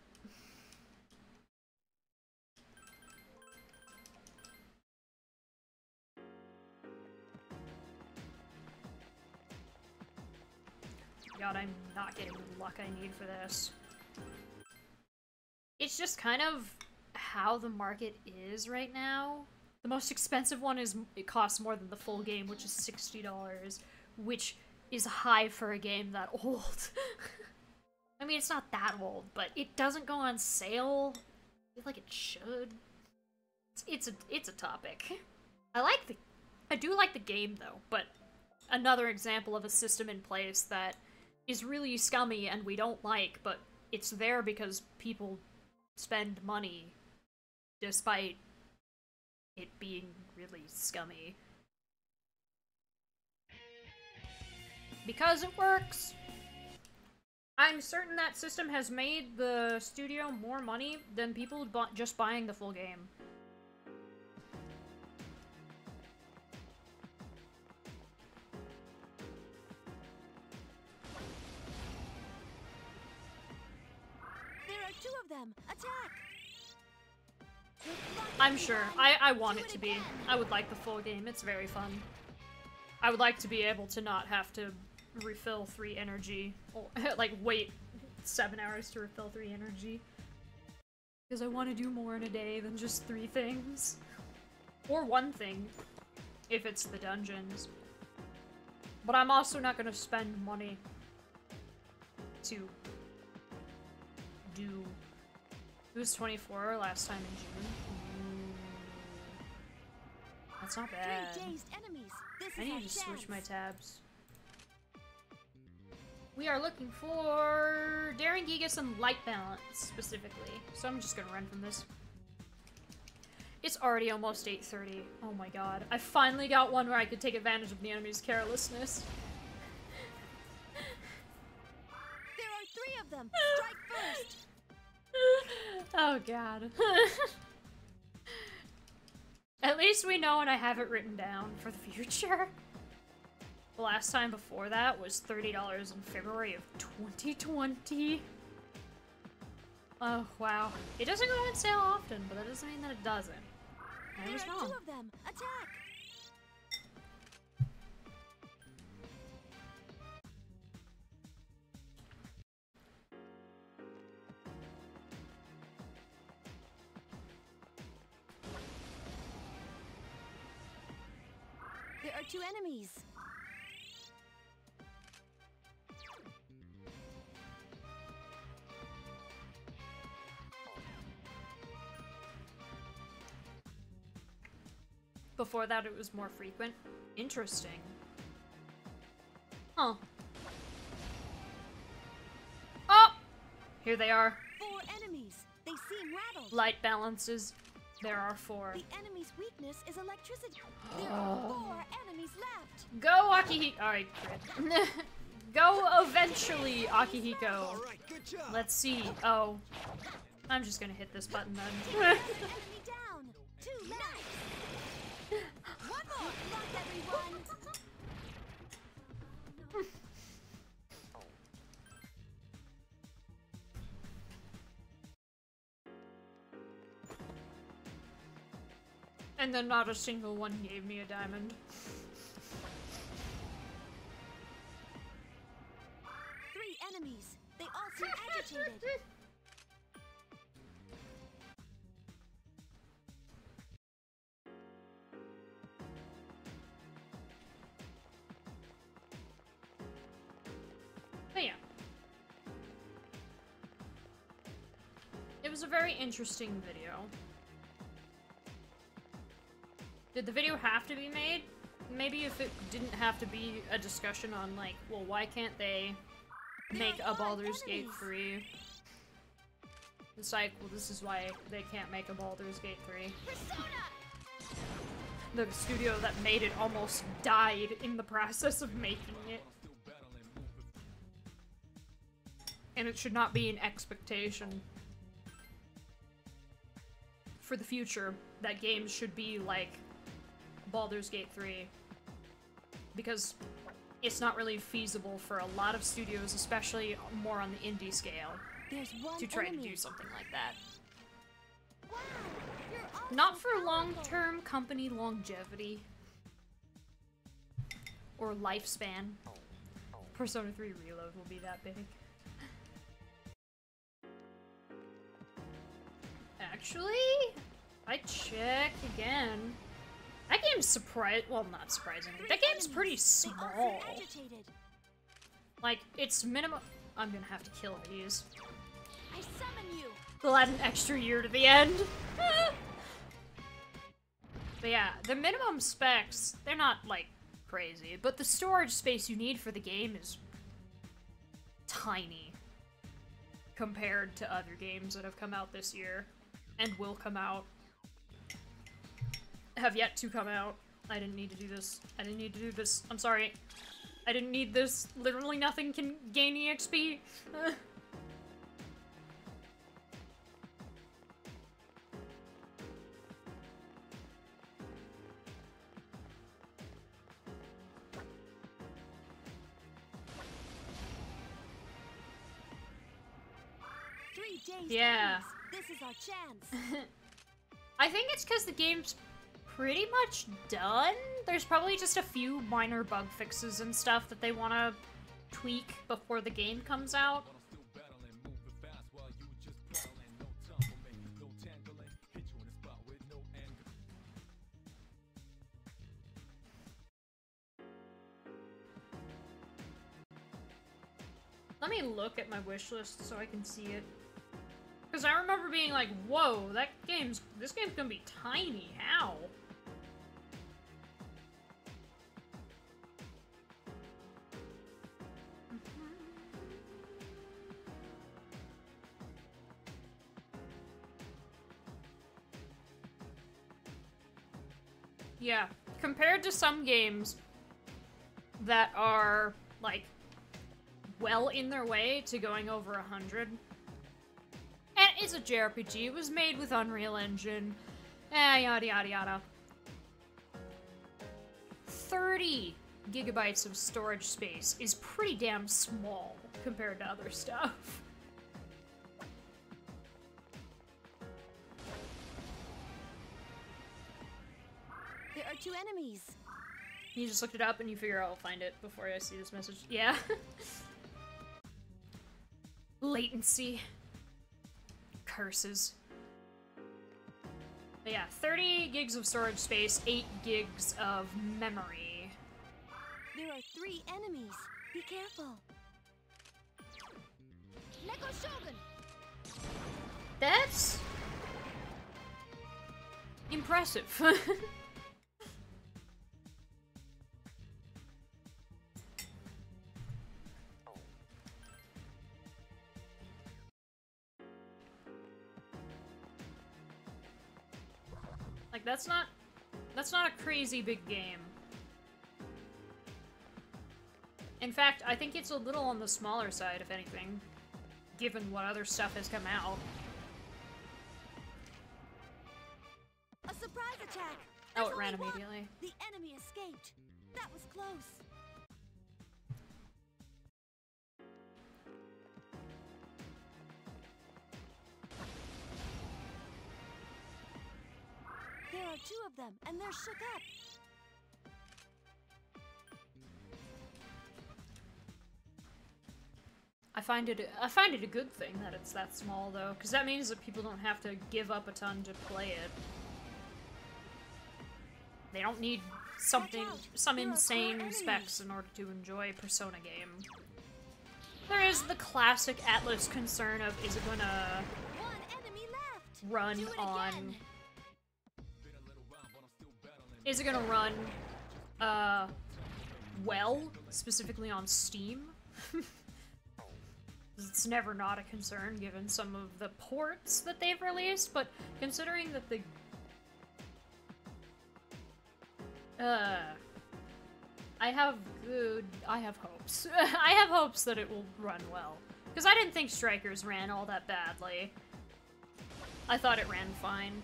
God, I'm not getting the luck I need for this. It's just kind of how the market is right now. The most expensive one is it costs more than the full game, which is sixty dollars, which is high for a game that [LAUGHS] old. I mean, it's not that old, but it doesn't go on sale. Like it should. It's, it's a it's a topic. I like the I do like the game though, but another example of a system in place that is really scummy and we don't like, but it's there because people spend money despite it being really scummy. Because it works! I'm certain that system has made the studio more money than people bu- just buying the full game. Them. Attack! I'm sure. I, I want it to be. I would like the full game. It's very fun. I would like to be able to not have to refill three energy, [LAUGHS] like wait seven hours to refill three energy. Because I want to do more in a day than just three things. Or one thing, if it's the dungeons. But I'm also not going to spend money to do it was 24 last time in June. Ooh. That's not bad. I need to switch my tabs. We are looking for Daring Gigas and Light Balance, specifically. So I'm just gonna run from this. It's already almost 8.30. Oh my god. I finally got one where I could take advantage of the enemy's carelessness. There are three of them. [LAUGHS] Strike first. [LAUGHS] oh god. [LAUGHS] At least we know and I have it written down for the future. The last time before that was $30 in February of 2020. Oh, wow. It doesn't go on sale often, but that doesn't mean that it doesn't. I There was wrong. two of them. Attack! Two enemies. Before that, it was more frequent. Interesting. Huh. Oh! Here they are. Four enemies. They seem rattled. Light balances. There are four. The enemy's weakness is electricity. There are oh. four enemies left. Go, Akihiko. Alright. [LAUGHS] Go eventually, Akihiko. All right, good job. Let's see. Oh. I'm just gonna hit this button then. [LAUGHS] [LAUGHS] and then not a single one gave me a diamond. Three enemies. They all seem agitated. But yeah. It was a very interesting video. Did the video have to be made? Maybe if it didn't have to be a discussion on like, well, why can't they make a Baldur's Gate 3? It's like, well, this is why they can't make a Baldur's Gate 3. The studio that made it almost died in the process of making it. And it should not be an expectation for the future that games should be like Baldur's Gate 3. Because it's not really feasible for a lot of studios, especially more on the indie scale, There's one to try to do something like that. Wow. Not for long-term company longevity or lifespan. Persona 3 Reload will be that big. Actually, I check again. That game's surprise. Well, not surprisingly. That game's pretty small. Like it's minimum. I'm gonna have to kill these. I summon you. They'll add an extra year to the end. [LAUGHS] but yeah, the minimum specs, they're not like crazy, but the storage space you need for the game is tiny compared to other games that have come out this year and will come out. Have yet to come out. I didn't need to do this. I didn't need to do this. I'm sorry. I didn't need this. Literally nothing can gain EXP. Yeah. This is our chance. [LAUGHS] I think it's because the game's pretty much done. There's probably just a few minor bug fixes and stuff that they want to tweak before the game comes out. Let me look at my wish list so I can see it. Because I remember being like, whoa, that game's, this game's gonna be tiny, how? Yeah, compared to some games that are, like, well in their way to going over a 100, and it's a JRPG. It was made with Unreal Engine. Eh, yada yada yada. 30 gigabytes of storage space is pretty damn small compared to other [LAUGHS] stuff. Two enemies. You just looked it up and you figure I'll find it before I see this message. Yeah. [LAUGHS] Latency. Curses. But yeah, 30 gigs of storage space, 8 gigs of memory. There are three enemies. Be careful. Neko Shogun! That's impressive. [LAUGHS] that's not that's not a crazy big game. In fact, I think it's a little on the smaller side, if anything, given what other stuff has come out. A surprise attack! Oh, There's it ran one. immediately. The enemy escaped. That was close. Two of them, and they're shook up. I find it I find it a good thing that it's that small though, because that means that people don't have to give up a ton to play it. They don't need something some There are four insane specs in order to enjoy a Persona game. There is the classic Atlus concern of is it gonna One enemy left. run on. Is it gonna run uh well, specifically on Steam? [LAUGHS] it's never not a concern given some of the ports that they've released, but considering that the uh I have good I have hopes. [LAUGHS] I have hopes that it will run well. Because I didn't think Strikers ran all that badly. I thought it ran fine.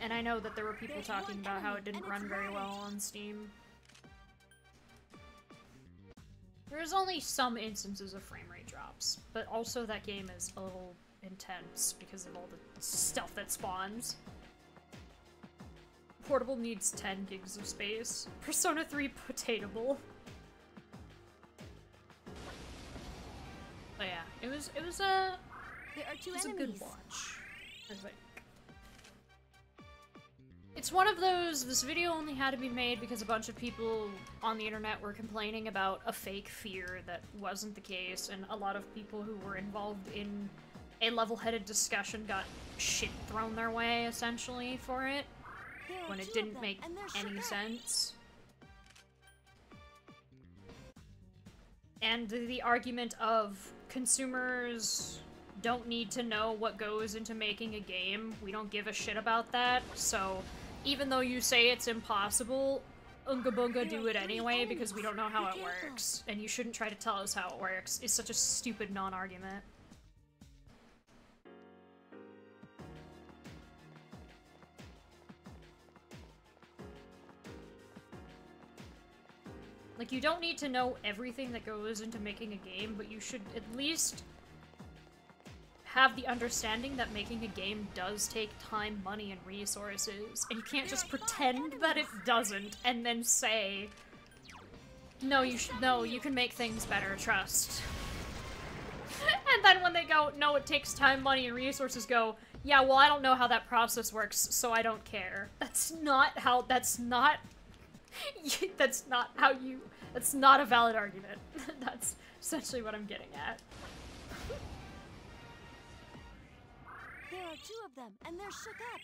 And I know that there were people talking about how it didn't run very well on Steam. There's only some instances of frame rate drops, but also that game is a little intense because of all the stuff that spawns. Portable needs 10 gigs of space. [LAUGHS] Persona 3 potatable. But yeah, it was it was a There are two it was a good watch. It's one of those. This video only had to be made because a bunch of people on the internet were complaining about a fake fear that wasn't the case, and a lot of people who were involved in a level-headed discussion got shit thrown their way essentially for it when it didn't make and they're shook any sense. And the, the argument of consumers don't need to know what goes into making a game. We don't give a shit about that. So even though you say it's impossible, Unga Bunga do it anyway because we don't know how it works. And you shouldn't try to tell us how it works. It's such a stupid non-argument. Like, you don't need to know everything that goes into making a game, but you should at least have the understanding that making a game does take time, money, and resources, and you can't just pretend that it doesn't and then say, "No, you sh- no, you can make things better. Trust." [LAUGHS] and then when they go, "No, it takes time, money, and resources," go, "Yeah, well, I don't know how that process works, so I don't care." That's not how. That's not. [LAUGHS] that's not how you. That's not a valid argument. [LAUGHS] that's essentially what I'm getting at. There are two of them, and they're shook up.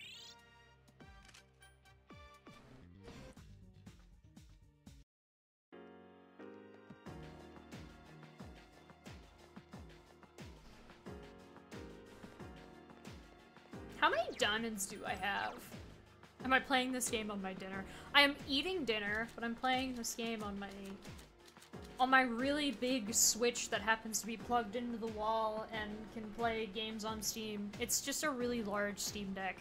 How many diamonds do I have? Am I playing this game on my dinner? I am eating dinner, but I'm playing this game on my on my really big Switch that happens to be plugged into the wall and can play games on Steam. It's just a really large Steam Deck.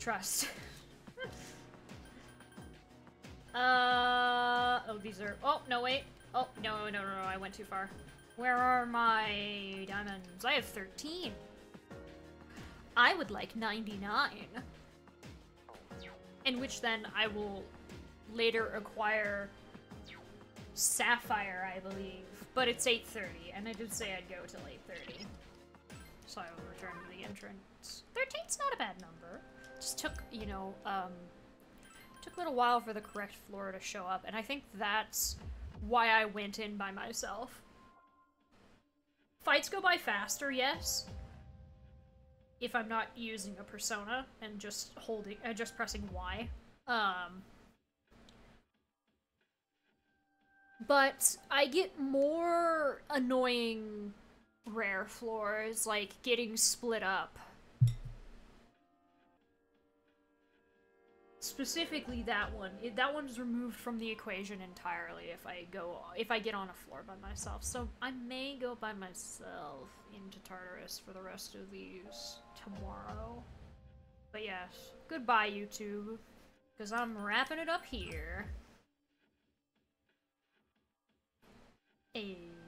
Trust. [LAUGHS] uh oh, these are. Oh no, wait. Oh no, no, no, no! I went too far. Where are my diamonds? I have 13. I would like 99. In which then I will later acquire Sapphire, I believe. But it's 8.30, and I did say I'd go till 8.30. So I will return to the entrance. 13's not a bad number. Just took, you know, um... Took a little while for the correct floor to show up, and I think that's why I went in by myself. Fights go by faster, yes. If I'm not using a persona and just holding, uh, just pressing Y. Um, but I get more annoying rare floors, like getting split up. Specifically that one. It, that one's removed from the equation entirely if I go if I get on a floor by myself. So I may go by myself into Tartarus for the rest of these tomorrow. But yes, goodbye YouTube, because I'm wrapping it up here. Hey.